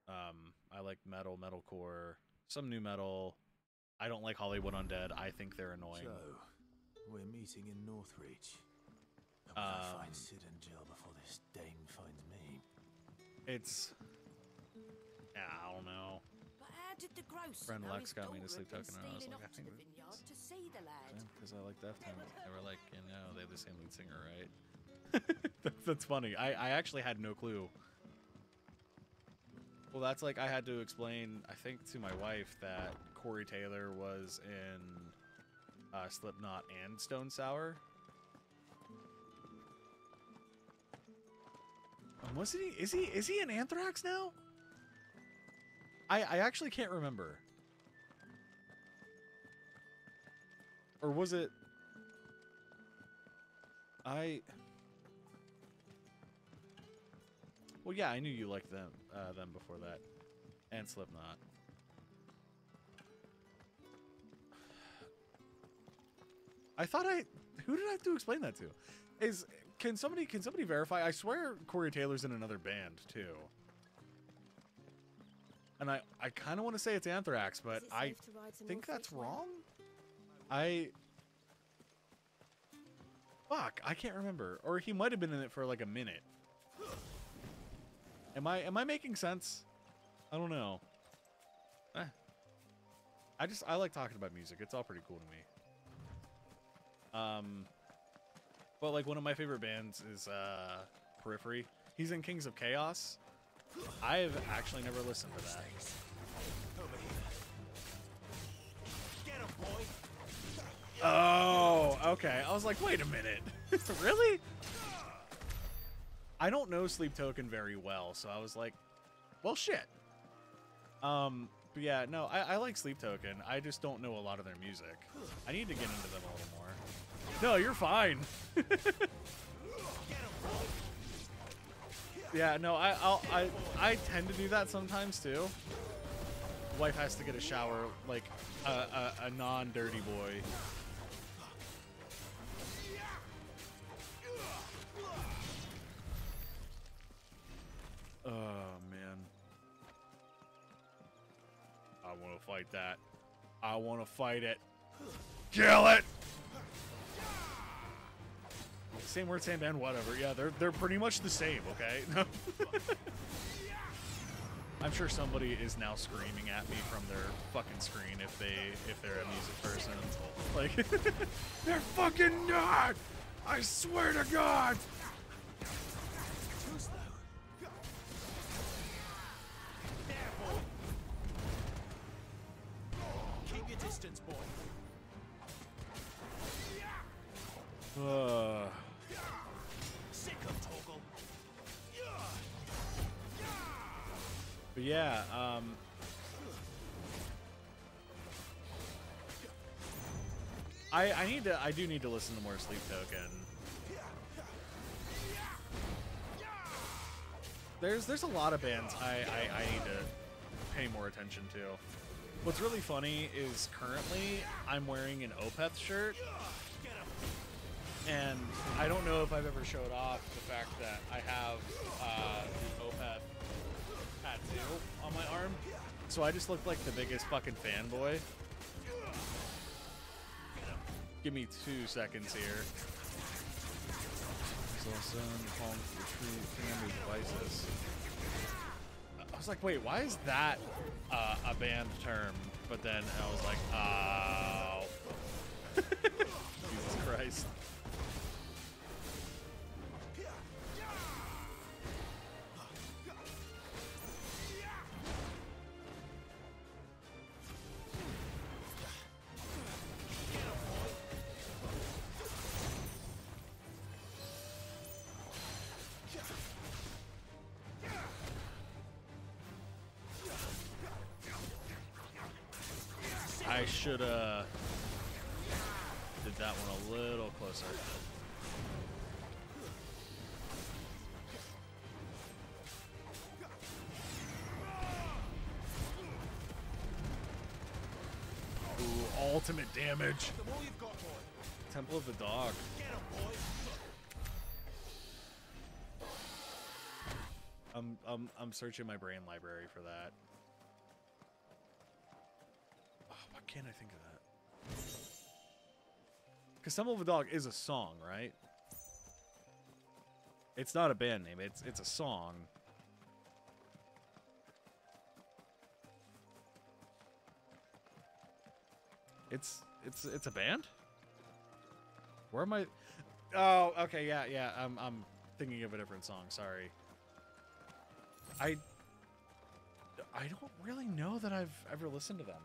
um I like metal, metalcore, some new metal. I don't like Hollywood Undead. I think they're annoying. So, we're meeting in Northreach. And will I Um, find Cid and Jill before this dame finds me? It's yeah, I don't know. But how did the grocer Friend know Lex got me to sleep had been token, and I was like, I think the it's- to see the lad? because I like Deftones. They were like, you know, they have the same lead singer, right? That- that's funny. I, I actually had no clue. Well, that's like I had to explain, I think, to my wife that Corey Taylor was in uh, Slipknot and Stone Sour. Um, was he? Is he? Is he in Anthrax now? I I actually can't remember. Or was it? I. Well, yeah, I knew you liked them uh, them before that, and Slipknot. I thought I. Who did I have to explain that to? Is can somebody can somebody verify? I swear Corey Taylor's in another band too. And I I kind of want to say it's Anthrax, but it I safe to ride to think that's wrong. I. Fuck, I can't remember. Or he might have been in it for like a minute. Am I am I making sense? I don't know. Eh. I just I like talking about music. It's all pretty cool to me. Um but like one of my favorite bands is uh Periphery. He's in Kings of Chaos. I've actually never listened to that. Oh, okay. I was like, wait a minute. really? I don't know Sleep Token very well, so I was like, well, shit. Um, but yeah, no, I, I like Sleep Token. I just don't know a lot of their music. I need to get into them a little more. No, you're fine. yeah, no, I I'll, I I tend to do that sometimes too. Wife has to get a shower, like a, a, a non-dirty boy. Oh man. I want to fight that. I want to fight it. Kill it. Same word, same band, whatever. Yeah, they're they're pretty much the same. Okay. I'm sure somebody is now screaming at me from their fucking screen if they if they're a music person. Like they're fucking not. I swear to God. Keep your distance, boy. Uh, but yeah, um, I I need to I do need to listen to more Sleep Token. There's there's a lot of bands I, I, I need to pay more attention to. What's really funny is currently I'm wearing an Opeth shirt. And I don't know if I've ever showed off the fact that I have uh, tattoo on my arm. So I just looked like the biggest fucking fanboy. Give me two seconds here. Retreat, family devices. I was like, wait, why is that uh, a banned term? But then I was like, oh. Jesus Christ. Should uh did that one a little closer. Ooh, ultimate damage. Temple of the Dog. I'm I'm I'm searching my brain library for that. Can't I think of that? Because Temple of a Dog is a song, right? It's not a band name. It's it's a song. It's it's it's a band. Where am I? Oh, okay, yeah, yeah. I'm I'm thinking of a different song. Sorry. I I don't really know that I've ever listened to them.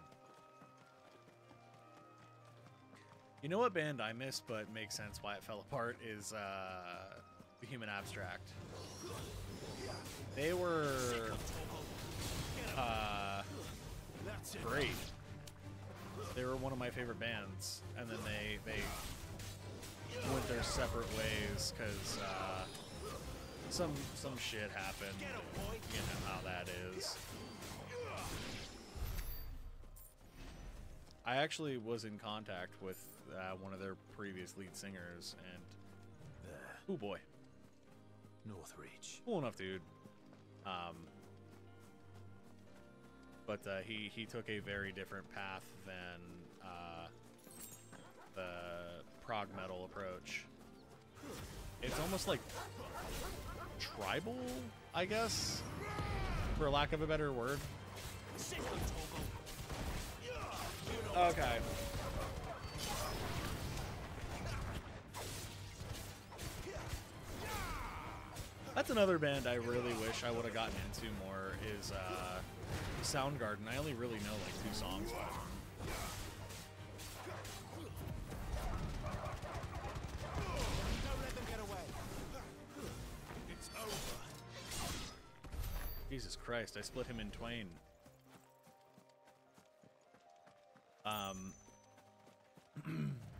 You know what band I missed, but makes sense why it fell apart is uh, Human Abstract. They were uh, great. They were one of my favorite bands, and then they they went their separate ways because uh, some some shit happened. You know how that is. I actually was in contact with uh, one of their previous lead singers, and oh boy, Northreach. cool enough dude. Um, but uh, he he took a very different path than uh, the prog metal approach. It's almost like tribal, I guess, for lack of a better word. Okay. That's another band I really wish I would have gotten into more is uh, Soundgarden. I only really know like two songs by them. Jesus Christ, I split him in twain. Um.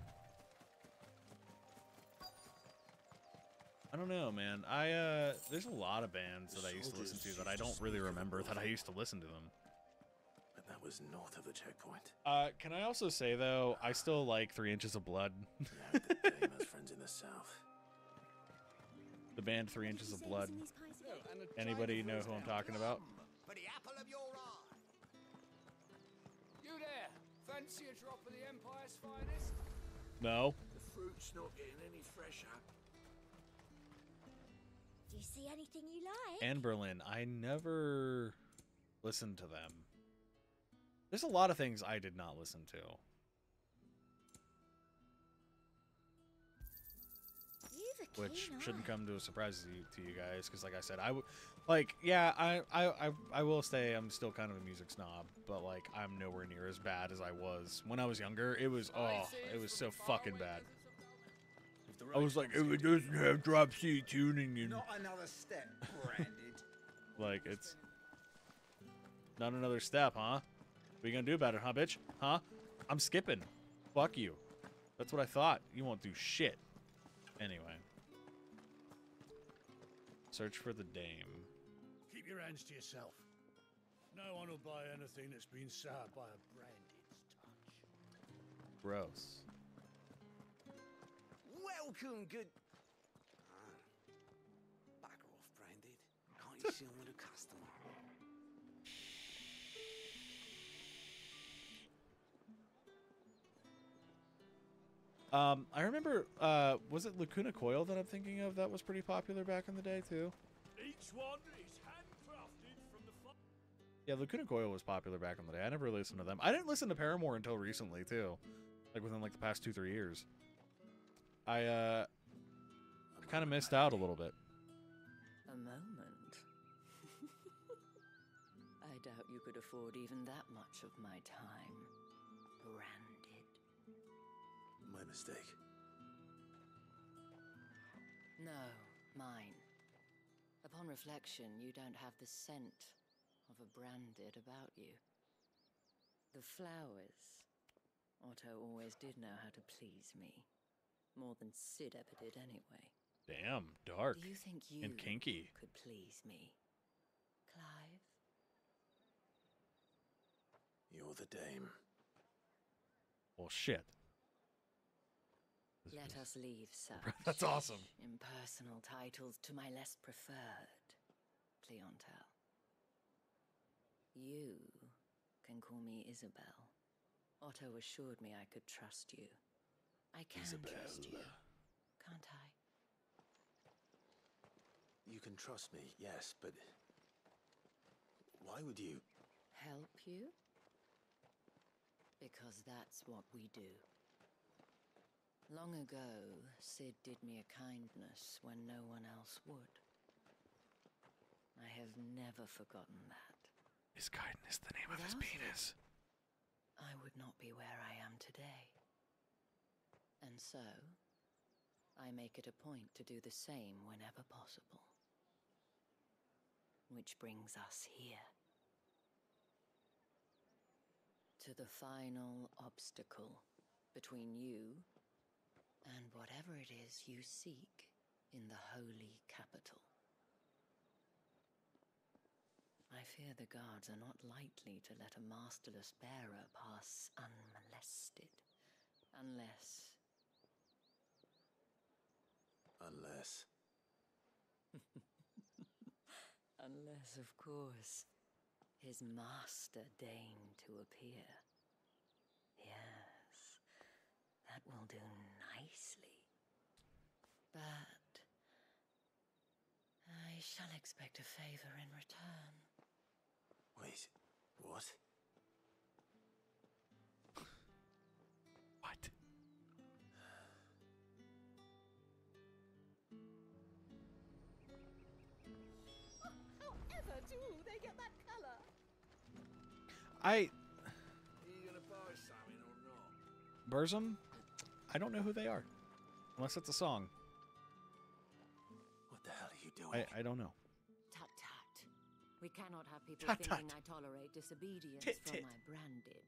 I don't know, man. I uh there's a lot of bands that I used to listen to that I don't really remember that I used to listen to them. But that was north of the checkpoint. Uh can I also say though, I still like 3 Inches of Blood. Dame has friends in the south. the band 3 Inches of Blood. Anybody know who I'm talking about? For the apple of your eye. You there? Fancy a drop of the Empire's finest? No. The fruit's not getting any fresher. See anything you like? And Berlin. I never listened to them. There's a lot of things I did not listen to. Which shouldn't come to a surprise to you, to you guys because like i said i would like yeah I, I i i will say i'm still kind of a music snob but like i'm nowhere near as bad as i was when i was younger it was oh it was so fucking bad i was like if it doesn't have drop c tuning and Not another step, branded. like it's not another step huh? What you gonna do about it huh bitch? Huh? I'm skipping. Fuck you. That's what i thought. You won't do shit. Anyway. Search for the dame. Keep your hands to yourself. No one will buy anything that's been soured by a branded touch. gross Welcome, good. Ah, Bugger off, branded. Can't you see I'm with a customer? Um, I remember, uh, was it Lacuna Coil that I'm thinking of that was pretty popular back in the day too? Each one is handcrafted from the. Yeah, Lacuna Coil was popular back in the day. I never listened to them. I didn't listen to Paramore until recently too, like within like the past two three years. I uh, I kind of missed out a little bit. A moment. I doubt you could afford even that much of my time. Branded. My mistake. No, mine. Upon reflection, you don't have the scent of a branded about you. The flowers. Otto always did know how to please me. More than Cid ever did, anyway. Damn, dark Do you think you and kinky. could please me, Clive? You're the dame. Well, shit. Let us leave sir. That's awesome. impersonal titles to my less preferred clientele. You can call me Isabelle. Otto assured me I could trust you. I can trust you, can't I? You can trust me, yes, but why would you? Help you? Because that's what we do. Long ago, Cid did me a kindness when no one else would. I have never forgotten that. His kindness, the name of his Without it, penis. I would not be where I am today. And so, I make it a point to do the same whenever possible. Which brings us here. To the final obstacle between you and whatever it is you seek in the holy capital. I fear the guards are not likely to let a masterless bearer pass unmolested. Unless. Unless. Unless, of course, his master deign to appear. Yes, that will do nicely. But. I shall expect a favor in return. Wait? What? I Are you gonna buy something or not? Burzum, I don't know who they are, unless it's a song. What the hell are you doing? I I don't know. Tut tut. We cannot have people Tut, thinking tut. I tolerate disobedience Tit, from tit. my branded.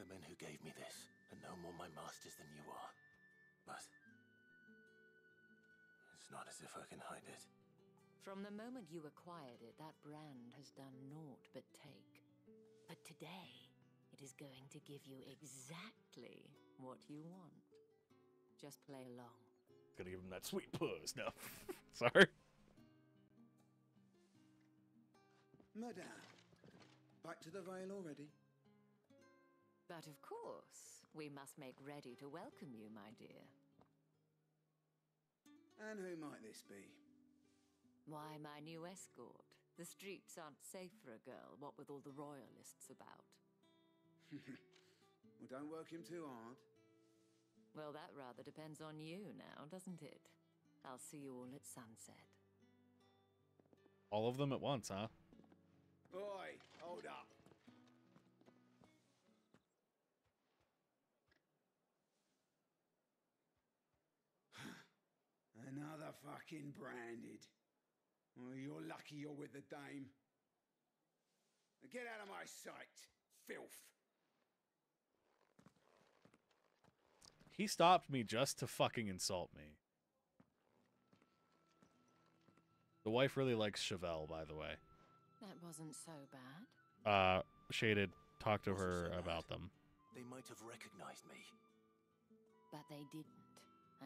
The men who gave me this are no more my masters than you are. But it's not as if I can hide it. From the moment you acquired it, that brand has done naught but take. But today, it is going to give you exactly what you want. Just play along. Gonna give him that sweet puss. No, sorry. Madame, back to the veil already? But of course, we must make ready to welcome you, my dear. And who might this be? Why, my new escort. The streets aren't safe for a girl, what with all the royalists about. well, don't work him too hard. Well, that rather depends on you now, doesn't it? I'll see you all at sunset. All of them at once, huh? Boy, hold up. Another fucking branded. Well, you're lucky you're with the dame. Now Get out of my sight, filth. He stopped me just to fucking insult me. The wife really likes Chevelle, by the way. That wasn't so bad. Uh, Shaded talked to her about them. They might have recognized me. But they didn't.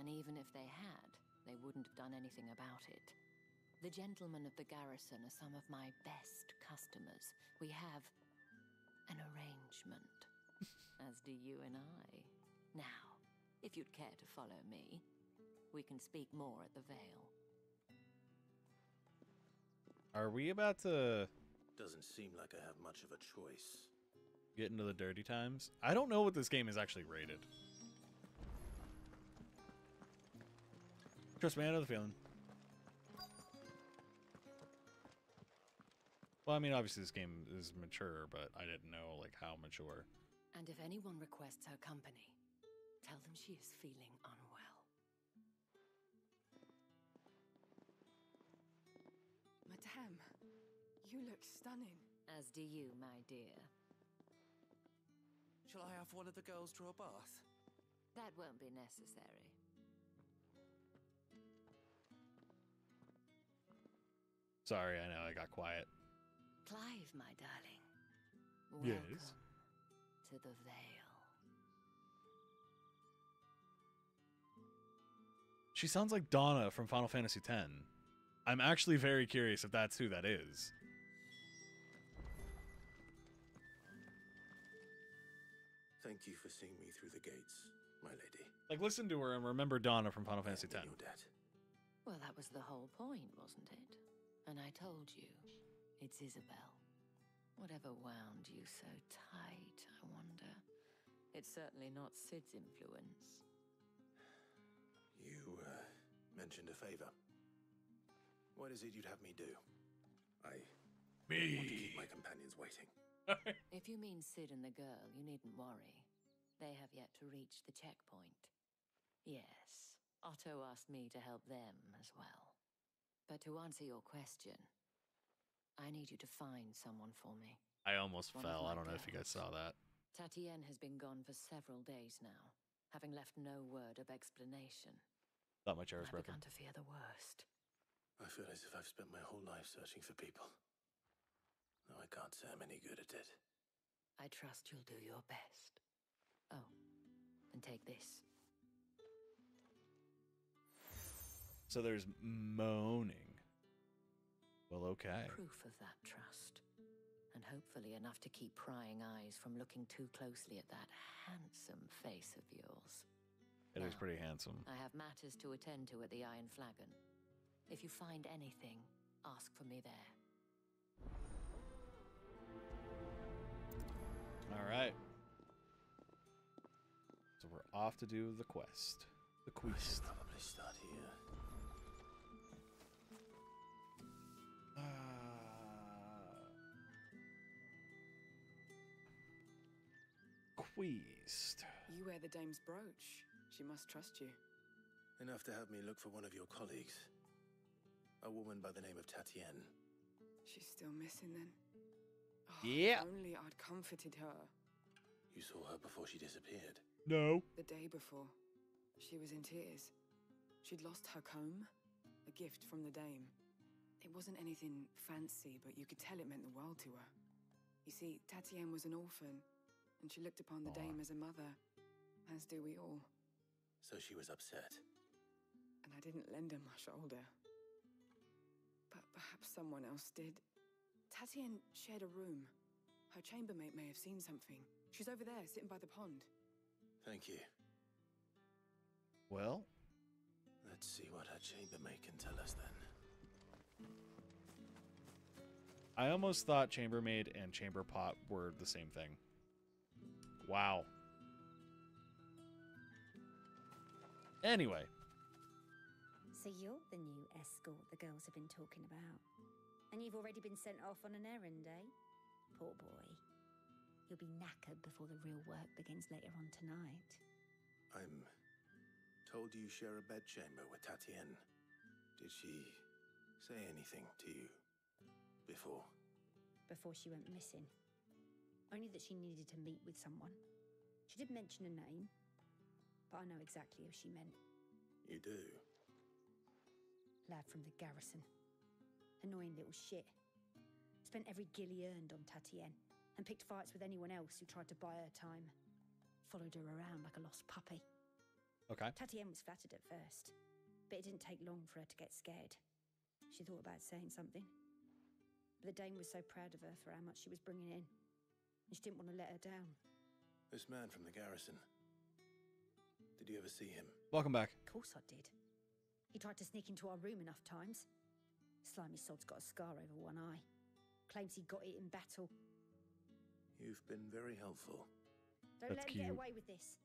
And even if they had, they wouldn't have done anything about it. The gentlemen of the garrison are some of my best customers. We have an arrangement, as do you and I. Now, If you'd care to follow me, we can speak more at the Veil. Are we about to Doesn't seem like I have much of a choice. get into the dirty times? I don't know what this game is actually rated. Trust me, I know the feeling. Well, I mean, obviously this game is mature, but I didn't know like how mature. And if anyone requests her company, tell them she is feeling unwell. Madame, you look stunning. As do you, my dear. Shall I have one of the girls draw a bath? That won't be necessary. Sorry, I know I got quiet. Clive, my darling. Yes. Welcome to the Veil. She sounds like Dona from Final Fantasy X. I'm actually very curious if that's who that is. Thank you for seeing me through the gates, my lady. Like, listen to her and remember Dona from Final Fantasy X. Well, that was the whole point, wasn't it? And I told you, it's Isabelle. Whatever wound you so tight, I wonder. It's certainly not Cid's influence. You uh, mentioned a favor. What is it you'd have me do? I Me. want to keep my companions waiting. If you mean Cid and the girl, you needn't worry. They have yet to reach the checkpoint. Yes, Otto asked me to help them as well. But to answer your question, I need you to find someone for me. I almost One fell. I don't know if you guys saw that. Tatienne has been gone for several days now, having left no word of explanation. Thought my chair was I've broken. begun to fear the worst. I feel as if I've spent my whole life searching for people. Though I can't say I'm any good at it. I trust you'll do your best. Oh, and take this. So there's moaning. Well, okay. Proof of that trust. And hopefully enough to keep prying eyes from looking too closely at that handsome face of yours. It is Now, pretty handsome. I have matters to attend to at the Iron Flagon. If you find anything, ask for me there. All right. So we're off to do the quest. The quest. Probably start here. Quest. You wear the dame's brooch. She must trust you. Enough to have me look for one of your colleagues. A woman by the name of Tatienne. She's still missing then. Oh, Yeah. If only I'd comforted her. You saw her before she disappeared. No. The day before, she was in tears. She'd lost her comb, a gift from the dame. It wasn't anything fancy, but you could tell it meant the world to her. You see, Tatienne was an orphan, and she looked upon the Aw. dame as a mother, as do we all. So she was upset. And I didn't lend her my shoulder. But perhaps someone else did. Tatienne shared a room. Her chambermaid may have seen something. She's over there, sitting by the pond. Thank you. Well, Let's see what her chambermaid can tell us then. I almost thought chambermaid and chamberpot were the same thing. Wow. Anyway, So you're the new escort the girls have been talking about. And you've already been sent off on an errand, eh? Poor boy. You'll be knackered before the real work begins later on tonight. I'm told you share a bedchamber with Tatienne. Did she say anything to you before? Before she went missing. Only that she needed to meet with someone. She did mention a name, but I know exactly who she meant. You do? Lad from the garrison. Annoying little shit. Spent every guil he earned on Tatienne and picked fights with anyone else who tried to buy her time. Followed her around like a lost puppy. okay. Tatienne was flattered at first, but it didn't take long for her to get scared. She thought about saying something. But the dame was so proud of her for how much she was bringing in, and she didn't want to let her down. This man from the garrison. Did Did you ever see him? Welcome back. Of course I did. He tried to sneak into our room enough times. Slimy sod's got a scar over one eye. Claims he got it in battle. You've been very helpful. Don't That's let him get away with this.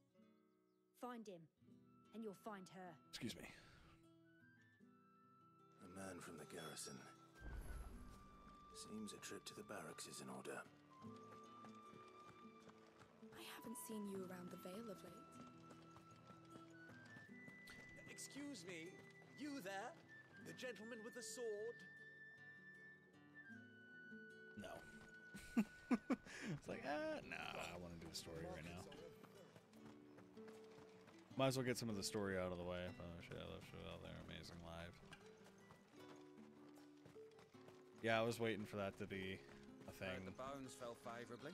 Find him, and you'll find her. Excuse me. A man from the garrison. Seems a trip to the barracks is in order. I haven't seen you around the Veil of late. Excuse me, you there? The gentleman with the sword? No. it's like, ah, nah, I want to do the story right now. Might as well get some of the story out of the way. Oh shit, I left it out there. Amazing live. Yeah, I was waiting for that to be a thing. The bones fell favourably.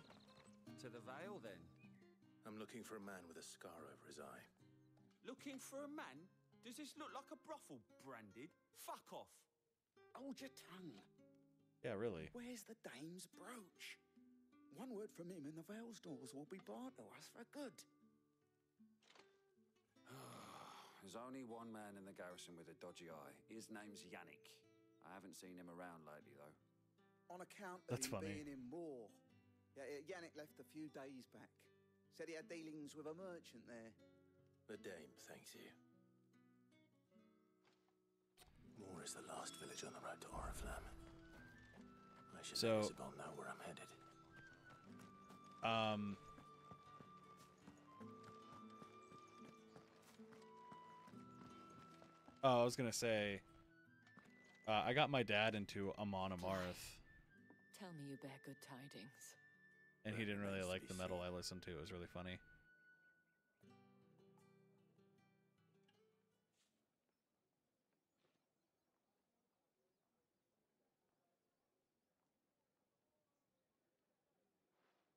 To the Veil, then. I'm looking for a man with a scar over his eye. Looking for a man? Does this look like a brothel, Branded? Fuck off. Hold your tongue. Yeah, really. Where's the dame's brooch? One word from him and the Veil's doors will be barred to us for good. There's only one man in the garrison with a dodgy eye. His name's Yannick. I haven't seen him around lately, though. On account of That's him funny. being in war. Yeah, yeah, Yannick left a few days back. Said he had dealings with a merchant there. The dame thanks you. Moore is the last village on the road to Oriflamme. I should So- let Isabelle know where I'm headed. Um. Oh, I was gonna say. Uh, I got my dad into Amon Amarth, Tell me you bear good tidings. And he didn't really like the metal I listened to. It was really funny.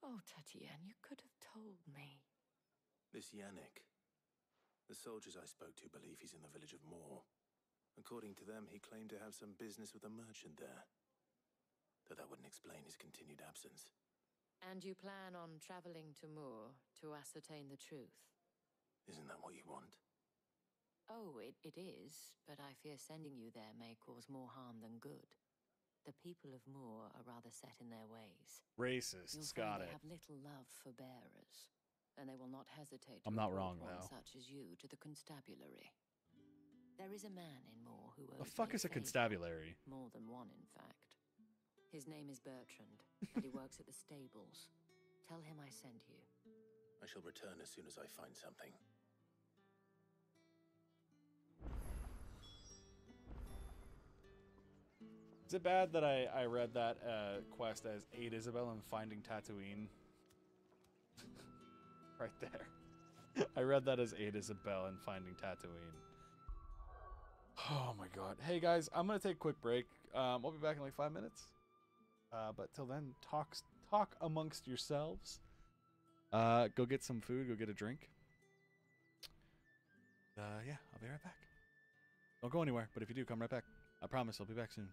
Oh, Tatiane, you could have told me. This Yannick. The soldiers I spoke to believe he's in the village of Moore. According to them, he claimed to have some business with a merchant there. Though that wouldn't explain his continued absence. And you plan on traveling to Moore to ascertain the truth? Isn't that what you want? Oh, it, it is, but I fear sending you there may cause more harm than good. The people of Moore are rather set in their ways. Racists, You'll got find they it. have little love for bearers, and they will not hesitate to I'm not wrong, one though. such as you to the constabulary. There is a man in Moore who The fuck is a favour. constabulary? More than one, in fact. His name is Bertrand, and he works at the stables. Tell him I sent you. I shall return as soon as I find something. Is it bad that I, I read that uh, quest as Aid Isabelle and Finding Tatooine? right there. I read that as Aid Isabelle and Finding Tatooine. Oh my god. Hey guys, I'm gonna take a quick break. Um, I'll be back in like five minutes. Uh, but till then, talk talk amongst yourselves. Uh, go get some food. Go get a drink. Uh, yeah, I'll be right back. Don't go anywhere. But if you do, come right back. I promise I'll be back soon.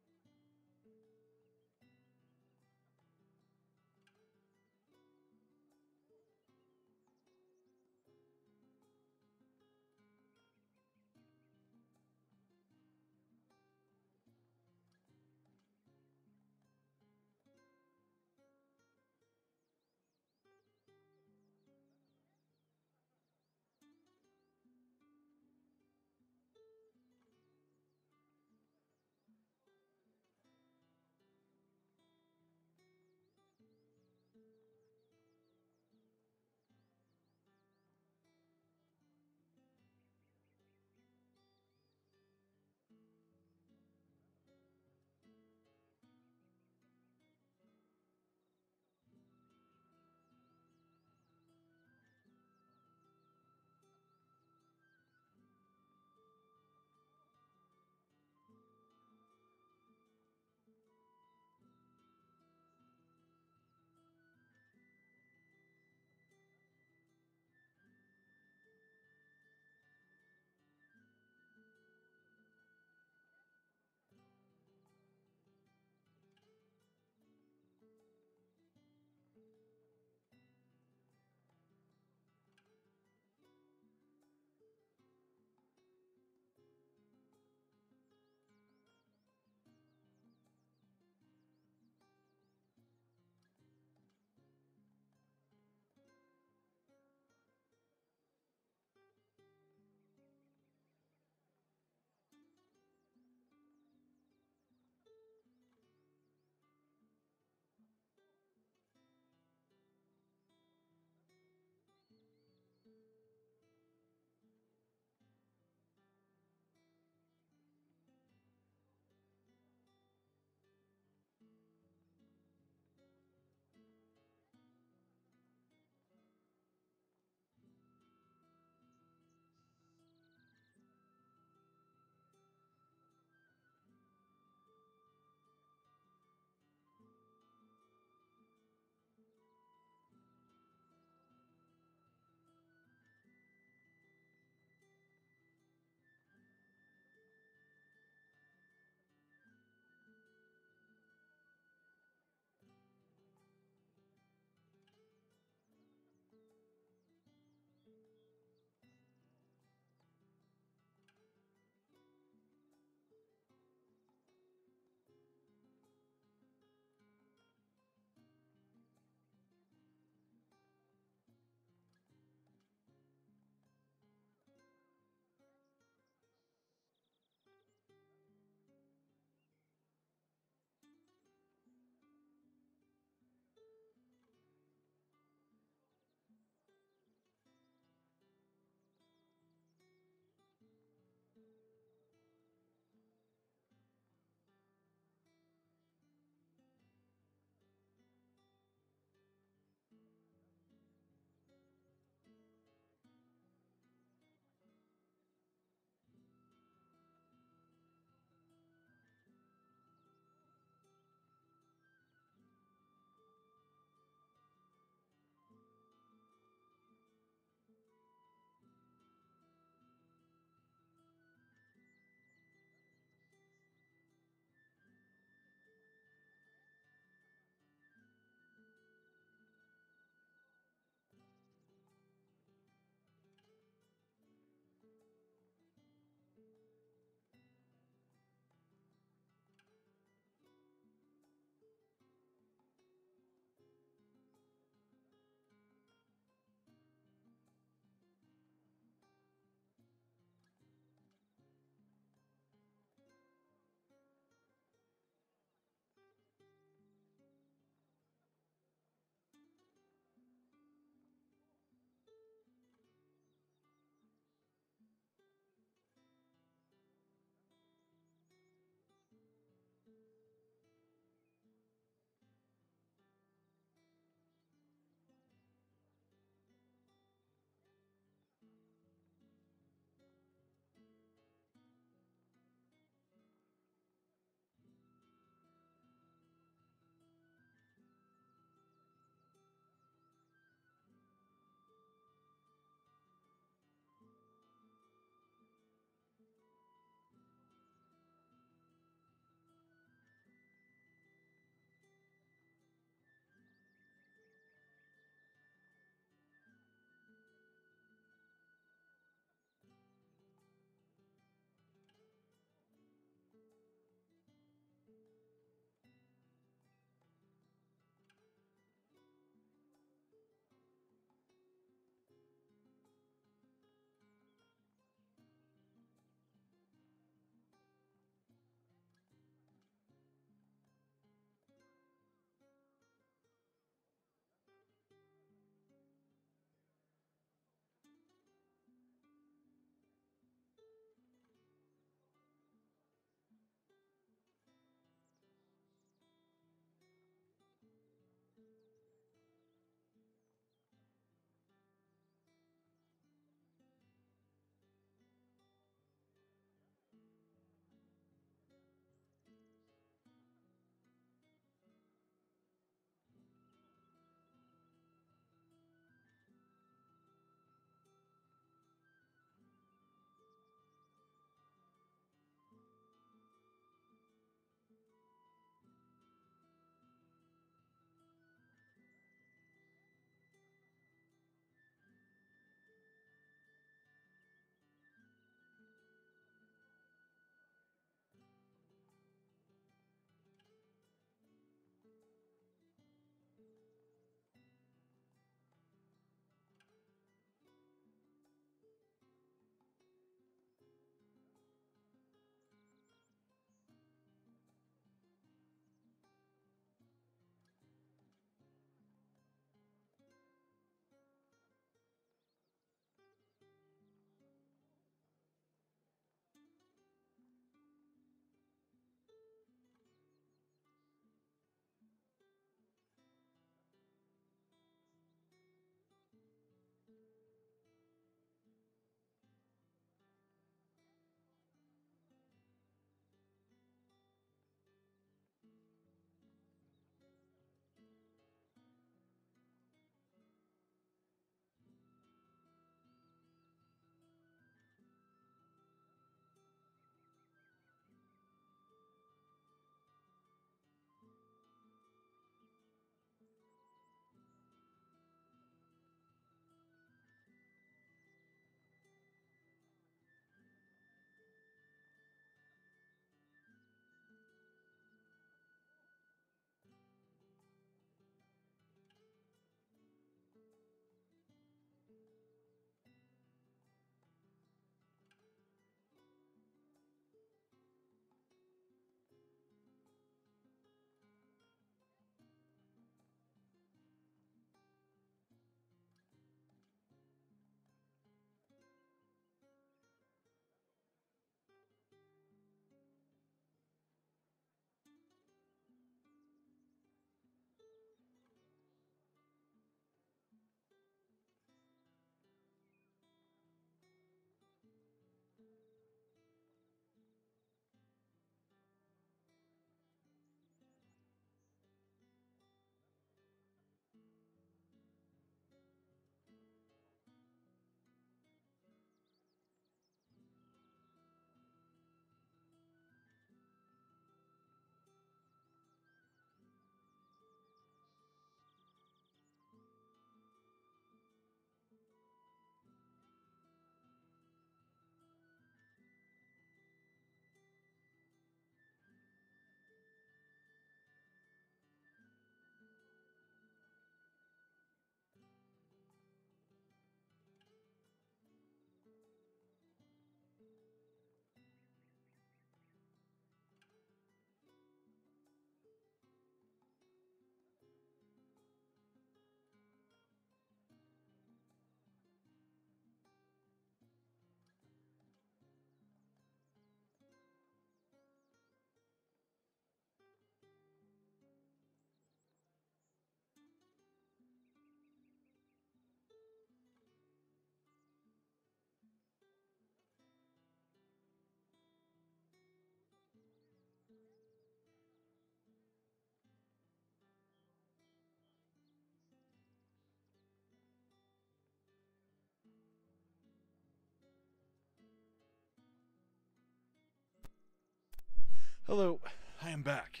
Hello, I am back.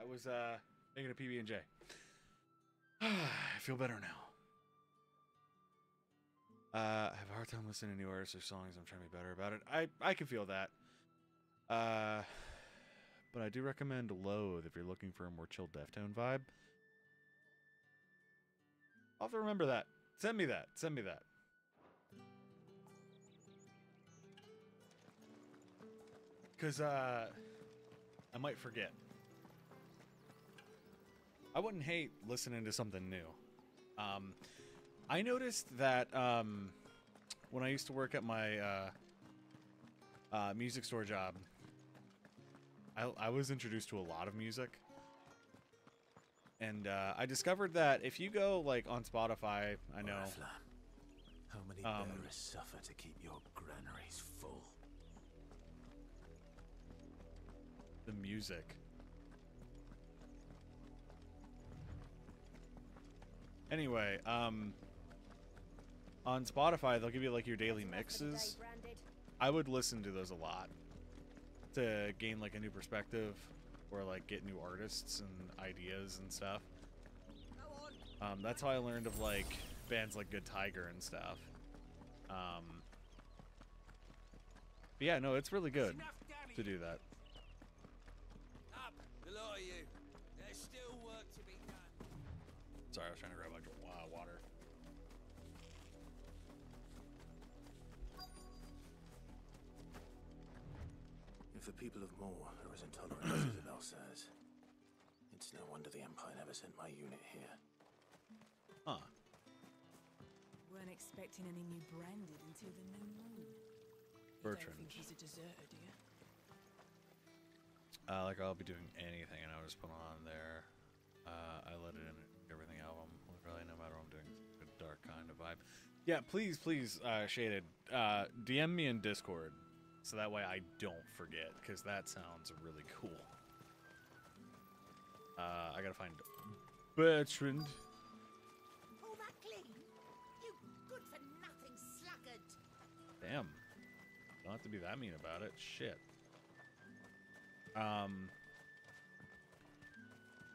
I was uh making a PB and J. I feel better now. Uh, I have a hard time listening to new artists or songs. I'm trying to be better about it. I I can feel that. Uh, but I do recommend Loathe if you're looking for a more chill Deftone vibe. I'll have to remember that. Send me that. Send me that. Cause uh, I might forget. I wouldn't hate listening to something new. Um, I noticed that um, when I used to work at my uh, uh, music store job, I, I was introduced to a lot of music. And uh, I discovered that if you go like on Spotify, I know. How many Um, suffer to keep your granaries full? The music. Anyway, um on Spotify they'll give you like your daily mixes. I would listen to those a lot to gain like a new perspective or like get new artists and ideas and stuff. Um, that's how I learned of like bands like Good Tiger and stuff. Um, but yeah, no, it's really good to do that. Up, the lot of you. There's still work to be done. Sorry, I was trying to grab like uh, water. If the people of Moore are as intolerant as Isabelle says, it's no wonder the Empire never sent my unit here. Huh. Weren't expecting any new branded until the new moon. You Bertrand. Don't think he's a deserter, do you? Uh, like I'll be doing anything and I'll just put on there. Uh, I let it in everything album. Really, no matter what I'm doing, it's a dark kind of vibe. Yeah, please, please, uh, shaded. Uh, DM me in Discord, so that way I don't forget, because that sounds really cool. Uh, I gotta find Bertrand. All that clean? You good for nothing sluggard. Damn. Don't have to be that mean about it. Shit. Um.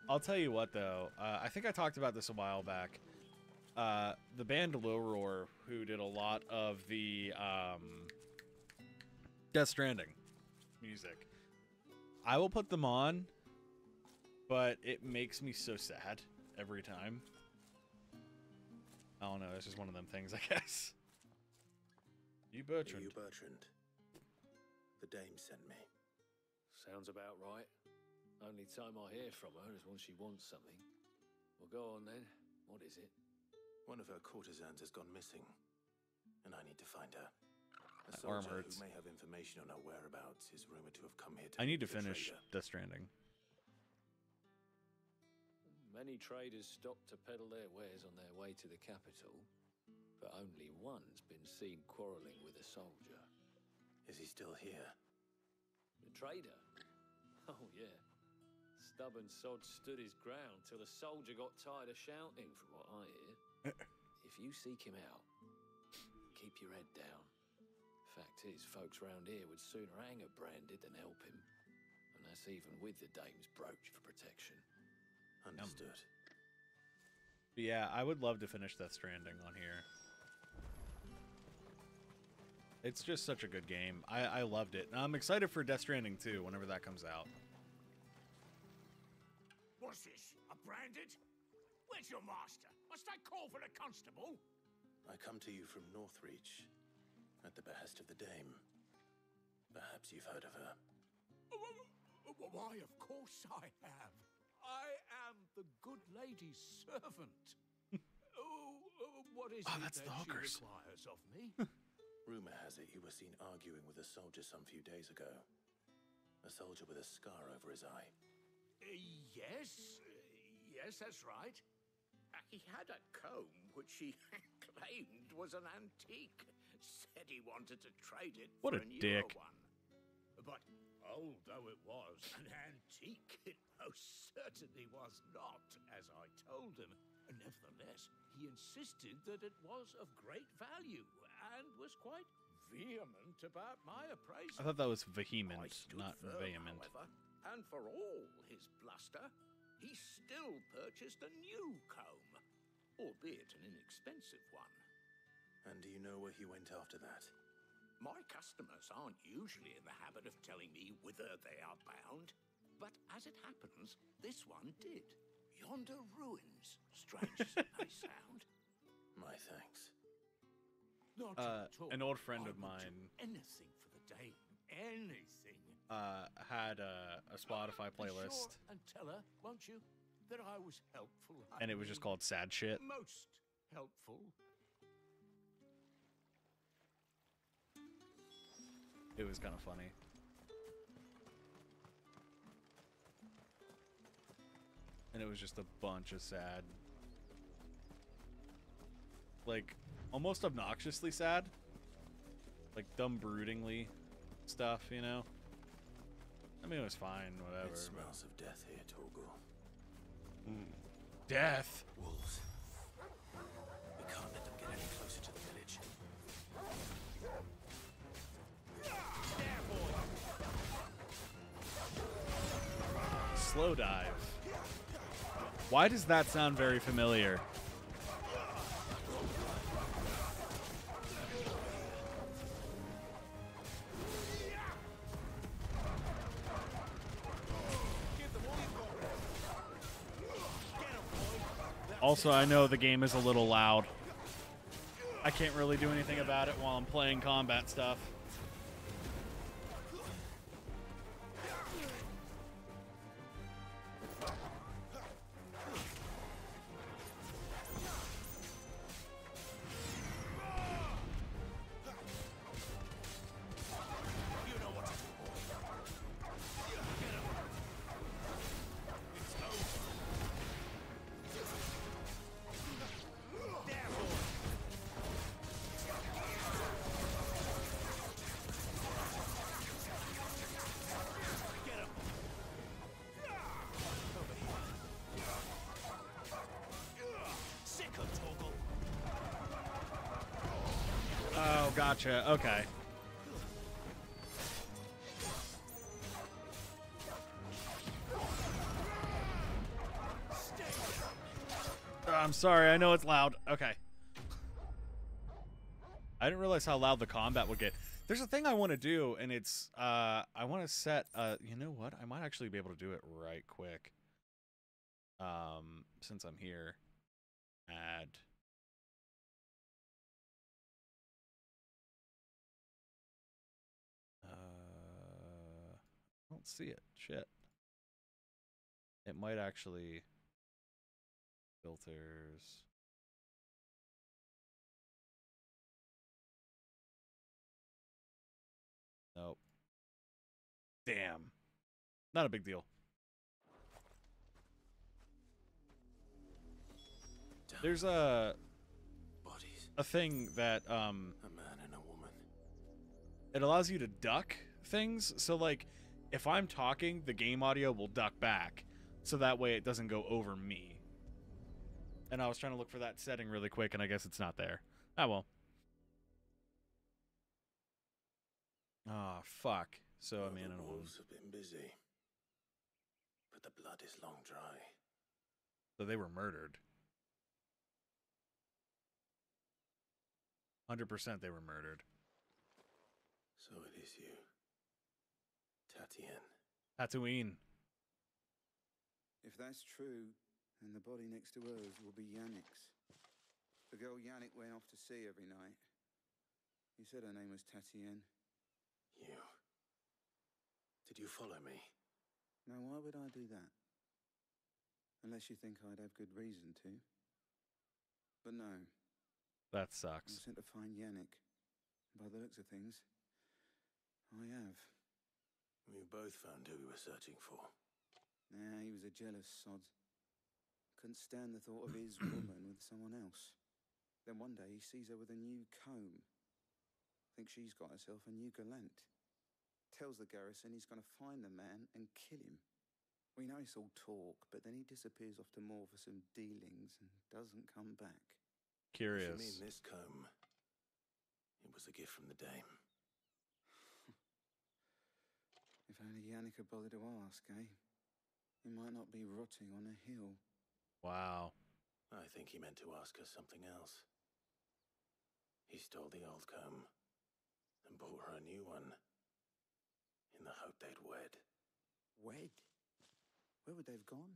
I'll tell you what, though. Uh, I think I talked about this a while back. Uh, the band Low Roar, who did a lot of the um, Death Stranding music, I will put them on, but it makes me so sad every time. I don't know. It's just one of them things, I guess. You Bertrand. You Bertrand. The dame sent me. Sounds about right. Only time I hear from her is when she wants something. Well, go on then. What is it? One of her courtesans has gone missing, and I need to find her. A My arm hurts. who may have information on her whereabouts is rumored to have come here to I need to meet the finish. Death Stranding. Many traders stop to peddle their wares on their way to the capital, but only one's been seen quarreling with a soldier. Is he still here? The trader? Oh, yeah. Stubborn sod stood his ground till the soldier got tired of shouting, from what I hear. if you seek him out, keep your head down. Fact is, folks round here would sooner hang a branded than help him. And that's even with the dame's brooch for protection. Understood. But yeah, I would love to finish Death Stranding on here. It's just such a good game. I, I loved it. And I'm excited for Death Stranding too, whenever that comes out. What's this? A branded? Where's your master? Must I call for a constable? I come to you from Northreach, at the behest of the dame. Perhaps you've heard of her. Oh, oh, oh, why, of course I have. I am the good lady's servant. oh, oh, what is Oh, it that's that the hookers. she requires of me? Rumor has it you were seen arguing with a soldier some few days ago. A soldier with a scar over his eye. Uh, yes, uh, yes, that's right. Uh, he had a comb which he claimed was an antique. Said he wanted to trade it What for a a, newer dick. one. But old though it was, an antique it most certainly was not, as I told him. Nevertheless, he insisted that it was of great value and was quite vehement about my appraisal. I thought that was vehement, I stood not firm, vehement. However, and for all his bluster, he still purchased a new comb, albeit an inexpensive one. And do you know where he went after that? My customers aren't usually in the habit of telling me whither they are bound, but as it happens, this one did. Yonder ruins, strange as it may sound. My thanks. Uh, an old friend of mine Anything for the dame. Anything. uh, had a, a Spotify playlist, sure and tell her, won't you, that I was helpful. I and it was just called "Sad Shit." Most helpful. It was kind of funny. And it was just a bunch of sad, like almost obnoxiously sad, like dumb, broodingly stuff, you know. I mean, it was fine, whatever. It but- smells of death here, Torgal. Hmm. Death. Wolves. We can't let them get any closer to the village. Slowdive. Why does that sound very familiar? Also, I know the game is a little loud. I can't really do anything about it while I'm playing combat stuff. Gotcha. Okay. Uh, I'm sorry. I know it's loud. Okay. I didn't realize how loud the combat would get. There's a thing I want to do, and it's uh, I want to set. Uh, you know what? I might actually be able to do it right quick. Um, since I'm here, add. Don't see it. Shit. It might actually filters. Nope. Damn. Not a big deal. There's a Bodies. a thing that um A man and a woman. it allows you to duck things. So like if I'm talking, the game audio will duck back. So that way it doesn't go over me. And I was trying to look for that setting really quick and I guess it's not there. Ah well. Ah, fuck. So a Well, man the and a woman. wolves have been busy. But the blood is long dry. So they were murdered. 100% they were murdered. So it is you. Tatienne. Tatooine. If that's true, then the body next to hers will be Yannick's. The girl Yannick went off to sea every night. He said her name was Tatienne. You. Did you follow me? Now, why would I do that? Unless you think I'd have good reason to. But no, That sucks. I sucks. was sent to find Yannick. By the looks of things, I have. We both found who we were searching for. Nah, he was a jealous sod. Couldn't stand the thought of his woman with someone else. Then one day he sees her with a new comb. Thinks she's got herself a new gallant. Tells the garrison he's going to find the man and kill him. We know it's all talk, but then he disappears off to Moore for some dealings and doesn't come back. If you Curious. mean this comb, It was a gift from the dame. If only Yannick had bothered to ask, eh? He might not be rotting on a hill. Wow. I think he meant to ask her something else. He stole the old comb and bought her a new one in the hope they'd wed. Wed? Where would they have gone?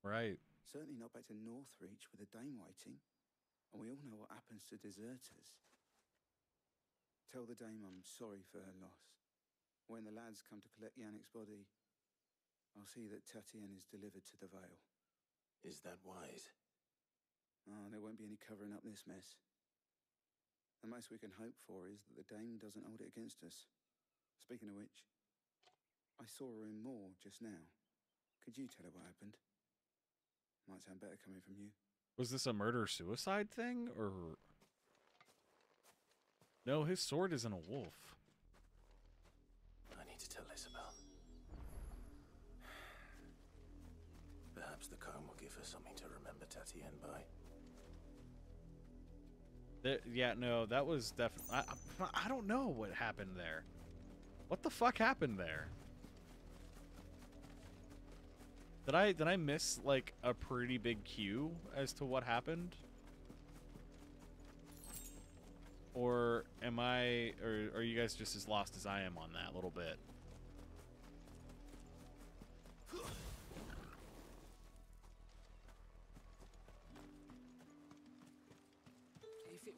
Right. Certainly not back to Northreach with a dame waiting. And we all know what happens to deserters. Tell the dame I'm sorry for her loss. When the lads come to collect Yannick's body, I'll see that Tatian is delivered to the Veil. Is that wise? Oh, there won't be any covering up this mess. The most we can hope for is that the dame doesn't hold it against us. Speaking of which, I saw her in Moore just now. Could you tell her what happened? Might sound better coming from you. Was this a murder suicide thing or No, his sword isn't a wolf. Tell Isabelle. Perhaps the comb will give her something to remember Tatien by. Th- yeah, no, that was definitely. I, I- don't know what happened there. What the fuck happened there? Did I did I miss like a pretty big cue as to what happened? Or am I or are you guys just as lost as I am on that little bit?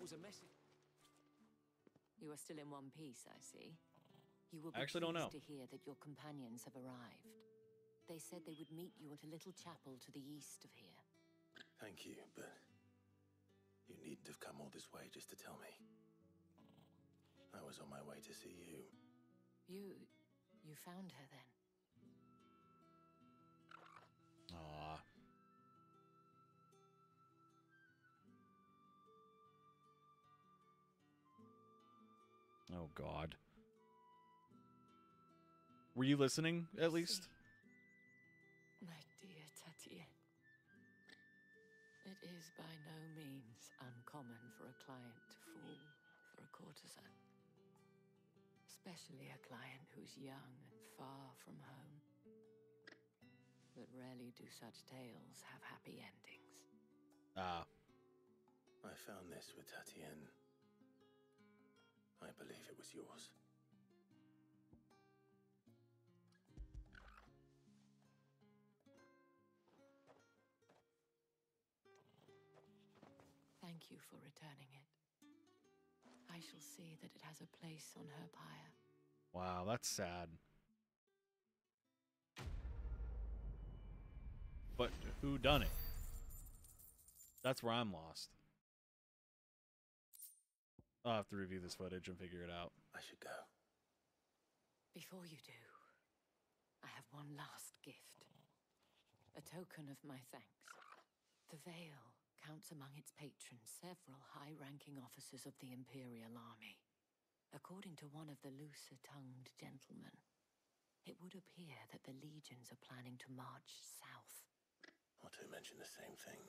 Was a message. You are still in one piece, I see. You will I be actually don't know. pleased to hear that your companions have arrived. They said they would meet you at a little chapel to the east of here. Thank you, but you needn't have come all this way just to tell me. I was on my way to see you. You. you found her then? Aw. Oh God. Were you listening at least? My dear Tatien. It is by no means uncommon for a client to fall for a courtesan. Especially a client who's young and far from home. But rarely do such tales have happy endings. Ah. I found this with Tatien. I believe it was yours. Thank you for returning it. I shall see that it has a place on her pyre. Wow, that's sad. But who done it? That's where I'm lost. I'll have to review this footage and figure it out. I should go. Before you do, I have one last gift. A token of my thanks. The veil counts among its patrons several high-ranking officers of the Imperial Army. According to one of the looser-tongued gentlemen, it would appear that the legions are planning to march south. Not to mention the same thing.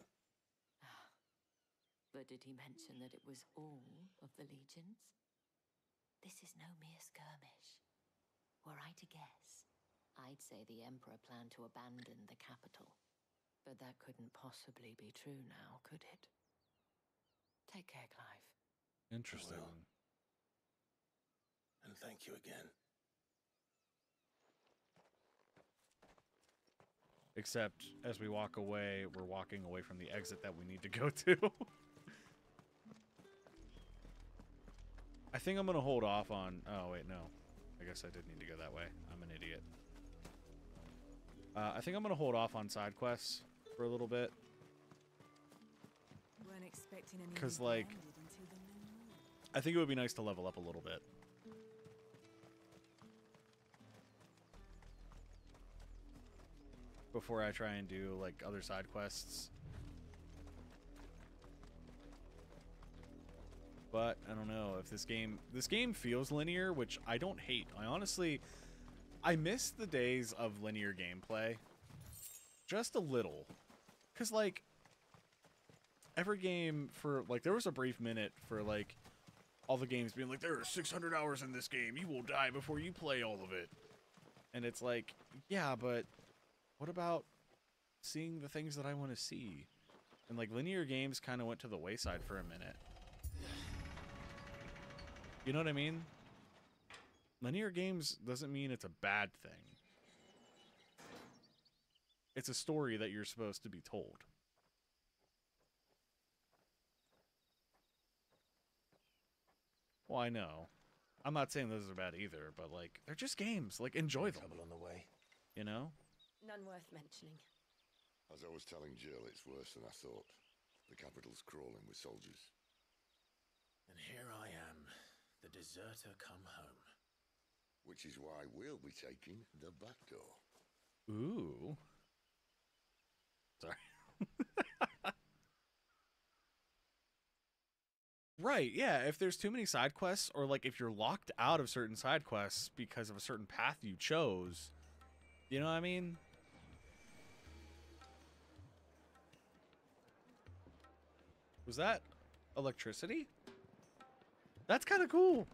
But did he mention that it was all of the legions? This is no mere skirmish. Were I to guess, I'd say the Emperor planned to abandon the capital. But that couldn't possibly be true now, could it? Take care, Clive. Interesting. And thank you again. Except as we walk away, we're walking away from the exit that we need to go to. I think I'm gonna hold off on. Oh wait, no. I guess I did need to go that way. I'm an idiot. Uh, I think I'm gonna hold off on side quests for a little bit Weren't expecting any because, like, bandit until the new moon. I think it would be nice to level up a little bit. Before I try and do like other side quests. But I don't know if this game this game feels linear, which I don't hate. I honestly I miss the days of linear gameplay just a little. Cuz like every game for like there was a brief minute for like all the games being like, there are 600 hours in this game. You will die before you play all of it. And it's like, yeah, but what about seeing the things that I want to see? And like linear games kind of went to the wayside for a minute. You know what I mean? Linear games doesn't mean it's a bad thing. It's a story that you're supposed to be told. Well, I know. I'm not saying those are bad either, but like they're just games. Like enjoy them. Trouble on the way. You know? None worth mentioning. As I was telling Jill, it's worse than I thought. The capital's crawling with soldiers. And here I am, the deserter come home. Which is why we'll be taking the back door. Ooh. Sorry. right, yeah. If there's too many side quests, or like if you're locked out of certain side quests because of a certain path you chose, you know what I mean? Was that electricity? That's kind of cool.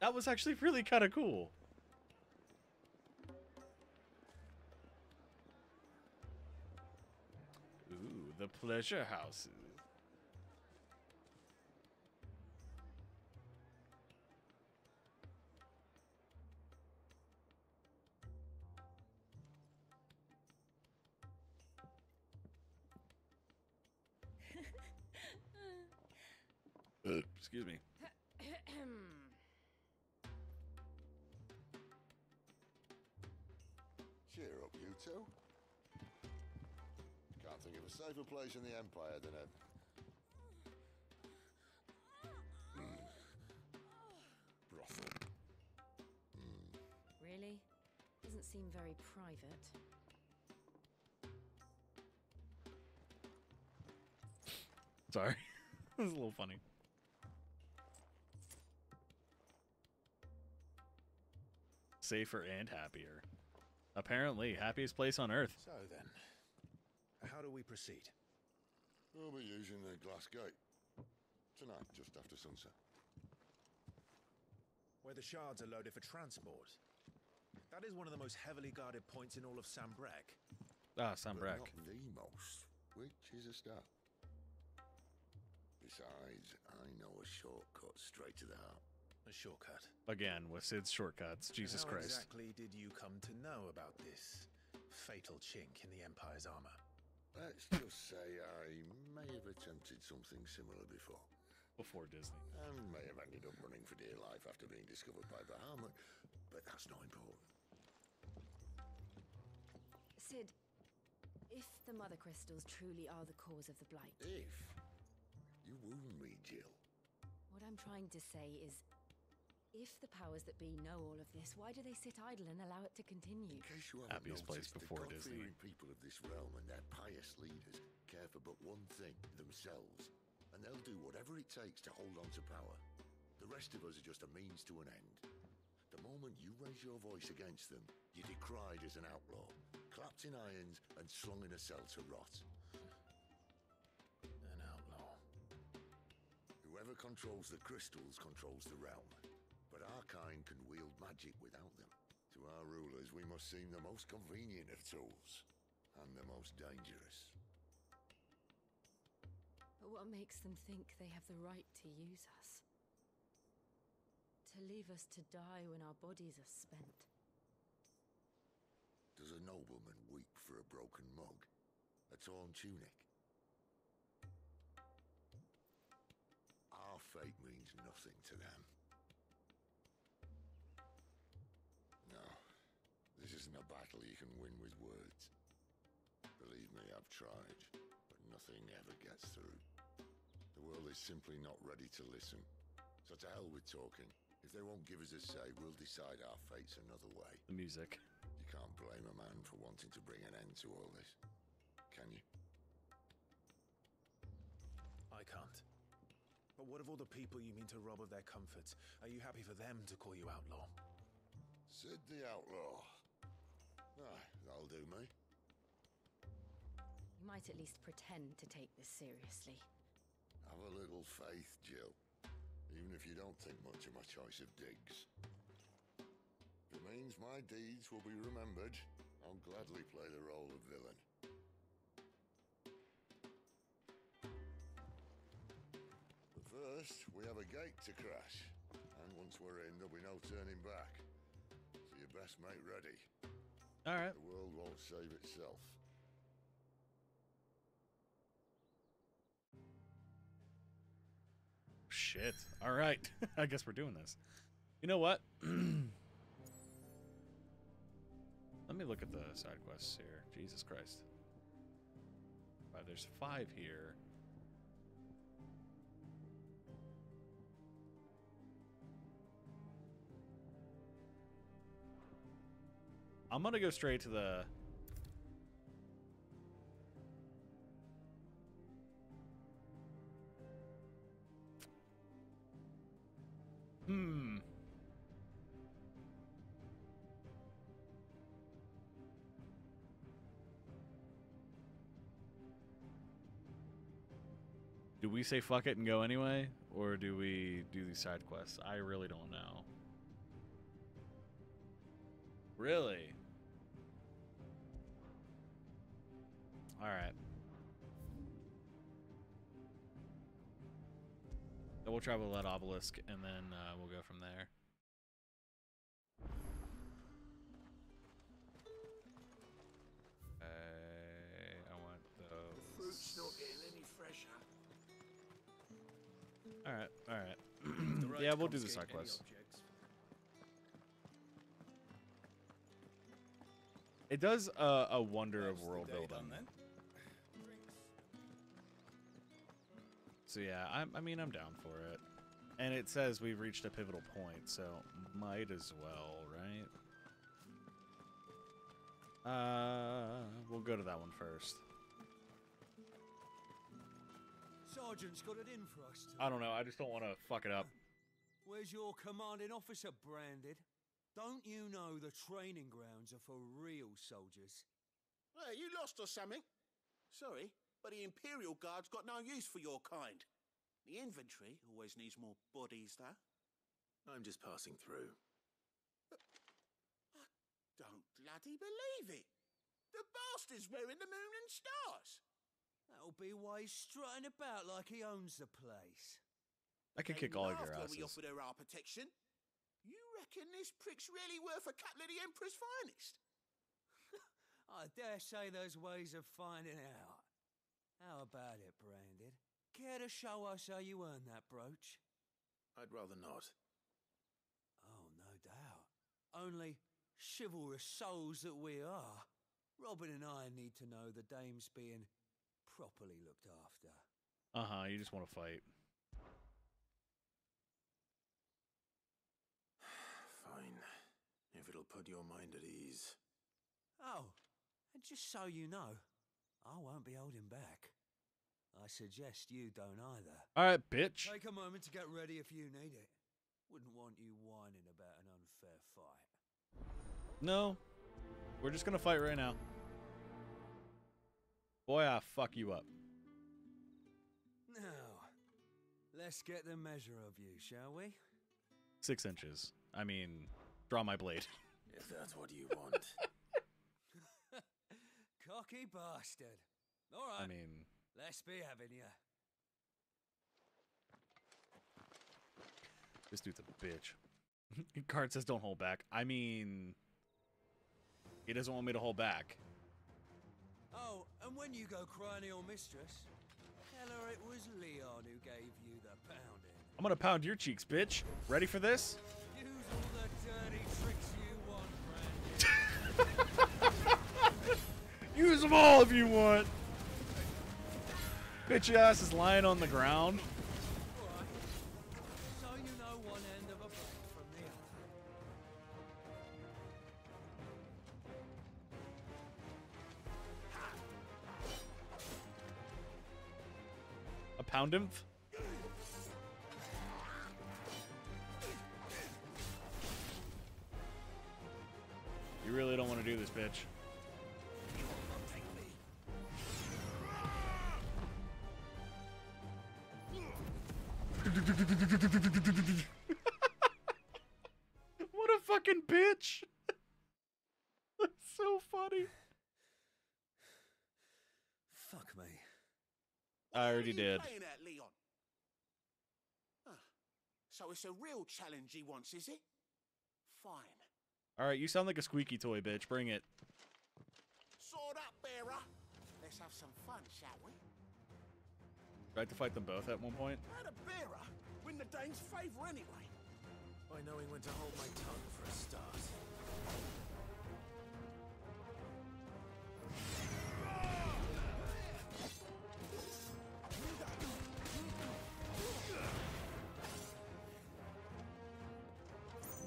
That was actually really kind of cool. Ooh, the pleasure houses. Excuse me. Cheer up, you two. Can't think of a safer place in the Empire than a... Hmm. Brothel. Hmm. Really? Doesn't seem very private. Sorry. it was a little funny. Safer and happier. Apparently, happiest place on earth. So then, how do we proceed? We'll be using the glass gate. Tonight, just after sunset. Where the shards are loaded for transport. That is one of the most heavily guarded points in all of Sanbreque. Ah, But not the most, which is a start. Besides, I know a shortcut straight to the heart. A shortcut. Again, with Cid's shortcuts. Jesus How Christ. exactly did you come to know about this fatal chink in the Empire's armor? Let's just say I may have attempted something similar before. Before Disney. And may have ended up running for dear life after being discovered by Bahamut, but that's not important. Sid, if the Mother Crystals truly are the cause of the Blight, If you wound me, Jill, what I'm trying to say is if the powers that be know all of this, why do they sit idle and allow it to continue? in case you haven't Happiest place noticed, before the Disney. People of this realm and their pious leaders care for but one thing, themselves. And they'll do whatever it takes to hold on to power. The rest of us are just a means to an end. The moment you raise your voice against them, you're decried as an outlaw, clapped in irons and slung in a cell to rot. An outlaw. Whoever controls the crystals controls the realm. But kind can wield magic without them. To our rulers, we must seem the most convenient of tools. And the most dangerous. But what makes them think they have the right to use us? To leave us to die when our bodies are spent? Does a nobleman weep for a broken mug? A torn tunic? Our fate means nothing to them. Isn't a battle you can win with words. Believe me, I've tried, but nothing ever gets through. The world is simply not ready to listen. So to hell with talking. If they won't give us a say, we'll decide our fates another way. The music. You can't blame a man for wanting to bring an end to all this, can you? I can't. But what of all the people you mean to rob of their comforts? Are you happy for them to call you outlaw? Cid the Outlaw. Ah, that'll do me. You might at least pretend to take this seriously. Have a little faith, Jill. Even if you don't think much of my choice of digs. If it means my deeds will be remembered, I'll gladly play the role of villain. But first, we have a gate to crash. And once we're in, there'll be no turning back. So you best make ready. All right. The world won't save itself. Shit. All right. I guess we're doing this. You know what? Let me look at the side quests here. Jesus Christ. Right, there's five here. I'm gonna go straight to the Hmm. Do we say fuck it and go anyway? Or do we do these side quests? I really don't know. Really? Alright. So we'll travel that obelisk and then uh, we'll go from there. Okay, I want those. Fruit's not getting any fresher. Alright, alright. Yeah, we'll do the side objects. It does uh, a wonder of That's the world building. So yeah, I, I mean, I'm down for it. And it says we've reached a pivotal point, so might as well, right? Uh, we'll go to that one first. Sergeant's got it in for us. I don't know. I just don't want to fuck it up. Where's your commanding officer branded? Don't you know the training grounds are for real soldiers? Hey, you lost or something? Sorry, but the Imperial Guard's got no use for your kind. The infantry always needs more bodies, though. I'm just passing through. Don't bloody believe it. The bastard's wearing the moon and stars. That'll be why he's strutting about like he owns the place. I could kick all of your laughed when We offered her our protection. You reckon this prick's really worth a couple of the Emperor's finest? I dare say there's ways of finding out. How about it, Branded? Care to show us how you earned that brooch? I'd rather not. Oh, no doubt. Only chivalrous souls that we are, Robin and I need to know the dame's being properly looked after. Uh huh. You just want to fight. Fine. If it'll put your mind at ease. Oh, and just so you know, I won't be holding back. I suggest you don't either. All right, bitch. Take a moment to get ready if you need it. Wouldn't want you whining about an unfair fight. No, we're just gonna fight right now. Boy, I fuck you up. Now, let's get the measure of you, shall we? Six inches. I mean, draw my blade. If that's what you want. Cocky bastard. All right. I mean, let's be having you. this dude's a bitch. Card says don't hold back. I mean, he doesn't want me to hold back. Oh, and when you go crying to your mistress, tell her it was Leon who gave you the pounding. I'm gonna pound your cheeks, bitch. Ready for this? Use all the dirty tricks you want, Brandon. Use them all if you want. Bitch ass is lying on the ground. A pound him. You really don't want to do this, bitch. what a fucking bitch! That's so funny. Fuck me. I already did. At, Leon? Huh. So it's a real challenge he wants, is it? Fine. All right, you sound like a squeaky toy, bitch. Bring it. Sword up, bearer. Let's have some fun, shall we? Tried to fight them both at one point. A bearer win the Dane's favour anyway? By knowing when to hold my tongue for a start.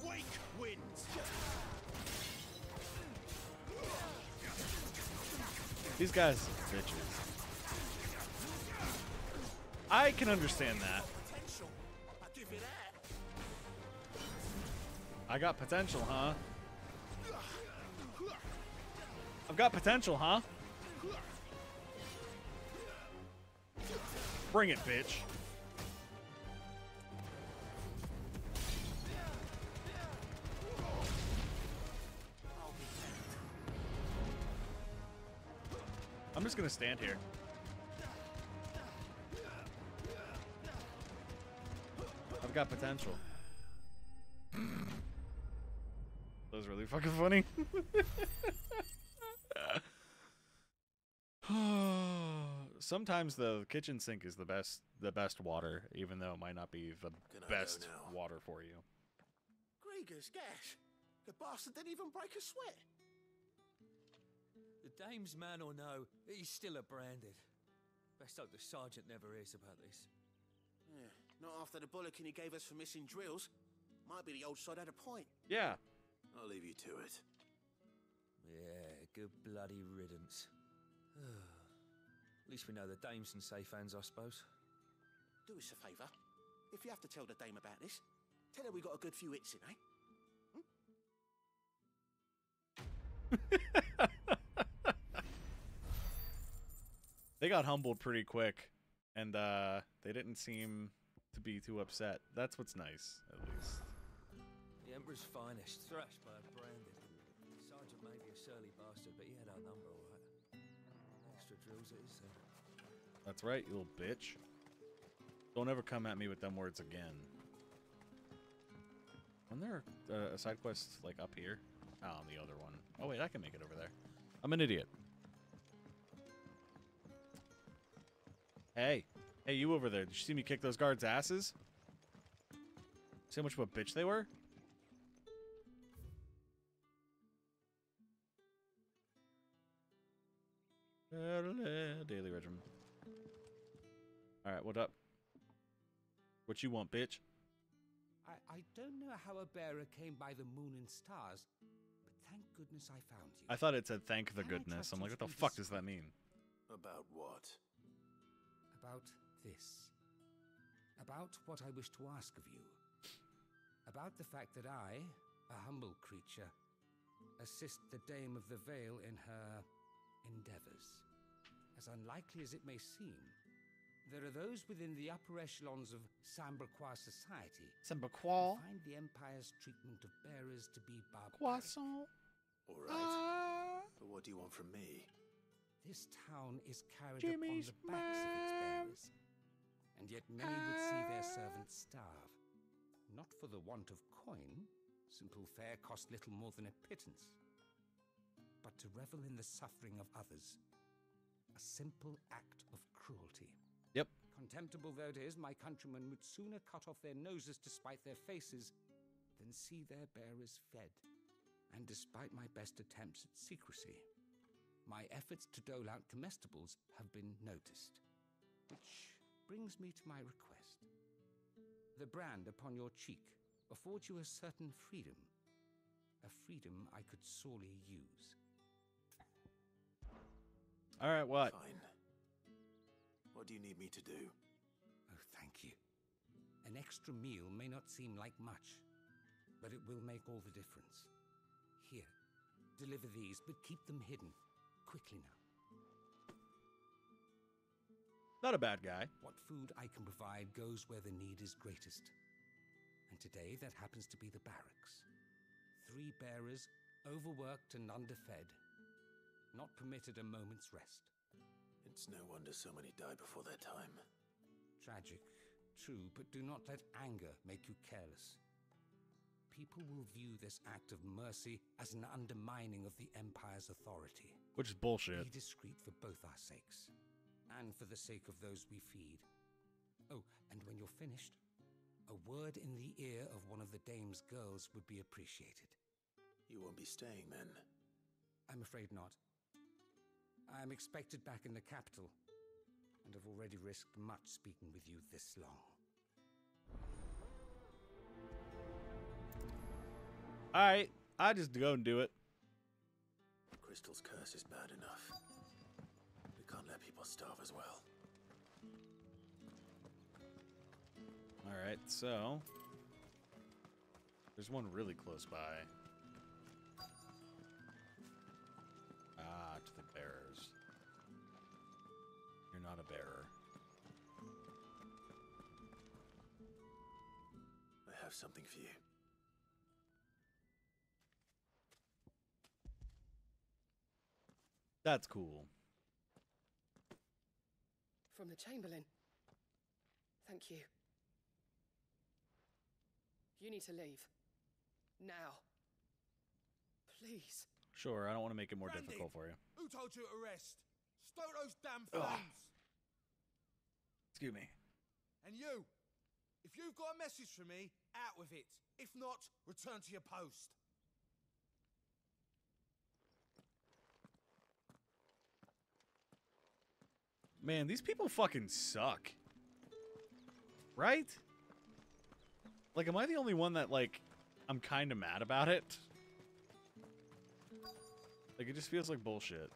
Wake wins. These guys are bitches. I can understand that. I got potential, huh? I've got potential, huh? Bring it, bitch. I'm just gonna stand here. I've got potential. Fucking funny. Sometimes the kitchen sink is the best the best water, even though it might not be the Can best water for you. Greagor's gash. The bastard didn't even break a sweat. The dame's man or no, he's still a branded. Best hope the sergeant never hears about this. Yeah, not after the bollocking he gave us for missing drills. Might be the old sod had a point. Yeah. I'll leave you to it. Yeah, good bloody riddance. At least we know the dame's in safe hands, I suppose. Do us a favour. If you have to tell the dame about this, tell her we got a good few hits in, eh? They got humbled pretty quick, and uh, they didn't seem to be too upset. That's what's nice, at least. The Emperor's finest, thrashed by a branded. Sergeant may be a surly bastard, but he had our number all right. Extra drills it is, then. That's right, you little bitch. Don't ever come at me with them words again. Wasn't there uh, a side quest like up here? Oh, on the other one. Oh wait, I can make it over there. I'm an idiot. Hey, hey, you over there? Did you see me kick those guards' asses? See how much of a bitch they were? Daily regimen. All right, what up? What you want, bitch? I, I don't know how a bearer came by the moon and stars, but thank goodness I found you. I thought it said thank the Can goodness. I'm like, what the fuck does that mean? About what? About this. About what I wish to ask of you. About the fact that I, a humble creature, assist the Dame of the Veil in her endeavors. As unlikely as it may seem, there are those within the upper echelons of Sanbrequois society Sanbrequois? who find the Empire's treatment of bearers to be barbaric. Croissant. All right. Ah. But what do you want from me? This town is carried Jimmy's upon the backs of its bearers, and yet many would see their ah. servants starve. Not for the want of coin, simple fare cost little more than a pittance, but to revel in the suffering of others. A simple act of cruelty. Yep. Contemptible though it is, my countrymen would sooner cut off their noses to spite their faces than see their bearers fed. And despite my best attempts at secrecy, my efforts to dole out comestibles have been noticed. Which brings me to my request. The brand upon your cheek affords you a certain freedom, a freedom I could sorely use. All right, what? Fine. What do you need me to do? Oh, thank you. An extra meal may not seem like much, but it will make all the difference. Here, deliver these, but keep them hidden. Quickly now. Not a bad guy. What food I can provide goes where the need is greatest. And today that happens to be the barracks. Three bearers, overworked and underfed, not permitted a moment's rest. It's no wonder so many die before their time. Tragic, true, but do not let anger make you careless. People will view this act of mercy as an undermining of the Empire's authority. Which is bullshit. Be discreet for both our sakes, and for the sake of those we feed. Oh, and when you're finished, a word in the ear of one of the dame's girls would be appreciated. You won't be staying then? I'm afraid not. I am expected back in the capital, and have already risked much speaking with you this long. Alright, I just go and do it. Crystal's curse is bad enough. We can't let people starve as well. Alright, so. There's one really close by. Bearers. You're not a bearer. I have something for you. That's cool. From the Chamberlain. Thank you. You need to leave. Now. Please. Sure, I don't want to make it more Randy, difficult for you. Who told you to rest? Stow those damn Ugh. Excuse me. And you! If you've got a message for me, out with it. If not, return to your post. Man, these people fucking suck. Right? Like, am I the only one that, like, I'm kind of mad about it? Like, it just feels like bullshit.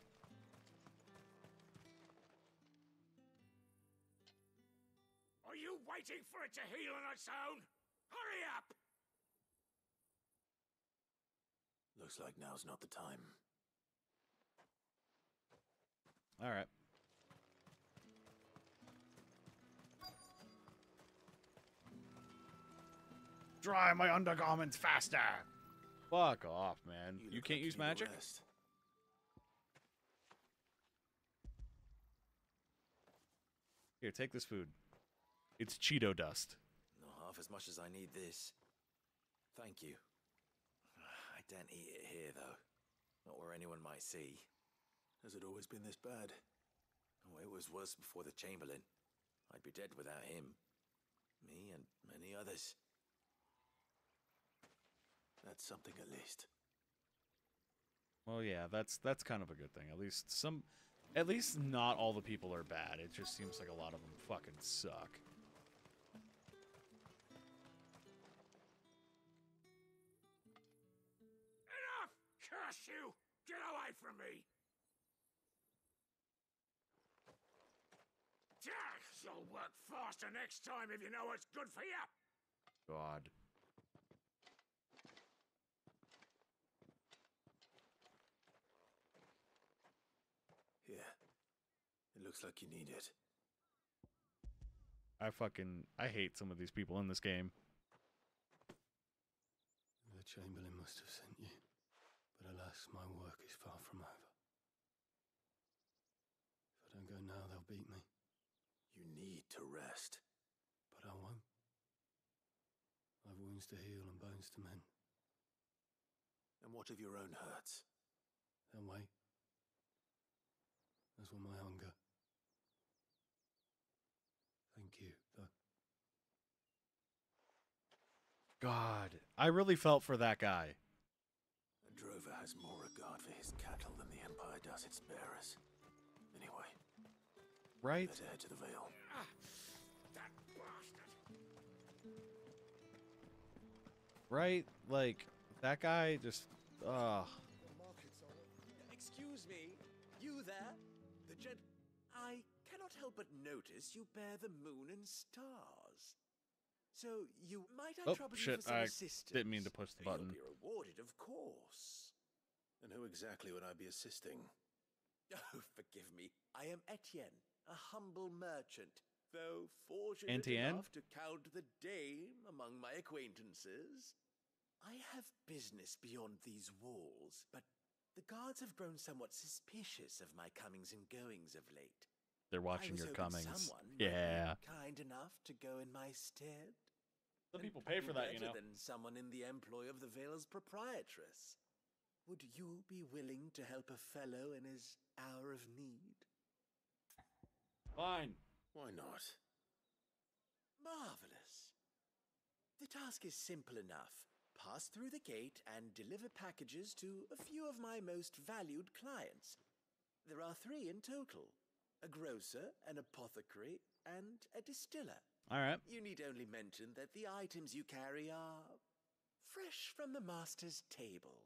Are you waiting for it to heal on its own? Hurry up! Looks like now's not the time. Alright. Dry my undergarments faster! Fuck off, man. You, can't use magic? Here, take this food. It's Cheeto dust. Not half as much as I need this. Thank you. I daren't eat it here, though. Not where anyone might see. Has it always been this bad? Oh, it was worse before the Chamberlain. I'd be dead without him. Me and many others. That's something at least. Well, yeah, that's that's kind of a good thing. At least some, at least not all the people are bad. It just seems like a lot of them fucking suck. Enough! Curse you! Get away from me! Yeah, you'll work faster next time if you know what's good for you! God. Looks like you need it. I fucking I hate some of these people in this game. The Chamberlain must have sent you, but alas, my work is far from over. If I don't go now, they'll beat me. You need to rest. But I won't. I've wounds to heal and bones to mend. And what of your own hurts? They'll wait. As will my hunger. Thank you, though. God, I really felt for that guy. A drover has more regard for his cattle than the Empire does its bearers. Anyway, Right? better head to the Veil. That bastard! Right? Like that guy just ugh. Excuse me, you there? The gent. I cannot help but notice you bear the moon and stars. So you might I Oh trouble you shit, for some I assistance? didn't mean to push the button. You'll be rewarded, of course. And who exactly would I be assisting? Oh, forgive me. I am Etienne, a humble merchant, though fortunate Etienne? enough to count the dame among my acquaintances. I have business beyond these walls, but the guards have grown somewhat suspicious of my comings and goings of late. They're watching your comings. Yeah. kind enough to go in my stead. Some people pay for that, you better know. Than someone in the employ of the Veil's proprietress. Would you be willing to help a fellow in his hour of need? Fine. Why not? Marvelous. The task is simple enough. Pass through the gate and deliver packages to a few of my most valued clients. There are three in total a grocer, an apothecary, and a distiller. All right. You need only mention that the items you carry are fresh from the master's table.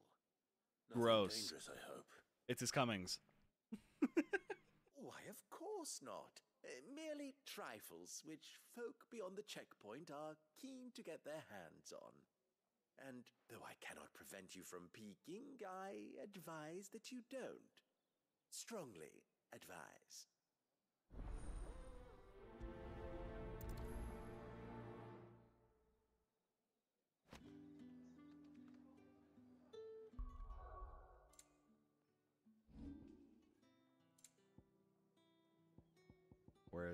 Nothing Gross. dangerous, I hope. It's his comings. Why, of course not. Uh, merely trifles which folk beyond the checkpoint are keen to get their hands on. And though I cannot prevent you from peeking, I advise that you don't. Strongly advise.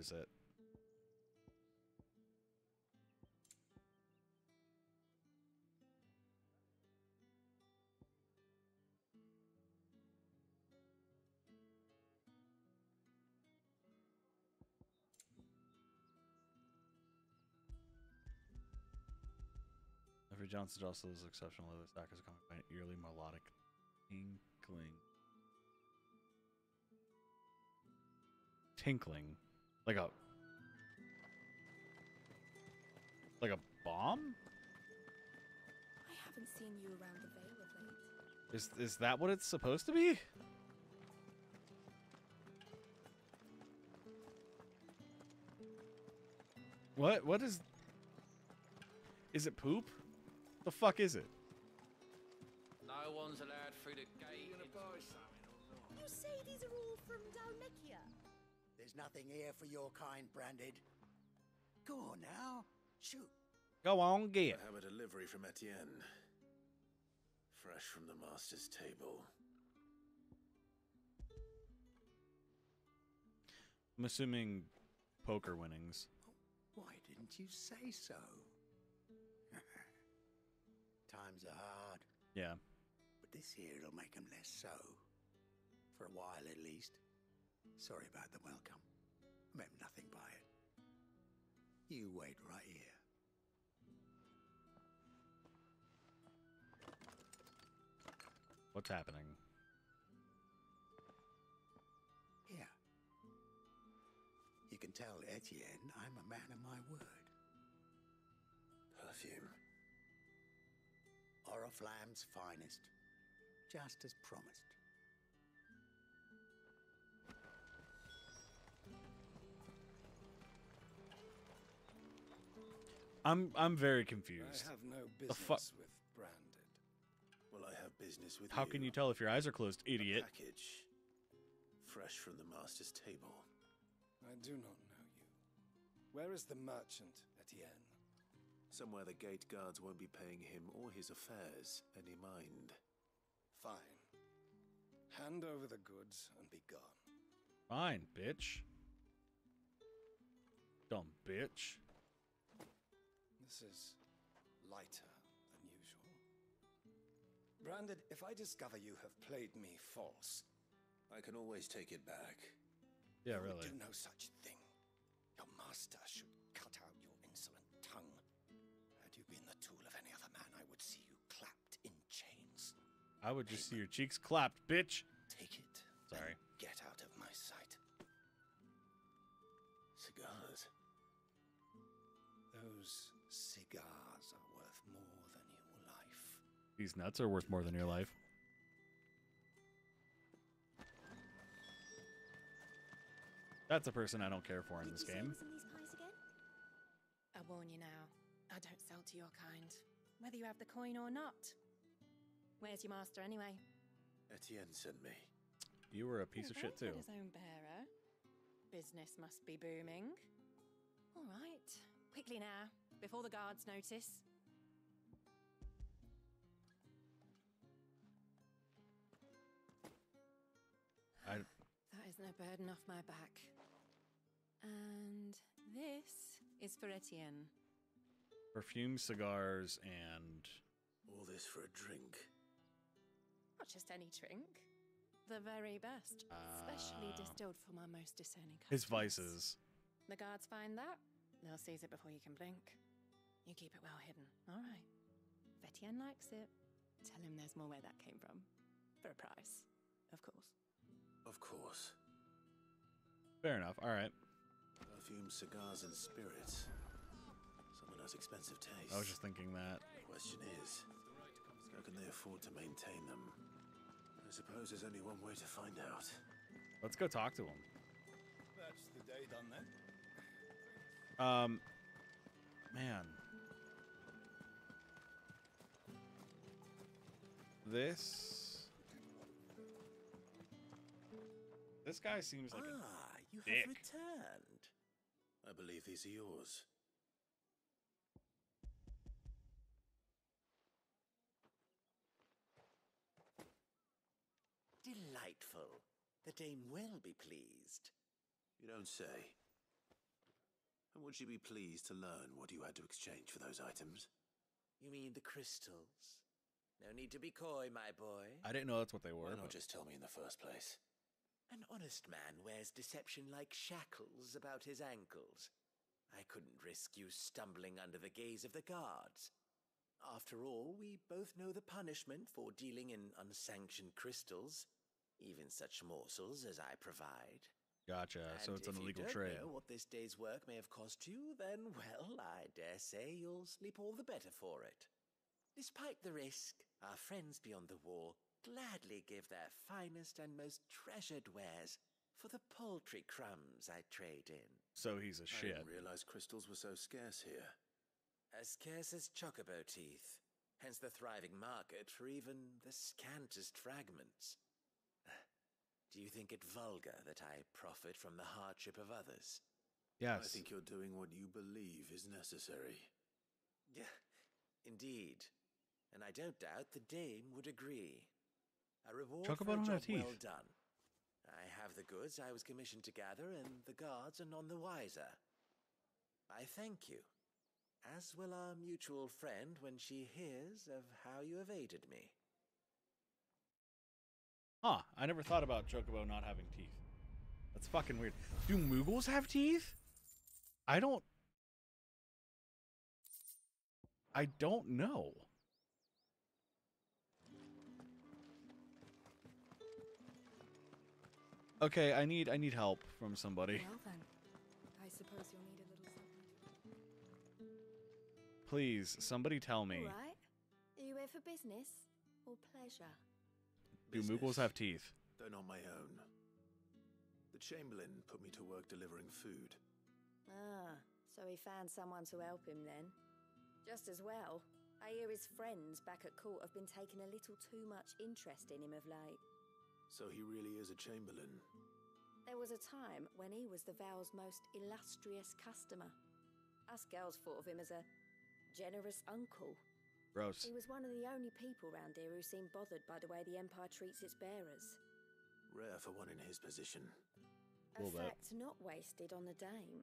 Is it? Every Johnson also is exceptional. This attack is accompanied by an eerily melodic tinkling. Tinkling. Like a like a bomb? I haven't seen you around the Veil of late. Is is that what it's supposed to be? What what is Is it poop? The fuck is it? No one's allowed through the gate. You say these are all from Dalmekia? There's nothing here for your kind, Branded. Go on now. Shoot. Go on, get. I have a delivery from Etienne. Fresh from the master's table. I'm assuming poker winnings. Why didn't you say so? Times are hard, Yeah. but this here'll make 'em less so. For a while, at least. Sorry about the welcome. I meant nothing by it. You wait right here. What's happening? Here. You can tell Etienne I'm a man of my word. Perfume. Oriflamme's finest. Just as promised. I'm I'm very confused. I have no business fuck? with Branded. Well, I have business with How you. can you tell if your eyes are closed, idiot? Package. Fresh from the master's table. I do not know you. Where is the merchant, Etienne? Somewhere the gate guards won't be paying him or his affairs any mind. Fine. Hand over the goods and be gone. Fine, bitch. Dumb bitch. This is lighter than usual. Branded, if I discover you have played me false, I can always take it back. Yeah, you really. do no such thing. Your master should cut out your insolent tongue. Had you been the tool of any other man, I would see you clapped in chains. I would just see your cheeks clapped, bitch. Take it. Sorry. These nuts are worth more than your life. That's a person I don't care for in this game. Some of these pies again? I warn you now, I don't sell to your kind, whether you have the coin or not. Where's your master anyway? Etienne sent me. You were a piece of shit too. His own bearer. Business must be booming. All right, quickly now, before the guards notice. And a burden off my back. And this is for Etienne. Perfume cigars and All this for a drink. Not just any drink, the very best, specially Ah. distilled for my most discerning his vices. The guards find that, they'll seize it before you can blink. You keep it well hidden, all right? If Etienne likes it, tell him there's more where that came from. For a price, of course. Of course. Fair enough. All right. Perfume, cigars, and spirits. Someone has expensive taste. I was just thinking that. The question is, how can they afford to maintain them? I suppose there's only one way to find out. Let's go talk to him. That's the day done then. Um, man. This. This guy seems like a You have dick. returned. I believe these are yours. Delightful. The dame will be pleased. You don't say. And would she be pleased to learn what you had to exchange for those items? You mean the crystals? No need to be coy, my boy. I didn't know that's what they were. Why not but- just tell me in the first place? An honest man wears deception like shackles about his ankles. I couldn't risk you stumbling under the gaze of the guards. After all, we both know the punishment for dealing in unsanctioned crystals, even such morsels as I provide. Gotcha. so it's an illegal trade. if you don't know what this day's work may have cost you, then, well, I dare say you'll sleep all the better for it. Despite the risk, our friends beyond the wall gladly give their finest and most treasured wares for the paltry crumbs I trade in. So he's a I shit. didn't realize crystals were so scarce here. As scarce as chocobo teeth, hence the thriving market for even the scantest fragments. Do you think it vulgar that I profit from the hardship of others? Yes. I think you're doing what you believe is necessary. Yeah, indeed. And I don't doubt the dame would agree. A reward Chocobo for a job have teeth. well done. I have the goods I was commissioned to gather, and the guards are none the wiser. I thank you, as will our mutual friend when she hears of how you evaded me. Huh. I never thought about Chocobo not having teeth. That's fucking weird. Do Moogles have teeth? I don't. I don't know. Okay, I need I need help from somebody. Well then, I suppose you'll need a little something. Please, somebody tell me. All right. Are you here for business or pleasure? Do Moogles have teeth? Though not my own. The Chamberlain put me to work delivering food. Ah, so he found someone to help him then. Just as well. I hear his friends back at court have been taking a little too much interest in him of late. So he really is a Chamberlain. There was a time when he was the Vow's most illustrious customer. Us girls thought of him as a generous uncle. Gross. He was one of the only people round here who seemed bothered by the way the Empire treats its bearers. Rare for one in his position. A Little bit. fact not wasted on the dame.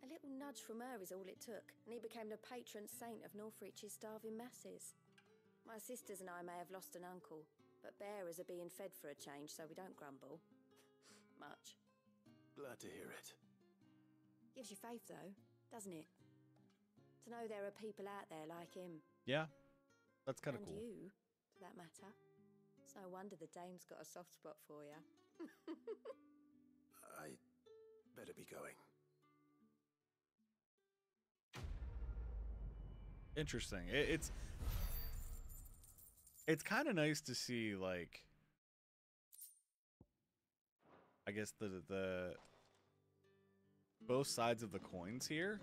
A little nudge from her is all it took, and he became the patron saint of Northreach's starving masses. My sisters and I may have lost an uncle, but bearers are being fed for a change, so we don't grumble. Much. Glad to hear it. Gives you faith, though, doesn't it? To know there are people out there like him. Yeah, that's kind of cool. and cool. you, for that matter. It's no wonder the dame's got a soft spot for you. I better be going. Interesting. It, it's it's kind of nice to see like I guess the the both sides of the coins here.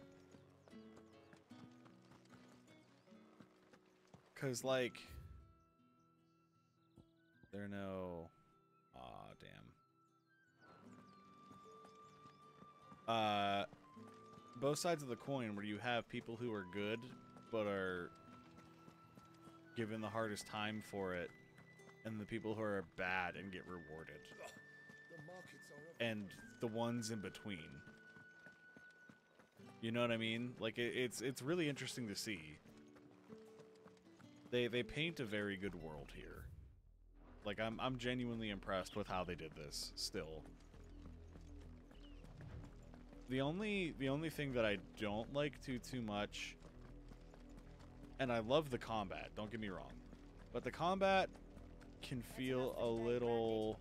Cuz like there are no Aw, damn. Uh both sides of the coin where you have people who are good but are given the hardest time for it and the people who are bad and get rewarded. And the ones in between. You know what I mean? Like it, it's it's really interesting to see. They they paint a very good world here. Like I'm I'm genuinely impressed with how they did this still. The only the only thing that I don't like too too much and I love the combat, don't get me wrong. But the combat can feel a little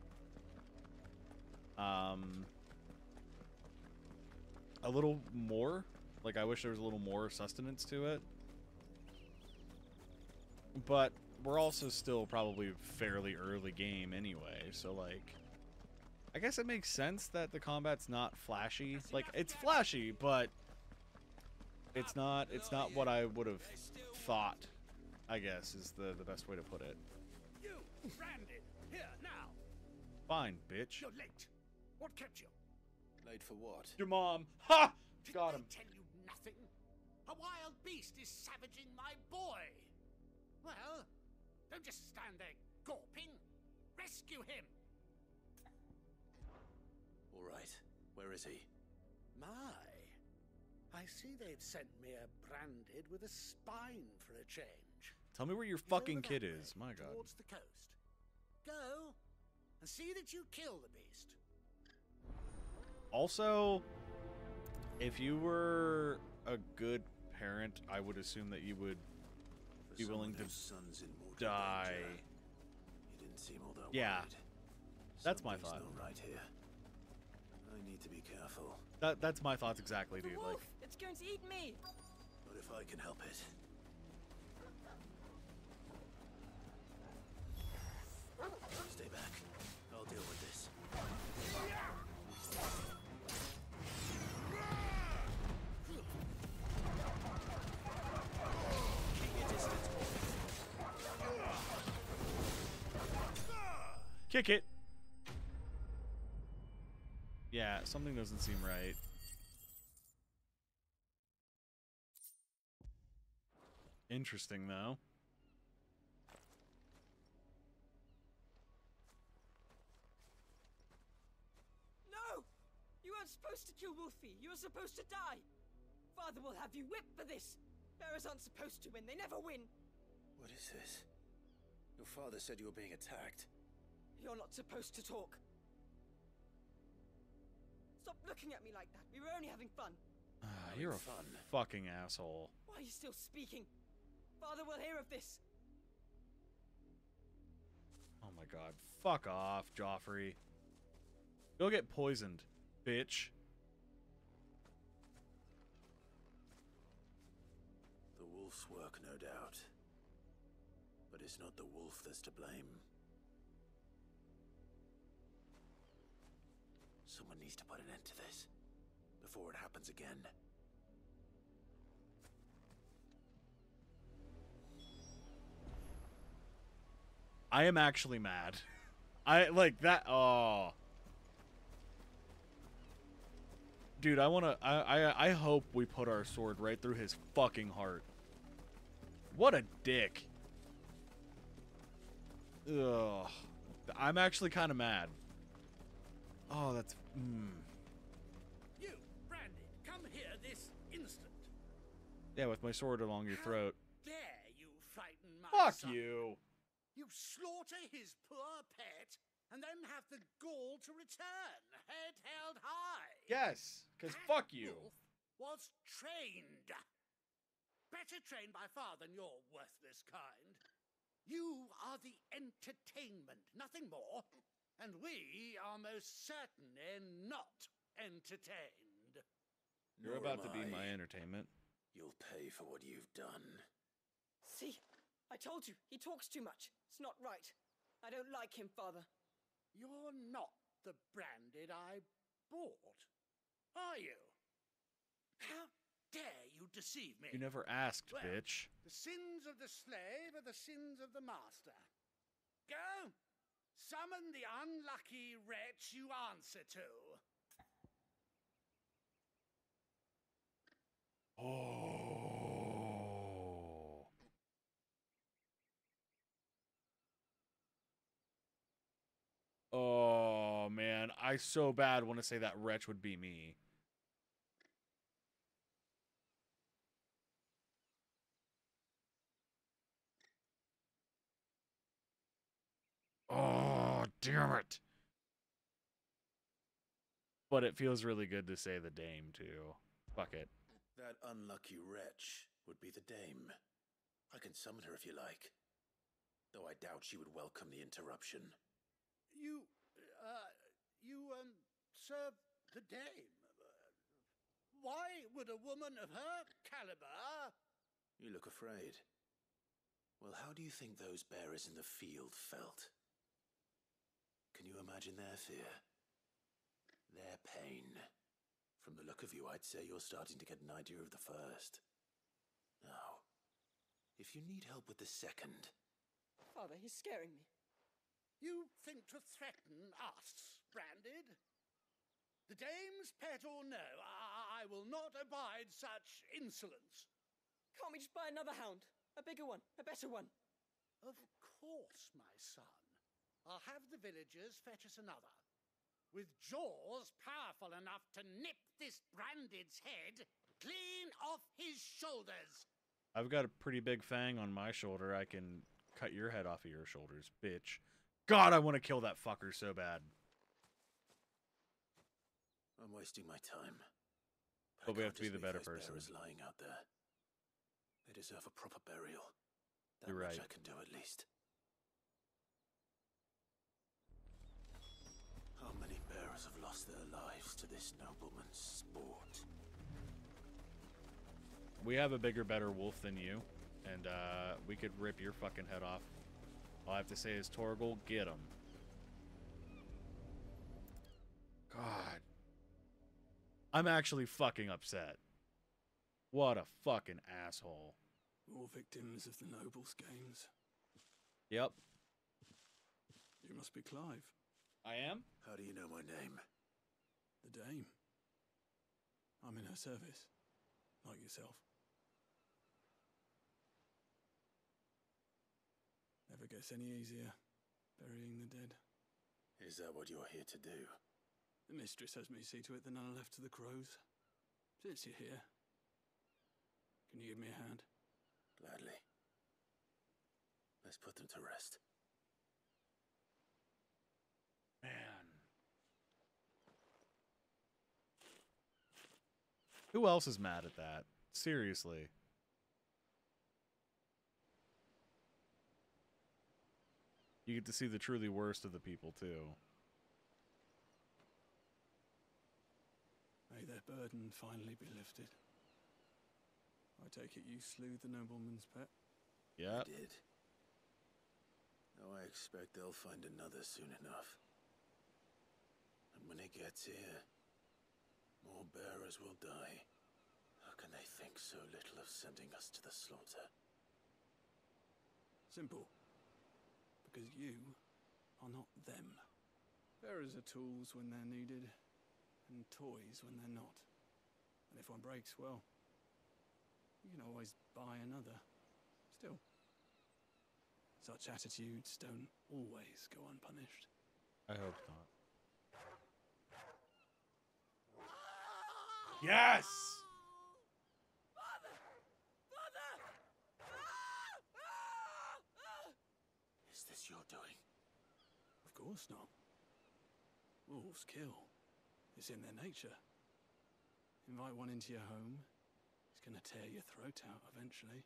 um a little more like I wish there was a little more sustenance to it. But we're also still probably fairly early game anyway, so like I guess it makes sense that the combat's not flashy. Like it's flashy, but it's not it's not what I would have thought. I guess is the the best way to put it. You, Brandon, here now. Fine, bitch. You're late. What kept you? Late for what? Your mom. Ha! Did Got I him. tell you nothing? A wild beast is savaging my boy. Well, don't just stand there gawping. Rescue him. All right. Where is he? My. I see they've sent me a branded with a spine for a change. Tell me where your He's fucking kid way, is. My god. Towards the coast. Go and see that you kill the beast. Also, if you were a good parent, I would assume that you would For be willing to son's in die. danger, He didn't seem all that Yeah. worried. That's my thought. not right here. I need to be careful. That that's my thoughts exactly, dude. Like It's going to eat me! But if I can help it. Kick it. Yeah, something doesn't seem right. Interesting though. No! You weren't supposed to kill Wolfie. You were supposed to die. Father will have you whipped for this. Bearers aren't supposed to win. They never win. What is this? Your father said you were being attacked. You're not supposed to talk. Stop looking at me like that. We were only having fun. Ah, you're a fun. fucking asshole. Why are you still speaking? Father will hear of this. Oh my god. Fuck off, Joffrey. You'll get poisoned, bitch. The wolf's work, no doubt. But it's not the wolf that's to blame. Someone needs to put an end to this before it happens again. I am actually mad. I like that. Oh, dude, I wanna. I, I I hope we put our sword right through his fucking heart. What a dick. Ugh. I'm actually kind of mad. Oh, that's. Mm. You, Branded, come here this instant. Yeah, with my sword along your throat. Dare you frighten my Fuck son? you. You slaughter his poor pet and then have the gall to return, head held high. Yes, because fuck you. wolf was trained. Better trained by far than your worthless kind. You are the entertainment, nothing more. And we are most certainly not entertained. You're about to be I. my entertainment. You'll pay for what you've done. See? I told you. He talks too much. It's not right. I don't like him, Father. You're not the branded I bought, are you? How dare you deceive me? You never asked, Well, bitch. The sins of the slave are the sins of the master. Go! Summon the unlucky wretch you answer to. Oh. Oh man, I so bad want to say that wretch would be me. Oh, damn it. But it feels really good to say the dame too. Fuck it. That unlucky wretch would be the dame. I can summon her if you like. Though I doubt she would welcome the interruption. You, uh, you, um, serve the dame. Why would a woman of her caliber? You look afraid. Well, how do you think those bearers in the field felt? Can you imagine their fear? Their pain? From the look of you, I'd say you're starting to get an idea of the first. Now, if you need help with the second, Father, he's scaring me. You think to threaten us, Branded? The dame's pet or no, I, I will not abide such insolence. Can't we just buy another hound? A bigger one, a better one. Of course, my son. I'll have the villagers fetch us another. With jaws powerful enough to nip this Branded's head clean off his shoulders. I've got a pretty big fang on my shoulder. I can cut your head off of your shoulders, bitch. God, I want to kill that fucker so bad. I'm wasting my time. But we have to be just the leave better those person. bearers lying out there. They deserve a proper burial. That You're much right. I can do at least. How many bearers have lost their lives to this nobleman's sport? We have a bigger, better wolf than you, and uh, we could rip your fucking head off. All I have to say is, Torgal, get him. God. I'm actually fucking upset. What a fucking asshole. More victims of the nobles' games. Yep. You must be Clive. I am? How do you know my name? The Dame. I'm in her service. Like yourself. Never gets any easier, burying the dead. Is that what you're here to do? The mistress has me see to it that none are left to the crows. Since you're here, can you give me a hand? Gladly. Let's put them to rest. Who else is mad at that? Seriously. You get to see the truly worst of the people, too. May their burden finally be lifted. I take it you slew the nobleman's pet? Yeah. I did. Now I expect they'll find another soon enough. And when it gets here, more bearers will die. How can they think so little of sending us to the slaughter? Simple. Because you are not them. Bearers are tools when they're needed, and toys when they're not. And if one breaks, well, you can always buy another. Still, such attitudes don't always go unpunished. I hope not. Yes! Is this your doing? Of course not. Wolves kill. It's in their nature. Invite one into your home, it's gonna tear your throat out eventually.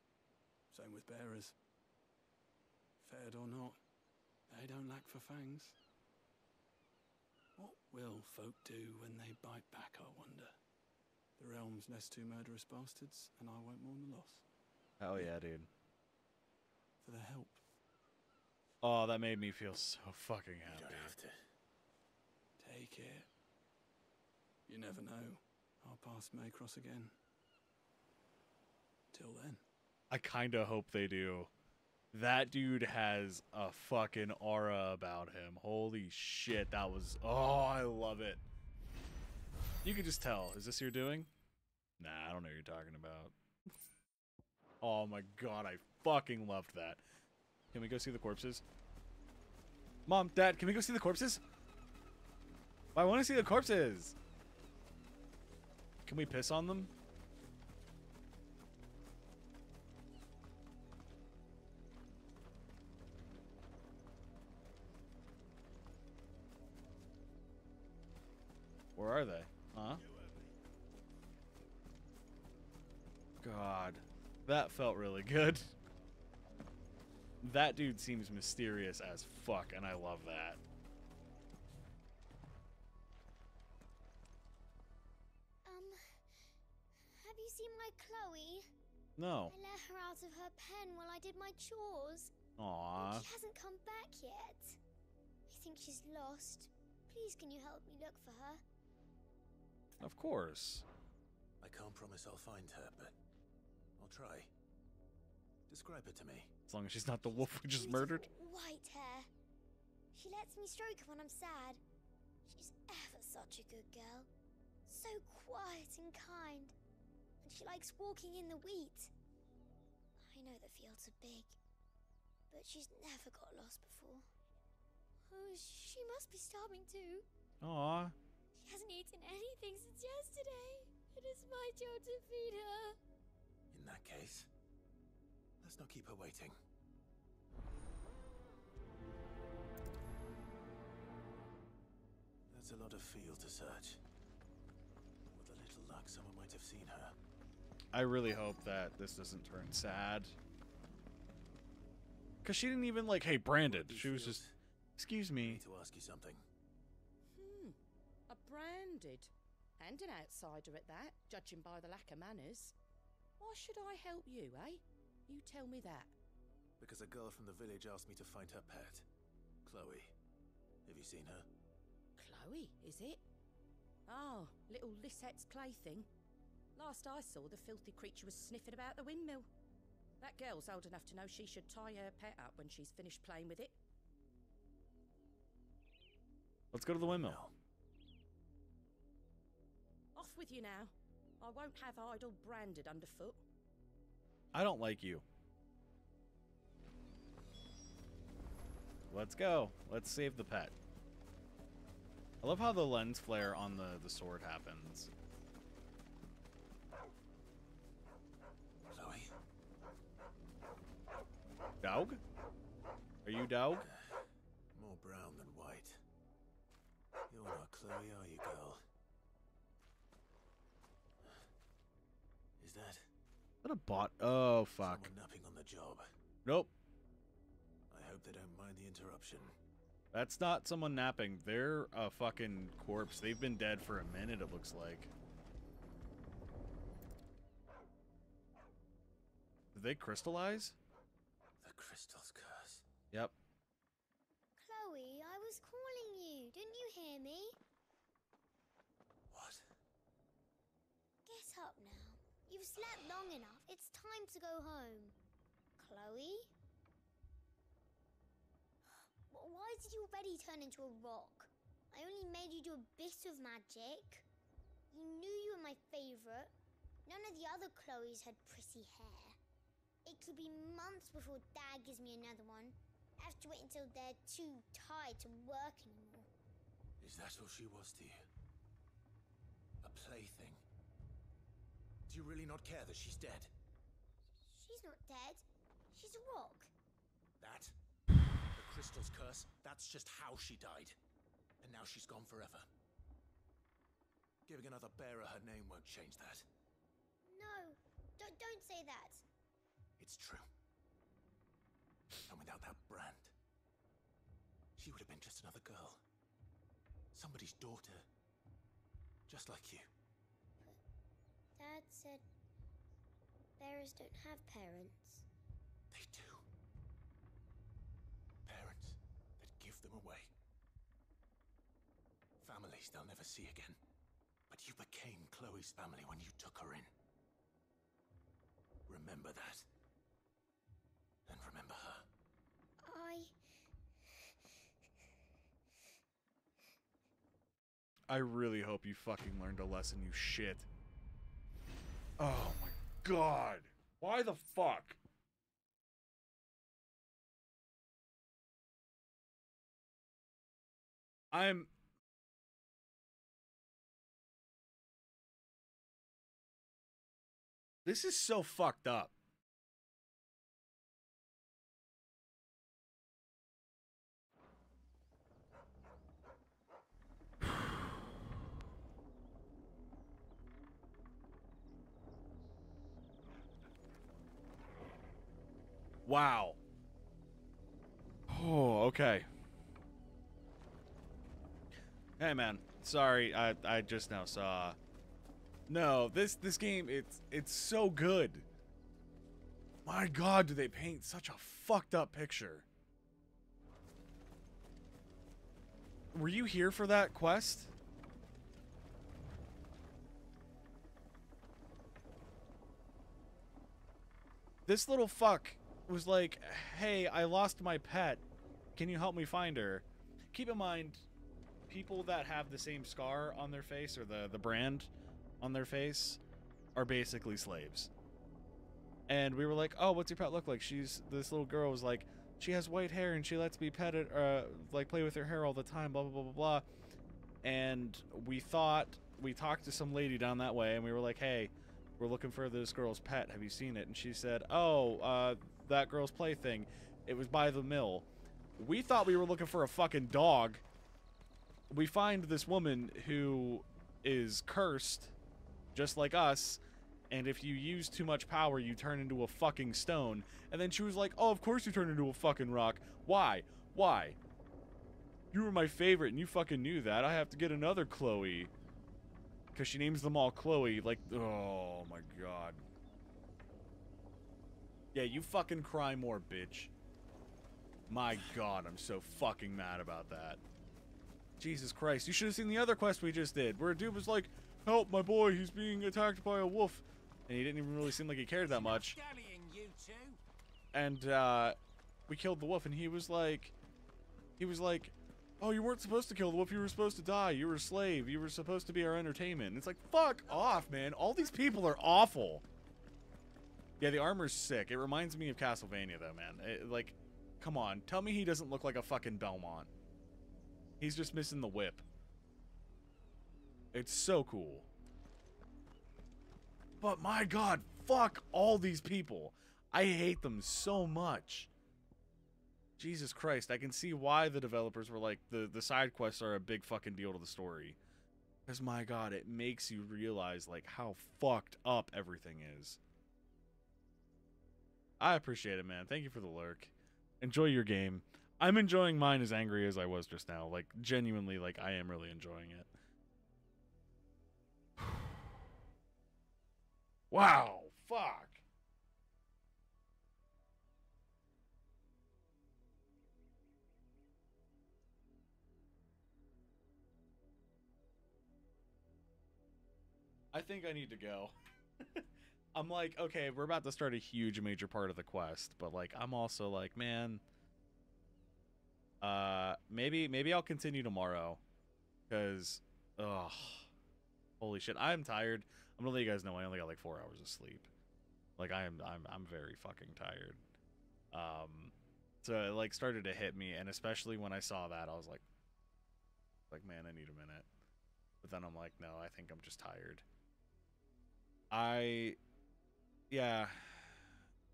Same with bearers. Fed or not, they don't lack for fangs. What will folk do when they bite back, I wonder? The realm's nest two murderous bastards, and I won't mourn the loss. Hell yeah, dude. For their help. Oh, that made me feel so fucking happy. You don't have to. Take it. You never know. Our paths may cross again. Till then. I kind of hope they do. That dude has a fucking aura about him. Holy shit, that was. Oh, I love it. You can just tell. Is this your doing? Nah, I don't know what you're talking about. Oh my god, I fucking loved that. Can we go see the corpses? Mom, Dad, can we go see the corpses? I want to see the corpses. Can we piss on them? Where are they? Huh? God. That felt really good. That dude seems mysterious as fuck, and I love that. Um, have you seen my Chloe? No. I let her out of her pen while I did my chores. Aww. But she hasn't come back yet. I think she's lost. Please, can you help me look for her? Of course. I can't promise I'll find her, but I'll try. Describe her to me. As long as she's not the wolf we just murdered. White hair. She lets me stroke her when I'm sad. She's ever such a good girl. So quiet and kind. And she likes walking in the wheat. I know the fields are big, but she's never got lost before. Oh, she must be starving too. Aw. She hasn't eaten anything since yesterday. It is my job to feed her. In that case, let's not keep her waiting. That's a lot of field to search. With a little luck, someone might have seen her. I really hope that this doesn't turn sad. Because she didn't even, like, hey, branded. She was just, excuse I me. need to ask you something. Branded. And an outsider at that, judging by the lack of manners. Why should I help you, eh? You tell me that. Because a girl from the village asked me to find her pet, Chloe. Have you seen her? Chloe, is it? Oh, little Lisette's plaything. Last I saw, the filthy creature was sniffing about the windmill. That girl's old enough to know she should tie her pet up when she's finished playing with it. Let's go to the windmill. Off with you now. I won't have idle branded underfoot. I don't like you. Let's go. Let's save the pet. I love how the lens flare on the, the sword happens. Chloe? Dog? Are you dog? More brown than white. You're not Chloe, are you, girl? What a bot. Oh, fuck. someone napping on the job? Nope. I hope they don't mind the interruption. That's not someone napping. They're a fucking corpse. They've been dead for a minute, it looks like. Did they crystallize? The crystal's curse. Yep. Chloe, I was calling you. Didn't you hear me? What? Get up now. You've slept long enough. It's time to go home. Chloe? Why did you already turn into a rock? I only made you do a bit of magic. You knew you were my favorite. None of the other Chloes had pretty hair. It could be months before Dad gives me another one. I have to wait until they're too tired to work anymore. Is that all she was to you? A plaything? You really not care that she's dead? She's not dead. She's a rock. That? The crystal's curse? That's just how she died. And now she's gone forever. Giving another bearer her name won't change that. No, don't, don't say that. It's true. And without that brand, she would have been just another girl. Somebody's daughter. Just like you. Dad said bearers don't have parents. They do. Parents that give them away. Families they'll never see again. But you became Chloe's family when you took her in. Remember that. And remember her. I. I really hope you fucking learned a lesson, you shit. Oh my god. Why the fuck? I'm This is so fucked up. Wow. Oh, okay. Hey man, sorry, I I just now saw. No, this this game it's it's so good. My god, do they paint such a fucked up picture. Were you here for that quest? This little fuck was like, "Hey, I lost my pet. Can you help me find her?" Keep in mind, people that have the same scar on their face or the the brand on their face are basically slaves. And we were like, "Oh, what's your pet look like?" She's this little girl was like, "She has white hair and she lets me pet it, uh, like play with her hair all the time." Blah blah blah blah blah. And we thought we talked to some lady down that way, and we were like, "Hey, we're looking for this girl's pet. Have you seen it?" And she said, "Oh, uh, that girl's plaything. It was by the mill." We thought we were looking for a fucking dog. We find this woman who is cursed, just like us, and if you use too much power, you turn into a fucking stone. And then she was like, "Oh, of course you turn into a fucking rock. Why? Why? You were my favorite, and you fucking knew that. I have to get another Chloe." Because she names them all Chloe. Like, oh my god. Yeah, you fucking cry more, bitch. My god, I'm so fucking mad about that. Jesus Christ, you should have seen the other quest we just did, where a dude was like, Help, my boy, he's being attacked by a wolf. And he didn't even really seem like he cared that much. And, uh, we killed the wolf, and he was like, he was like, Oh, you weren't supposed to kill the wolf. You were supposed to die. You were a slave. You were supposed to be our entertainment. And it's like, fuck off, man. All these people are awful. Yeah, the armor's sick. It reminds me of Castlevania, though, man. It, like, come on. Tell me he doesn't look like a fucking Belmont. He's just missing the whip. It's so cool. But my god, fuck all these people. I hate them so much. Jesus Christ, I can see why the developers were like, the, the side quests are a big fucking deal to the story. Because my god, it makes you realize, like, how fucked up everything is. I appreciate it, man. Thank you for the lurk. Enjoy your game. I'm enjoying mine as angry as I was just now. Like, genuinely, like, I am really enjoying it. wow. Fuck. I think I need to go. I'm like, okay, we're about to start a huge major part of the quest, but like I'm also like, man, uh maybe maybe I'll continue tomorrow cuz ugh holy shit, I'm tired. I'm going to let you guys know I only got like 4 hours of sleep. Like I am I'm I'm very fucking tired. Um so it like started to hit me and especially when I saw that I was like like man, I need a minute. But then I'm like, no, I think I'm just tired. I, yeah,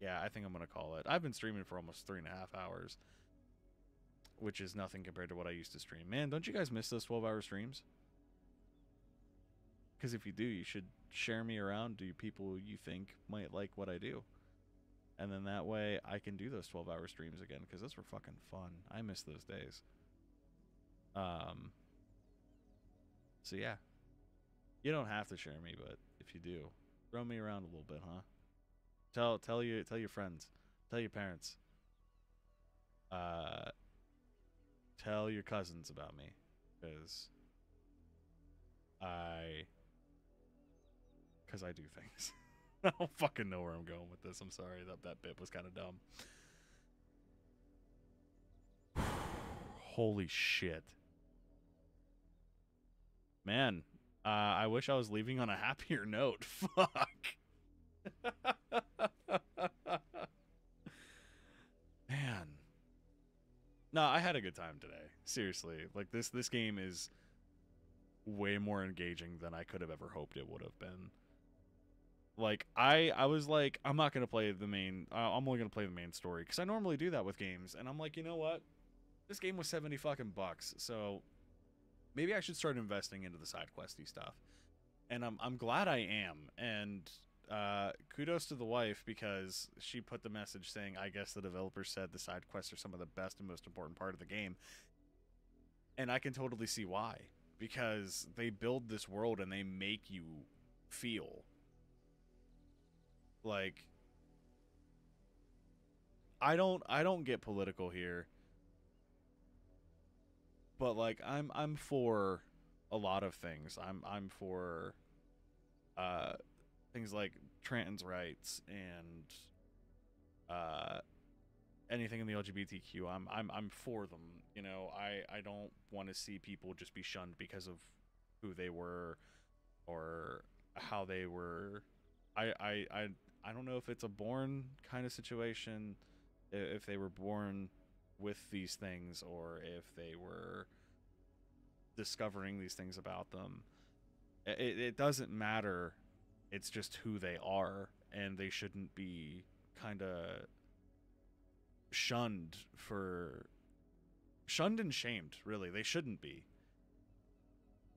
yeah, I think I'm gonna call it. I've been streaming for almost three and a half hours, which is nothing compared to what I used to stream. Man, don't you guys miss those 12 hour streams? Because if you do, you should share me around to people you think might like what I do. And then that way I can do those 12 hour streams again because those were fucking fun. I miss those days. Um, so yeah. You don't have to share me, but if you do, throw me around a little bit, huh? Tell tell you tell your friends, tell your parents. Uh tell your cousins about me cuz I cuz I do things. I don't fucking know where I'm going with this. I'm sorry that that bit was kind of dumb. Holy shit. Man, uh, I wish I was leaving on a happier note. Fuck. No, I had a good time today. Seriously. Like this this game is way more engaging than I could have ever hoped it would have been. Like I I was like I'm not gonna play the main. I'm only gonna play the main story because I normally do that with games, and I'm like, you know what? This game was seventy fucking bucks, so maybe I should start investing into the side questy stuff. And I'm I'm glad I am. And uh, kudos to the wife because she put the message saying, I guess the developer said the side quests are some of the best and most important part of the game. And I can totally see why. Because they build this world and they make you feel like I don't I don't get political here. But like I'm I'm for a lot of things. I'm I'm for uh things like trans rights and uh anything in the LGBTQ. I'm I'm I'm for them. You know, I I don't want to see people just be shunned because of who they were or how they were. I I I I don't know if it's a born kind of situation, if they were born with these things or if they were discovering these things about them. It, it doesn't matter. It's just who they are, and they shouldn't be kind of shunned for shunned and shamed. Really, they shouldn't be.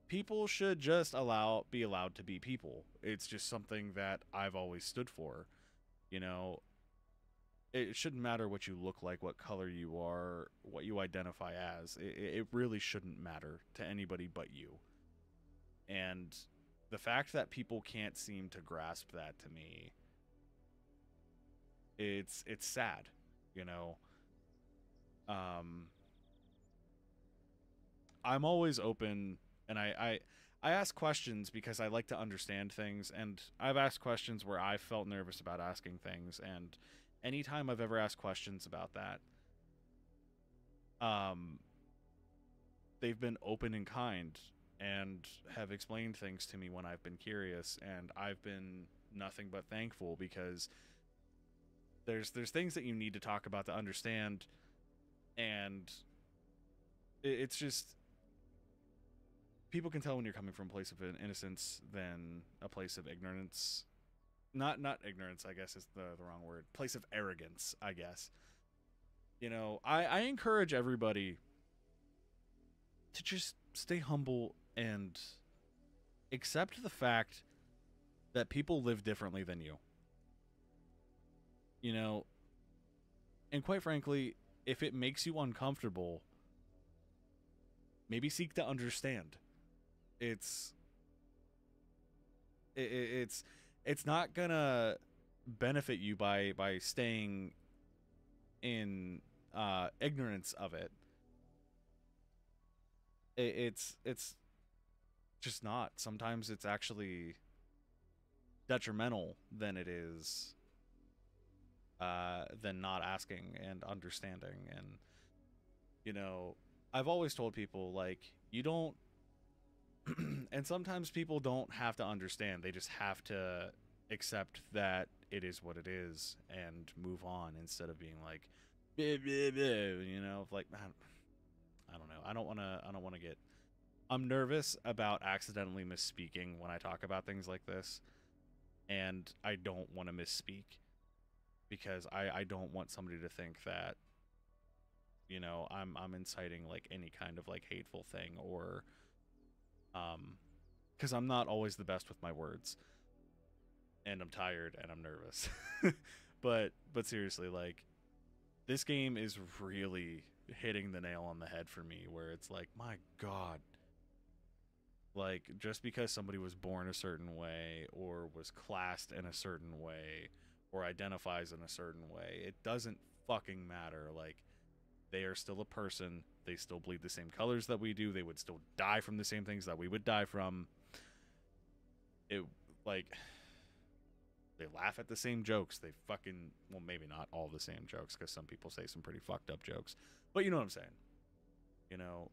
People should just allow be allowed to be people. It's just something that I've always stood for. You know, it shouldn't matter what you look like, what color you are, what you identify as. It, it really shouldn't matter to anybody but you. And the fact that people can't seem to grasp that to me, it's it's sad, you know. Um, I'm always open, and I, I I ask questions because I like to understand things, and I've asked questions where I felt nervous about asking things, and anytime I've ever asked questions about that, um, they've been open and kind and have explained things to me when I've been curious, and I've been nothing but thankful because there's there's things that you need to talk about to understand, and it's just people can tell when you're coming from a place of innocence than a place of ignorance. Not not ignorance i guess is the, the wrong word. Place of arrogance i guess. You know i i encourage everybody to just stay humble and accept the fact that people live differently than you you know and quite frankly if it makes you uncomfortable maybe seek to understand it's it, it's it's not gonna benefit you by by staying in uh, ignorance of it. it. It's it's just not. Sometimes it's actually detrimental than it is uh, than not asking and understanding. And you know, I've always told people like you don't and sometimes people don't have to understand. They just have to accept that it is what it is and move on instead of being like, bleh, bleh, bleh, you know, like man, I don't know. I don't want to. I don't want to get. I'm nervous about accidentally misspeaking when I talk about things like this, and I don't want to misspeak because I I don't want somebody to think that you know I'm I'm inciting like any kind of like hateful thing or um because I'm not always the best with my words and I'm tired and I'm nervous. but but seriously, like this game is really hitting the nail on the head for me where it's like, my god. Like just because somebody was born a certain way or was classed in a certain way or identifies in a certain way, it doesn't fucking matter. Like they are still a person. They still bleed the same colors that we do. They would still die from the same things that we would die from. It like they laugh at the same jokes. They fucking well, maybe not all the same jokes because some people say some pretty fucked up jokes, but you know what I'm saying. You know,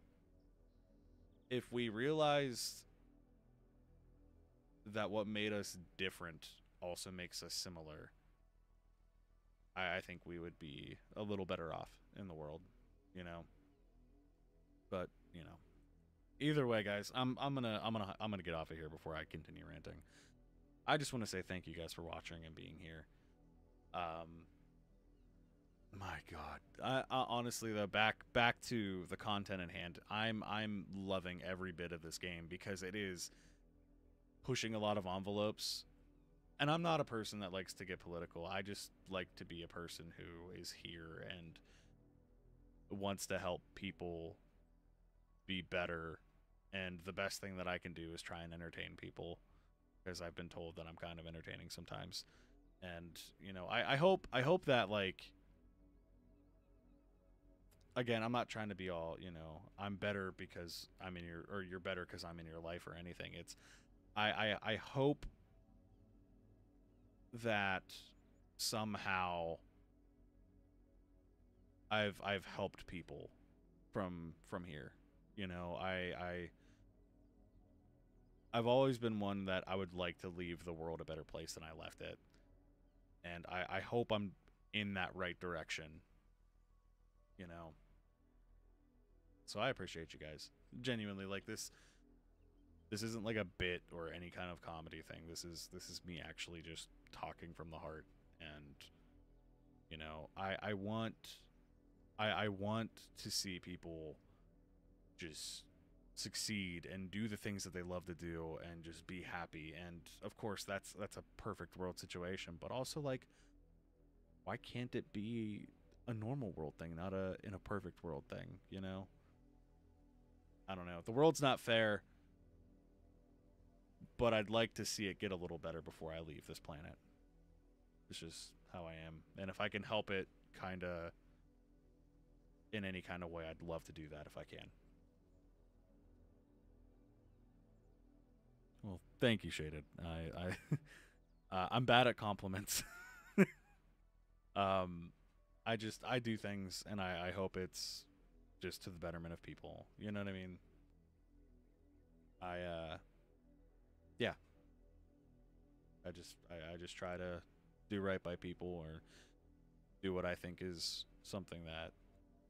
if we realized that what made us different also makes us similar, I, I think we would be a little better off in the world. You know, but you know, either way, guys, I'm I'm gonna I'm gonna I'm gonna get off of here before I continue ranting. I just want to say thank you guys for watching and being here. Um, my God, I, I, honestly though, back back to the content in hand, I'm I'm loving every bit of this game because it is pushing a lot of envelopes. And I'm not a person that likes to get political. I just like to be a person who is here and wants to help people be better. And the best thing that I can do is try and entertain people because I've been told that I'm kind of entertaining sometimes. And, you know, I, I hope I hope that like again, I'm not trying to be all, you know, I'm better because I'm in your or you're better because I'm in your life or anything. It's I, I I hope that somehow I've I've helped people from from here. You know, I I I've always been one that I would like to leave the world a better place than I left it. And I, I hope I'm in that right direction. You know. So I appreciate you guys. Genuinely, like this this isn't like a bit or any kind of comedy thing. This is this is me actually just talking from the heart and you know, I I want I I want to see people just succeed and do the things that they love to do and just be happy and of course that's that's a perfect world situation but also like why can't it be a normal world thing not a in a perfect world thing you know i don't know the world's not fair but i'd like to see it get a little better before i leave this planet it's just how i am and if i can help it kind of in any kind of way i'd love to do that if i can Well, thank you, Shaded. I, I uh, I'm bad at compliments. um, I just I do things, and I I hope it's just to the betterment of people. You know what I mean? I uh, yeah. I just I, I just try to do right by people or do what I think is something that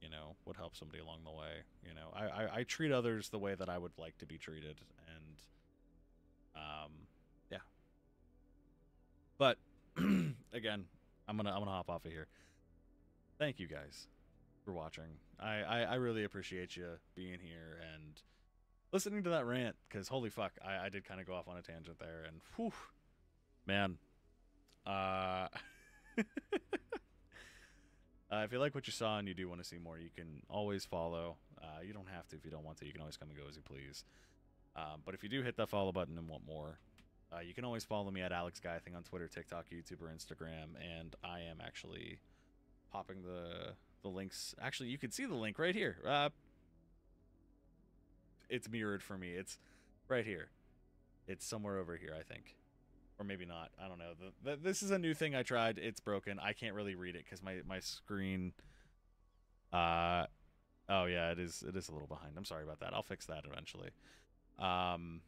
you know would help somebody along the way. You know, I, I, I treat others the way that I would like to be treated, and um, yeah. But again, I'm gonna I'm gonna hop off of here. Thank you guys for watching. I, I, I really appreciate you being here and listening to that rant because holy fuck, I, I did kind of go off on a tangent there and whew, man. Uh, uh, if you like what you saw and you do want to see more, you can always follow. Uh, you don't have to if you don't want to. You can always come and go as you please. Um, but if you do hit that follow button and want more, uh, you can always follow me at Alex Guy Thing on Twitter, TikTok, YouTube, or Instagram. And I am actually popping the the links. Actually, you can see the link right here. Uh, it's mirrored for me. It's right here. It's somewhere over here, I think, or maybe not. I don't know. The, the, this is a new thing I tried. It's broken. I can't really read it because my my screen. Uh, oh yeah, it is. It is a little behind. I'm sorry about that. I'll fix that eventually. Um,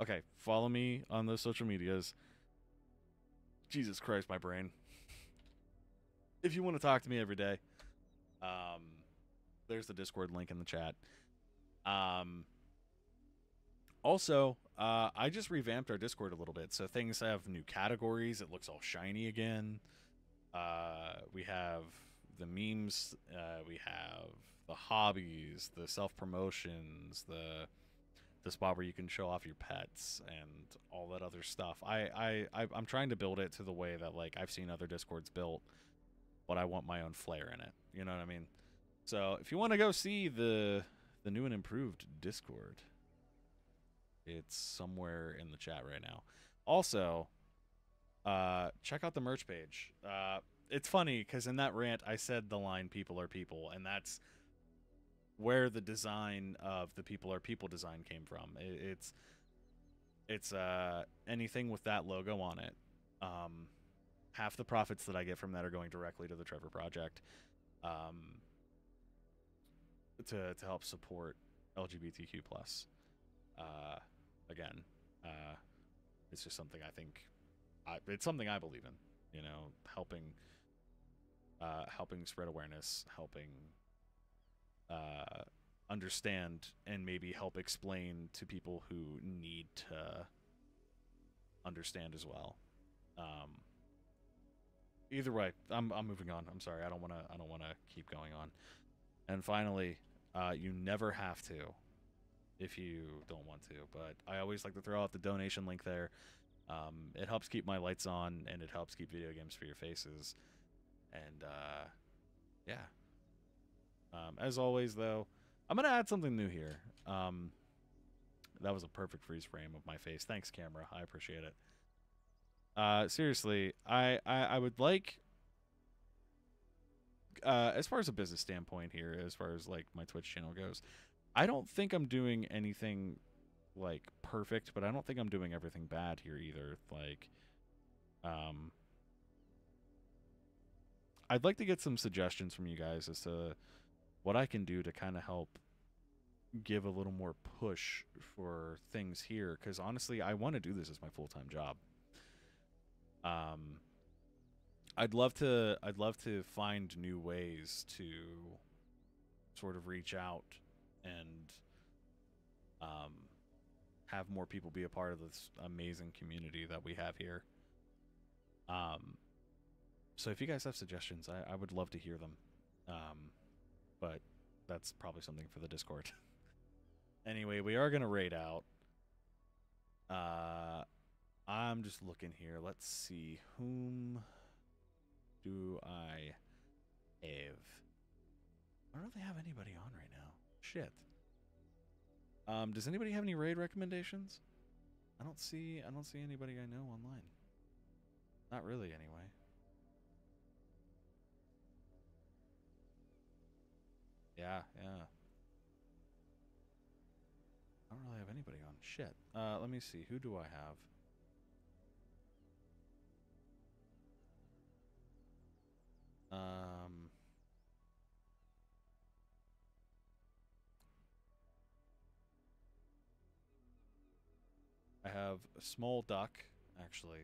okay, follow me on those social medias. Jesus Christ, my brain. if you want to talk to me every day, um, there's the Discord link in the chat. Um, also, uh, I just revamped our Discord a little bit, so things have new categories. It looks all shiny again. Uh, we have the memes, uh, we have the hobbies, the self promotions, the the spot where you can show off your pets and all that other stuff. I, I, I I'm trying to build it to the way that like I've seen other discords built, but I want my own flair in it. You know what I mean? So if you want to go see the the new and improved Discord, it's somewhere in the chat right now. Also, uh, check out the merch page. Uh, it's funny because in that rant I said the line "people are people," and that's where the design of the people are people design came from. It, it's it's uh, anything with that logo on it. Um, half the profits that I get from that are going directly to the Trevor Project, um, to to help support LGBTQ plus. Uh, again, uh, it's just something I think I, it's something I believe in. You know, helping uh, helping spread awareness, helping uh, understand and maybe help explain to people who need to understand as well. Um, either way, I'm I'm moving on. I'm sorry. I don't want to I don't want to keep going on. And finally, uh, you never have to if you don't want to, but I always like to throw out the donation link there. Um, it helps keep my lights on and it helps keep video games for your faces. And uh, yeah. Um, as always, though, I'm gonna add something new here. Um, that was a perfect freeze frame of my face. Thanks, camera. I appreciate it. Uh, seriously, I, I, I would like, uh, as far as a business standpoint here, as far as like my Twitch channel goes, I don't think I'm doing anything like perfect, but I don't think I'm doing everything bad here either. Like, um, I'd like to get some suggestions from you guys as to what I can do to kind of help give a little more push for things here because honestly i want to do this as my full-time job. Um i'd love to i'd love to find new ways to sort of reach out and um have more people be a part of this amazing community that we have here. Um so if you guys have suggestions i, I would love to hear them. Um but that's probably something for the discord Anyway, we are gonna raid out. Uh, I'm just looking here. Let's see whom do I have. I don't really have anybody on right now. Shit. Um, does anybody have any raid recommendations? I don't see. I don't see anybody I know online. Not really, anyway. Yeah, yeah. I don't really have anybody on. Shit. Uh, let me see. Who do I have? Um. I have a small duck, actually.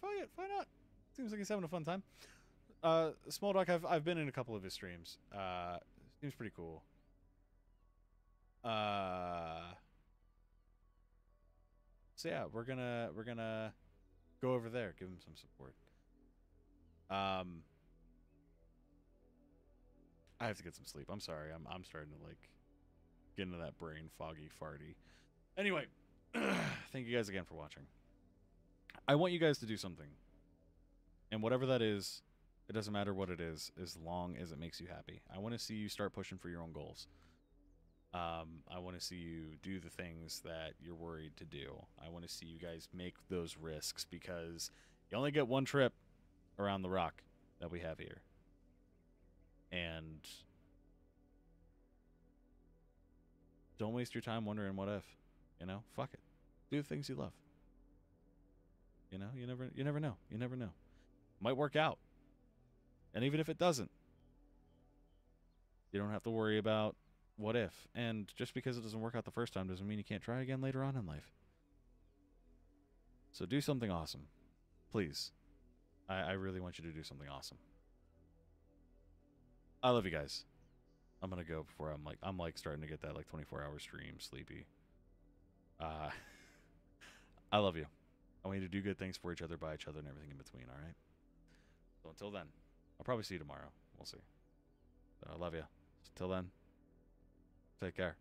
Fuck it. Why not? Seems like he's having a fun time. Uh, Small Duck, I've I've been in a couple of his streams. Uh, seems pretty cool. Uh, so yeah, we're gonna we're gonna go over there, give him some support. Um, I have to get some sleep. I'm sorry. I'm I'm starting to like get into that brain foggy farty. Anyway, thank you guys again for watching. I want you guys to do something. And whatever that is, it doesn't matter what it is, as long as it makes you happy. I want to see you start pushing for your own goals. Um, I want to see you do the things that you're worried to do. I want to see you guys make those risks because you only get one trip around the rock that we have here. And don't waste your time wondering what if. You know, fuck it. Do the things you love. You know, you never you never know. You never know. Might work out. And even if it doesn't, you don't have to worry about what if. And just because it doesn't work out the first time doesn't mean you can't try again later on in life. So do something awesome. Please. I, I really want you to do something awesome. I love you guys. I'm gonna go before I'm like I'm like starting to get that like 24 hour stream sleepy. Uh I love you. I want you to do good things for each other, by each other, and everything in between. All right. So until then, I'll probably see you tomorrow. We'll see. I love you. Until then, take care.